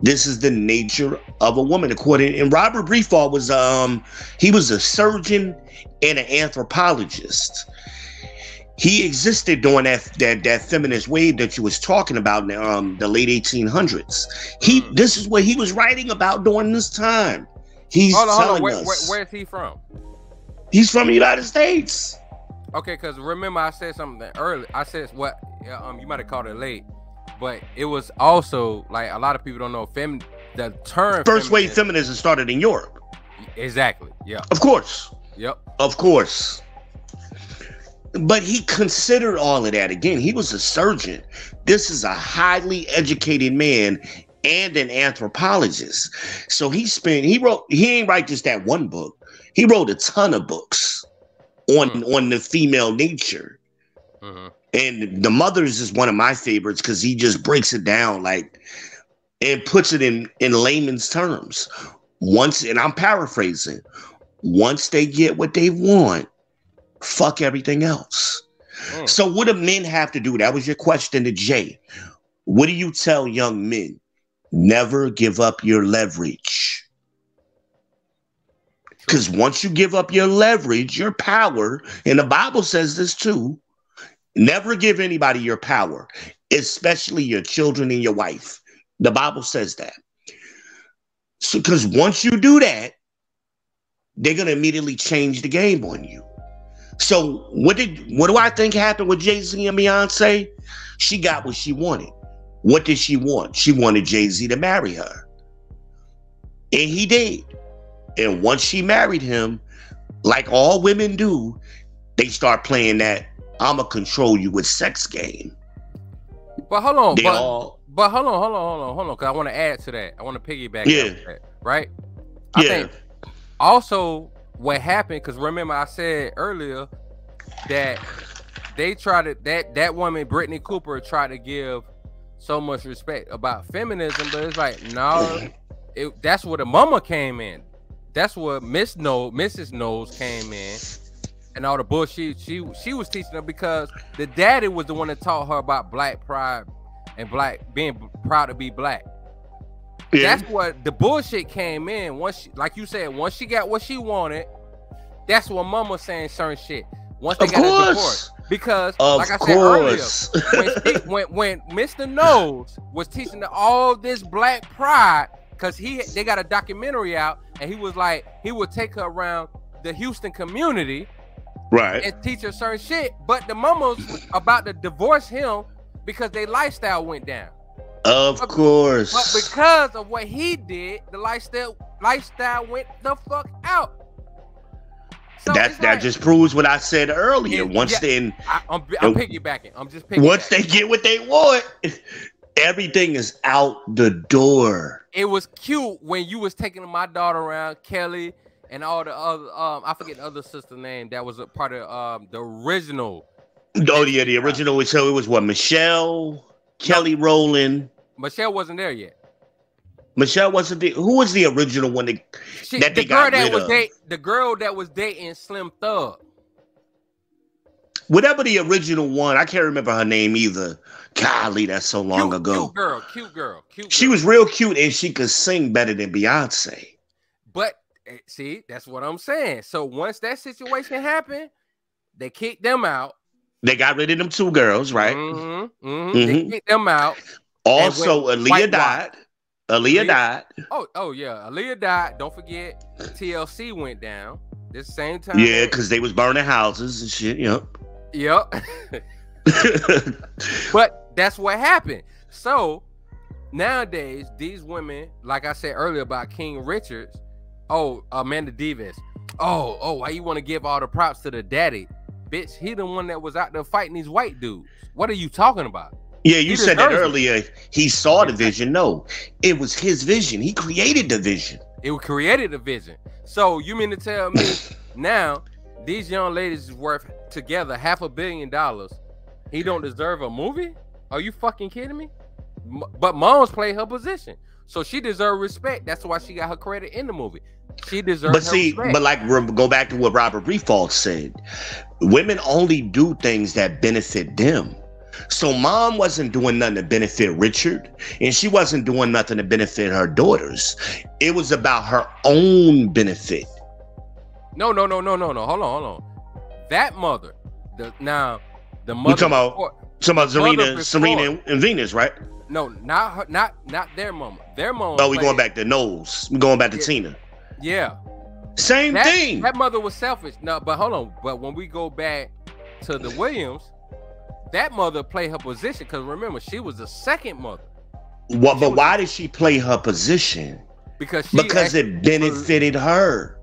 This is the nature of a woman, according. And Robert Briffault was, um, he was a surgeon and an anthropologist. He existed during that that that feminist wave that you was talking about in um, the late 1800s. He, this is what he was writing about during this time. He's hold on, hold telling on. Where, us where, where's he from? he's from the United States. Okay, because remember I said something earlier. I said what um you might have called it late, but it was also like a lot of people don't know fem the term First wave feminism started in Europe. Exactly. Yeah. Of course. Yep. Of course. But he considered all of that. Again, he was a surgeon. This is a highly educated man and an anthropologist. So he spent, he wrote, he ain't write just that one book. He wrote a ton of books on on the female nature. Mm-hmm. And the mothers is one of my favorites because he just breaks it down like and puts it in in layman's terms. Once, and I'm paraphrasing, once they get what they want, fuck everything else. Hmm. So what do men have to do? That was your question to Jay. What do you tell young men? Never give up your leverage. Because once you give up your leverage, your power, and the Bible says this too, never give anybody your power, especially your children and your wife. The Bible says that. So, because once you do that, they're gonna immediately change the game on you. So, what did what do I think happened with Jay Z and Beyonce? She got what she wanted. What did she want? She wanted Jay Z to marry her, and he did. And once she married him, like all women do, they start playing that "I'ma control you with sex" game. But hold on, They but, all- but hold on, hold on, hold on, hold on, because I want to add to that. I want to piggyback Yeah. that, right? I Yeah. think also what happened, because remember I said earlier that they tried to that that woman Brittney Cooper tried to give so much respect about feminism, but it's like no, it, that's where the mama came in. That's where Miss No Mrs. Knowles came in, and all the bullshit she she was teaching her because the daddy was the one that taught her about black pride and black being proud to be black. Yeah. That's what the bullshit came in. Once, she, like you said, once she got what she wanted, that's what Mama was saying certain shit. Once they Of got a divorce, because Of like I said earlier, course. when, when when Mr. Knowles was teaching her all this black pride, because he they got a documentary out, and he was like he would take her around the Houston community Right. and teach her certain shit. But the mamas about to divorce him because their lifestyle went down. Of But course. because of what he did, the lifestyle lifestyle went the fuck out. So that that like- just proves what I said earlier. Once yeah. then, I, Uh, piggybacking. I'm just piggybacking. once they get what they want, Everything is out the door. It was cute when you was taking my daughter around, Kelly, and all the other. Um, I forget the other sister name that was a part of um the original. Oh yeah, the original was so it was what Michelle, Kelly Rowland. Michelle wasn't there yet. Michelle wasn't the who was the original one that, She, that the they girl got that rid was of? date, the girl that was dating Slim Thug. Whatever the original one, I can't remember her name either. Golly, that's so long cute, ago. Cute girl, cute girl, cute. She was real cute and she could sing better than Beyonce. But see, that's what I'm saying. So once that situation happened, they kicked them out. They got rid of them two girls, right? Mm-hmm, mhm. They Mhm. kicked them out. Also, Aaliyah died. Aaliyah Aaliyah- died. Oh, oh yeah. Aaliyah died. Don't forget, TLC went down this same time. Yeah, because they was burning houses and shit. Yep. Yep. *laughs* but that's what happened. So nowadays, these women, like I said earlier about King Richards, oh Amanda Davis, oh oh, why you want to give all the props to the daddy, bitch? He the one that was out there fighting these white dudes. What are you talking about? Yeah, you He said that deserves it. earlier. He saw the vision. No, it was his vision. He created the vision. It created a vision. So you mean to tell me *laughs* now these young ladies is worth together half a billion dollars? He don't deserve a movie? Are you fucking kidding me? But Moms play her position, so she deserved respect. That's why she got her credit in the movie. She deserved. But see, respect. but like go back to what Robert Briffault said. Women only do things that benefit them. So mom wasn't doing nothing to benefit Richard, and she wasn't doing nothing to benefit her daughters. It was about her own benefit. no, no, no, no, no, no. Hold on, hold on. That mother, the now the mother. We talking about before- talking about Serena, Serena and Venus, right? No, not her, not not their mama. Their mama. Oh, we played- going back to Knowles. We going back to Yeah. Tina. Yeah. Same that, thing. That mother was selfish. No, but hold on. But when we go back to the Williams, that mother played her position because remember she was the second mother What? But why did she play her position? because she Because it benefited her.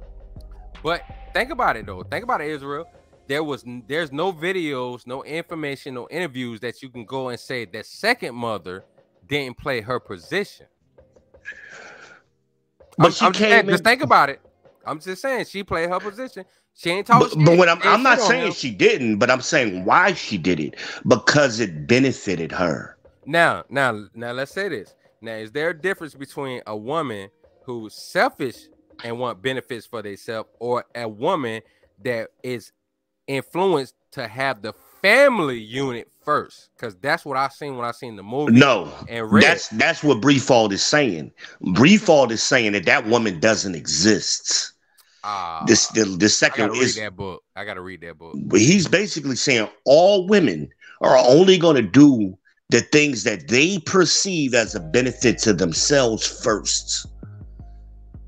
But think about it though. Think about it, Israel. There was there's no videos, no information, no interviews that you can go and say that second mother didn't play her position. But I'm, she I'm just, came saying, in- just think about it. I'm just saying she played her position. She ain't talking. But, but when I'm, I'm not saying she didn't, but I'm saying why she did it because it benefited her. Now, now, now, let's say this. Now, is there a difference between a woman who's selfish and want benefits for themselves, or a woman that is influenced to have the family unit first? Because that's what I seen when I seen the movie. No, and read. that's that's what Briffault is saying. Briffault is saying that that woman doesn't exist. Ah, This the, the I second is that book. I gotta read that book. But he's basically saying all women are only going to do the things that they perceive as a benefit to themselves first.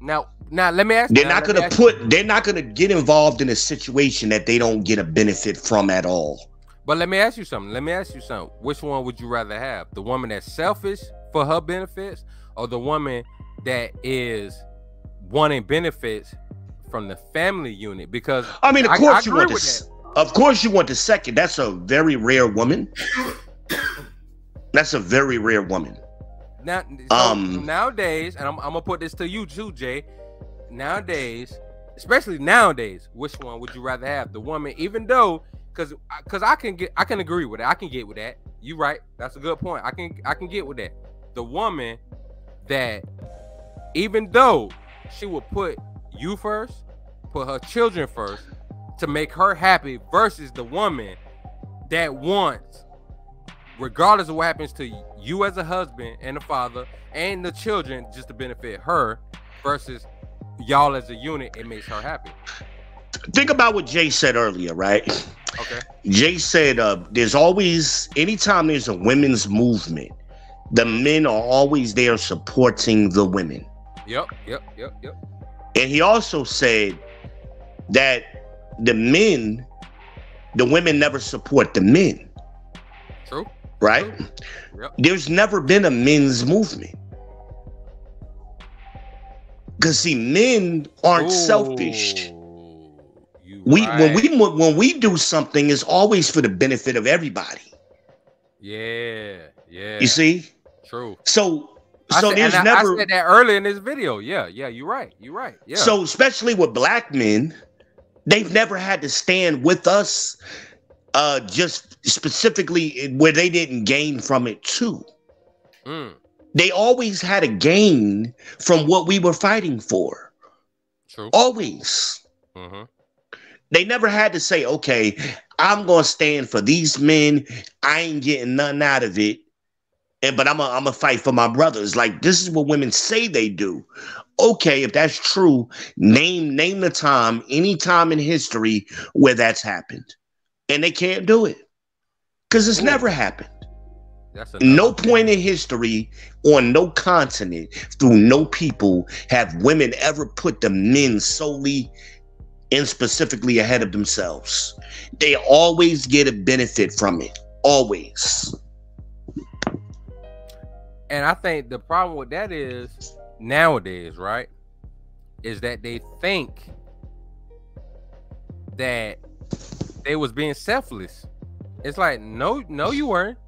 Now, now, let me ask. They're now, not going to ask you- put. They're not going to get involved in a situation that they don't get a benefit from at all. But let me ask you something. Let me ask you something. Which one would you rather have? The woman that's selfish for her benefits, or the woman that is wanting benefits from the family unit? Because I mean, of course you want the. Of course you want the second. That's a very rare woman. That's a very rare woman. Now, so Um, nowadays, and I'm, I'm gonna put this to you too, Jay. Nowadays, especially nowadays, which one would you rather have? The woman, even though, because because I can get, I can agree with that. I can get with that. You right. That's a good point. I can I can get with that. The woman that, even though she would put you first, put her children first to make her happy, versus the woman that wants regardless of what happens to you as a husband and a father and the children just to benefit her versus y'all as a unit it makes her happy Think about what Jay said earlier, right? Okay Jay said, uh, "There's always, anytime there's a women's movement, the men are always there supporting the women." yep yep yep yep And he also said that the men, the women never support the men, true right? Yep. There's never been a men's movement. Cause see, men aren't selfish. We when we when we do something, it's always for the benefit of everybody. yeah yeah You see, True. So so said, there's I- never I said that earlier in this video. Yeah, yeah, you're right. You're right. Yeah. So especially with black men, they've never had to stand with us uh just specifically where they didn't gain from it too. Mm, They always had a gain from what we were fighting for. true. Always. hmm They never had to say, okay, I'm gonna stand for these men. I ain't getting nothing out of it. And but I'm a I'm a fight for my brothers. Like this is what women say they do. Okay, if that's true, name name the time, any time in history where that's happened. And they can't do it. Because it's never happened. That's No point in history on no continent through no people have women ever put the men solely and specifically ahead of themselves. They always get a benefit from it. Always. And I think the problem with that is nowadays, right? Is that they think that they was being selfless. It's like, no, no, you weren't.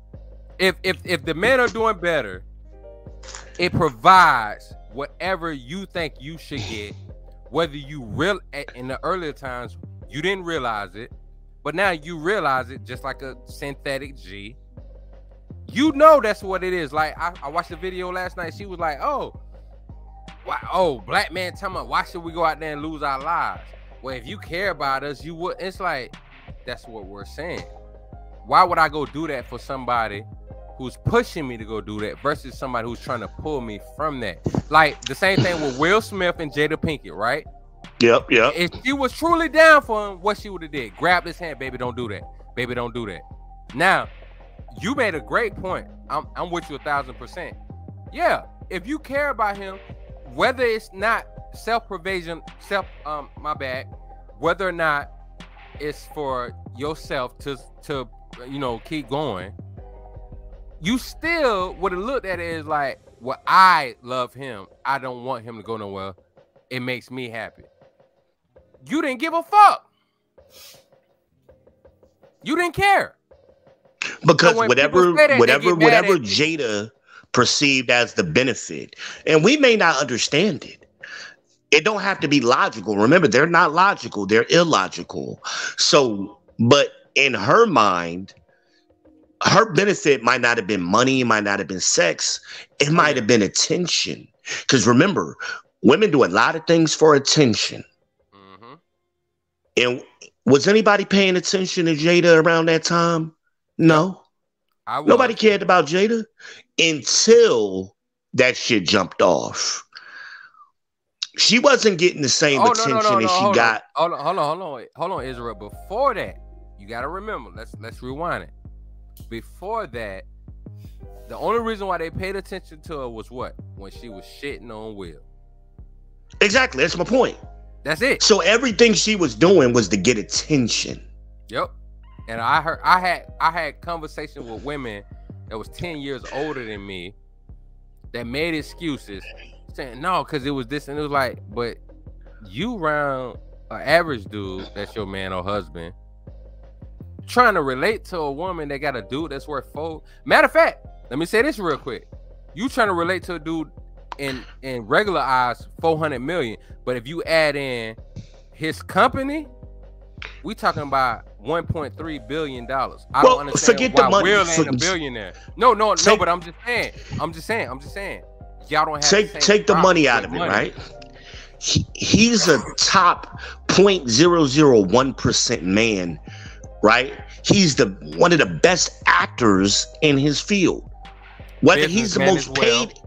If if if the men are doing better, it provides whatever you think you should get, whether you real in the earlier times you didn't realize it, but now you realize it just like a synthetic G. You know that's what it is. Like I, I watched the video last night. She was like, "Oh, why? Oh, black man, tell me why should we go out there and lose our lives? Well, if you care about us, you would." It's like that's what we're saying. Why would I go do that for somebody who's pushing me to go do that versus somebody who's trying to pull me from that? Like the same thing with Will Smith and Jada Pinkett, right? Yep, yep. If she was truly down for him, what she would have did? Grab his hand, baby. Don't do that. Baby, don't do that. Now, you made a great point. I'm, I'm with you a thousand percent. Yeah, if you care about him, whether it's not self-provision, self um my bad, whether or not it's for yourself to to you know keep going, you still would have looked at it as like, well, I love him. I don't want him to go nowhere. It makes me happy. You didn't give a fuck. You didn't care. Because So whatever that, whatever whatever. Jada perceived as the benefit, and we may not understand it. It don't have to be logical. Remember, they're not logical, they're illogical. So, but in her mind, her benefit might not have been money, it might not have been sex, it might have been attention. Because remember, women do a lot of things for attention. Mm-hmm. And was anybody paying attention to Jada around that time? No. I. Nobody cared about Jada until that shit jumped off. She wasn't getting the same Oh, attention no, no, no, as she hold got. On. Hold on, hold on, hold on, hold on, Israel. Before that, you gotta remember. Let's let's rewind it. Before that, the only reason why they paid attention to her was what? When she was shitting on Will. Exactly, that's my point. That's it. So everything she was doing was to get attention. Yep. And I heard I had I had conversation with women that was 10 years older than me that made excuses saying no because it was this and it was like but you round an average dude that's your man or husband trying to relate to a woman that got a dude that's worth four matter of fact let me say this real quick you trying to relate to a dude in in regular eyes 400 million but if you add in his company we talking about 1.3 billion dollars. I Well, don't understand forget why the money. Will ain't a billionaire. No, no, no. Take- But I'm just saying. I'm just saying. I'm just saying. Y'all don't have Take the take the money out of it, money. right? He, he's a top 0.001% man, right? He's the one of the best actors in his field. Whether he's the most as well. paid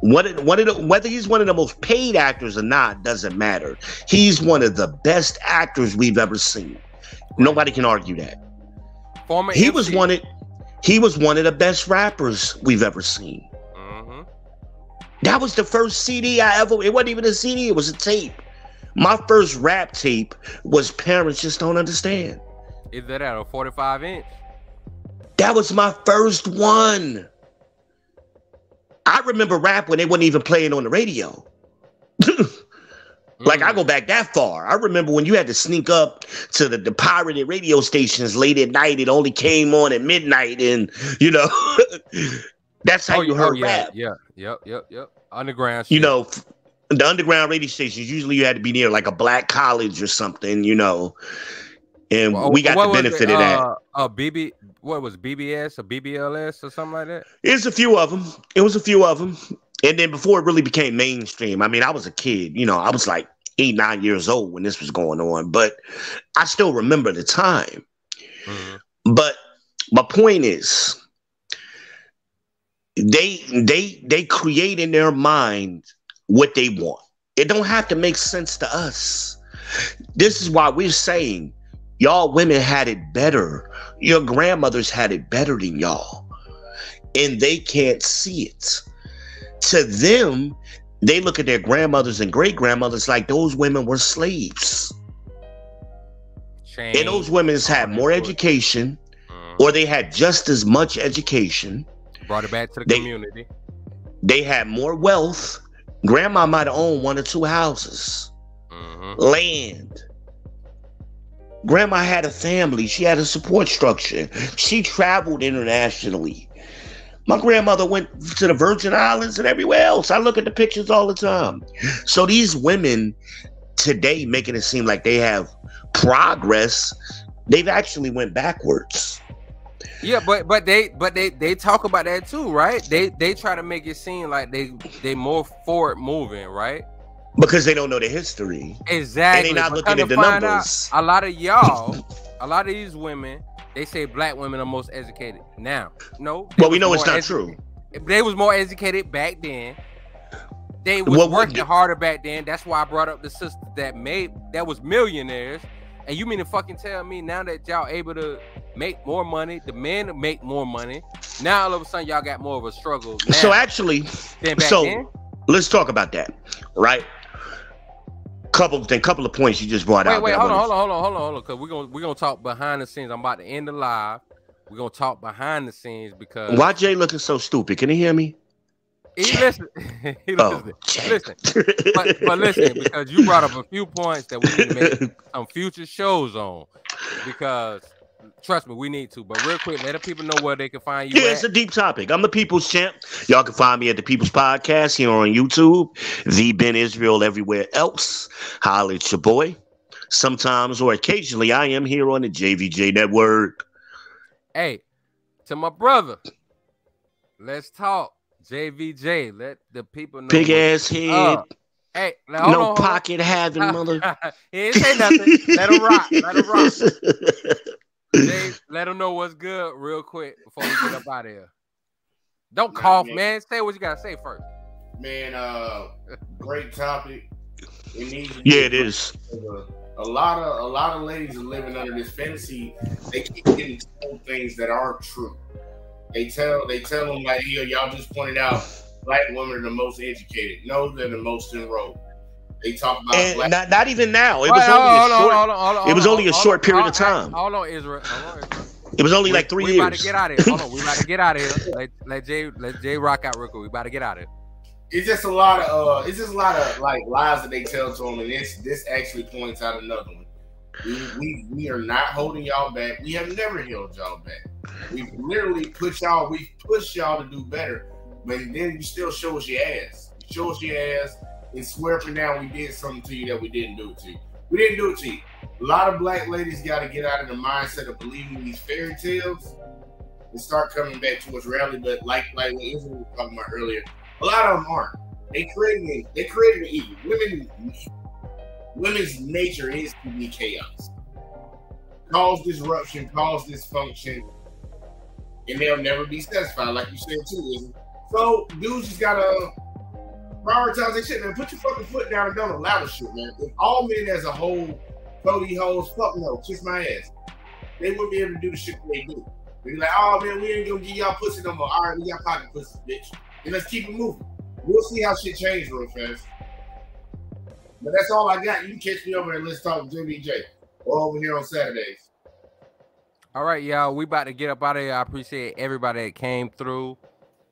what it- one of the, whether he's one of the most paid actors or not doesn't matter. He's one of the best actors we've ever seen. Nobody can argue that. Former He MC. was one of he was one of the best rappers we've ever seen. Mhm. That was the first CD I ever. It wasn't even a CD. It was a tape. My first rap tape was "Parents Just Don't Understand." Either that at a 45 inch. That was my first one. I remember rap when they wasn't even playing on the radio. *laughs* like I Mm. go back that far. I remember when you had to sneak up to the, the pirated radio stations late at night. It only came on at midnight, and you know, *laughs* That's how Oh, you heard oh, yeah, rap. Yeah, yep, yep, yep. Underground. You know, the underground radio stations usually you had to be near like a black college or something, you know. And Well, we got the benefit it? of that. Uh, uh, BB, what was BBS or BBLS or something like that? It's a few of them. It was a few of them. And then before it really became mainstream, I mean, I was a kid, you know, I was like eight, nine years old when this was going on, but I still remember the time. But my point is, they they they create in their mind what they want. It don't have to make sense to us. This is why we're saying y'all women had it better. Your grandmothers had it better than y'all. And they can't see it. To them, they look at their grandmothers and great grandmothers like those women were slaves. And those women's had more education, or they had just as much education. Brought it back to the They- community. They had more wealth. Grandma might own one or two houses, Mm-hmm. land. Grandma had a family. She had a support structure. She traveled internationally. My grandmother went to the Virgin Islands and everywhere else. I look at the pictures all the time. So these women today making it seem like they have progress, they've actually went backwards. Yeah, but but they but they they talk about that too, right? They they try to make it seem like they they more forward moving, right? Because they don't know the history. Exactly. And they're not looking at the find out, numbers. a lot of y'all, *laughs* a lot of these women, they say black women are most educated. Now, no. Well, we know it's not true. They was more educated back then. They was Well, working did- harder back then. That's why I brought up the sisters that made that was millionaires. And you mean to fucking tell me now that y'all able to make more money, the men make more money. Now all of a sudden y'all got more of a struggle. So actually, so then? let's talk about that, right? Couple, then couple of points you just brought Wait, out. wait, I hold on, hold on, hold on, hold on, hold on. Cause we're gonna we're gonna talk behind the scenes. I'm about to end the live. We're gonna talk behind the scenes because Why Jay looking so stupid? Can he hear me? he listen, *laughs* he Oh, listen, listen. But, but listen, because you brought up a few points that we need to make some future shows on. Because trust me, we need to. But real quick, let the people know where they can find you Yeah, at. it's a deep topic. I'm the People's Champ. Y'all can find me at the People's Podcast here on YouTube, the Ben Israel everywhere else. Holla at your boy. Sometimes or occasionally, I am here on the JVJ Network. Hey, to my brother, let's talk. JVJ, let the people know. Big ass head. up. Hey, now, no on, pocket having mother. *laughs* he ain't say nothing. let him rock. Let him rock. *laughs* Jay, let them know what's good real quick before we get up out of here. Don't cough, man. Say what you gotta say first. Man, uh, great topic. It needs to Yeah, it is. A lot of a lot of ladies are living under this fantasy. They keep getting told things that aren't true. They tell they tell them like here, y'all just pointed out black women are the most educated. No, they're the most enrolled. They talk about And black not, not even now. It was only a short. hold on, hold on, it was only a on, short hold period of time. Hold on, Israel. Hold on, Israel. It was only We- like three we years. about to get out of here. Hold on, we about to get out of here. *laughs* Let, let Jay let Jay rock out real quick. We about to get out of here. it's just a lot of uh it's just a lot of like lies that they tell to them and this this actually points out another one we, we we are not holding y'all back we have never held y'all back we've literally put y'all we pushed y'all to do better but then you still show us your ass you show us your ass and swear for now we did something to you that we didn't do it to you we didn't do it to you a lot of black ladies got to get out of the mindset of believing these fairy tales and start coming back towards reality but like like what Israel was talking about earlier a lot of them aren't. They created they created an evil. Women women's nature is to be chaos. Cause disruption, cause dysfunction, and they'll never be satisfied, like you said too. Izzy. So dudes just gotta prioritize their shit, man. Put your fucking foot down and don't allow the shit, man. If all men as a whole these hoes, fuck no, kiss my ass. They wouldn't be able to do the shit they do. They be like, oh man, we ain't gonna give y'all pussy no more. All right, we got pocket pussy, bitch and let's keep it moving. We'll see how shit changes real fast. But that's all I got. You catch me over there. Let's talk JVJ or over here on Saturdays. All right, y'all. We about to get up out of here. I appreciate everybody that came through,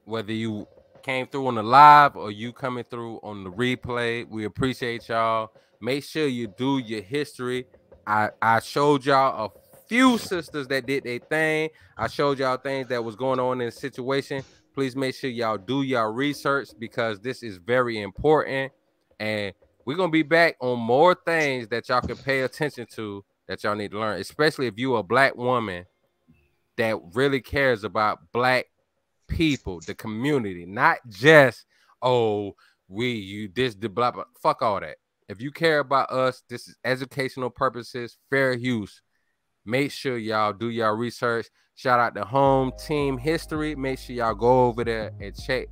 whether you came through on the live or you coming through on the replay. We appreciate y'all. Make sure you do your history. I I showed y'all a few sisters that did their thing. I showed y'all things that was going on in the situation. Please make sure y'all do y'all research because this is very important. And we're gonna be back on more things that y'all can pay attention to that y'all need to learn, especially if you a black woman that really cares about black people, the community, not just oh we you this the blah blah fuck all that. If you care about us, this is educational purposes, fair use. Make sure y'all do y'all research. Shout out to Home Team History. Make sure y'all go over there and check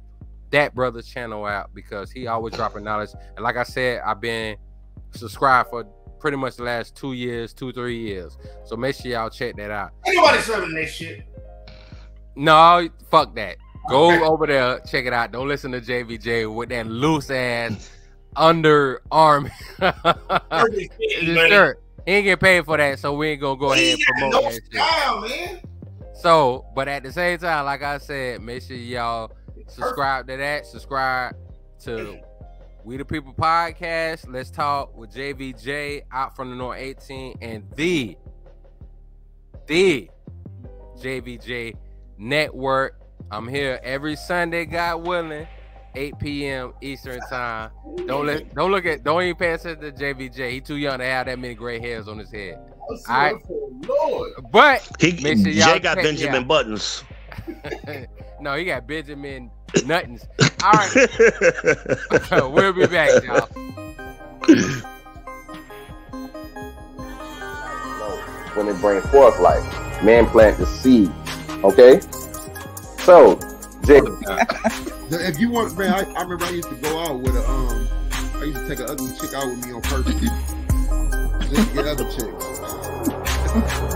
that brother's channel out because he always dropping knowledge. And like I said, I've been subscribed for pretty much the last two years, two, three years. So make sure y'all check that out. Ain't nobody serving that shit. No, fuck that. Go over there, check it out. Don't listen to JVJ with that loose ass underarm *laughs* shirt. He ain't get paid for that, so we ain't gonna go ahead and promote that shit. Man. So, but at the same time, like I said, make sure y'all subscribe to that. Subscribe to We the People podcast. Let's talk with JVJ Opp from the Norm 18 and the the JVJ Network. I'm here every Sunday, God willing, 8 p.m. Eastern time. Don't let *laughs* don't look at don't even pass it to JVJ. He too young to have that many gray hairs on his head. All right. Lord. But He make sure y'all Jay got check Benjamin out. Buttons. *laughs* no, he got Benjamin Nuttons. All right. *laughs* we'll be back, y'all. women bring forth life. Man plant the seed. Okay? So, Jay, If you want, man, I, I remember I used to go out with a um, I used to take an ugly chick out with me on purpose, just to get other chicks.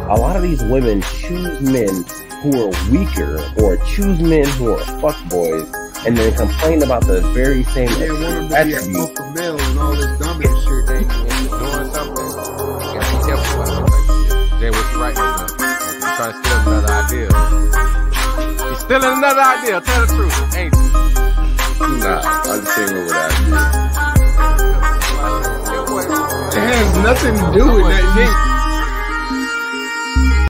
a lot of these women choose men who are weaker or choose men who are fuckboys and then complain about the very same They want them to be a attributes. alpha male and all this dominant shit. They Doing something. You gotta be careful about stuff like this. Jay, what you right now? You trying to steal another idea. You stealing another idea. Tell the truth, ain't you? Nah, I just came up with that idea. It has nothing to do with that.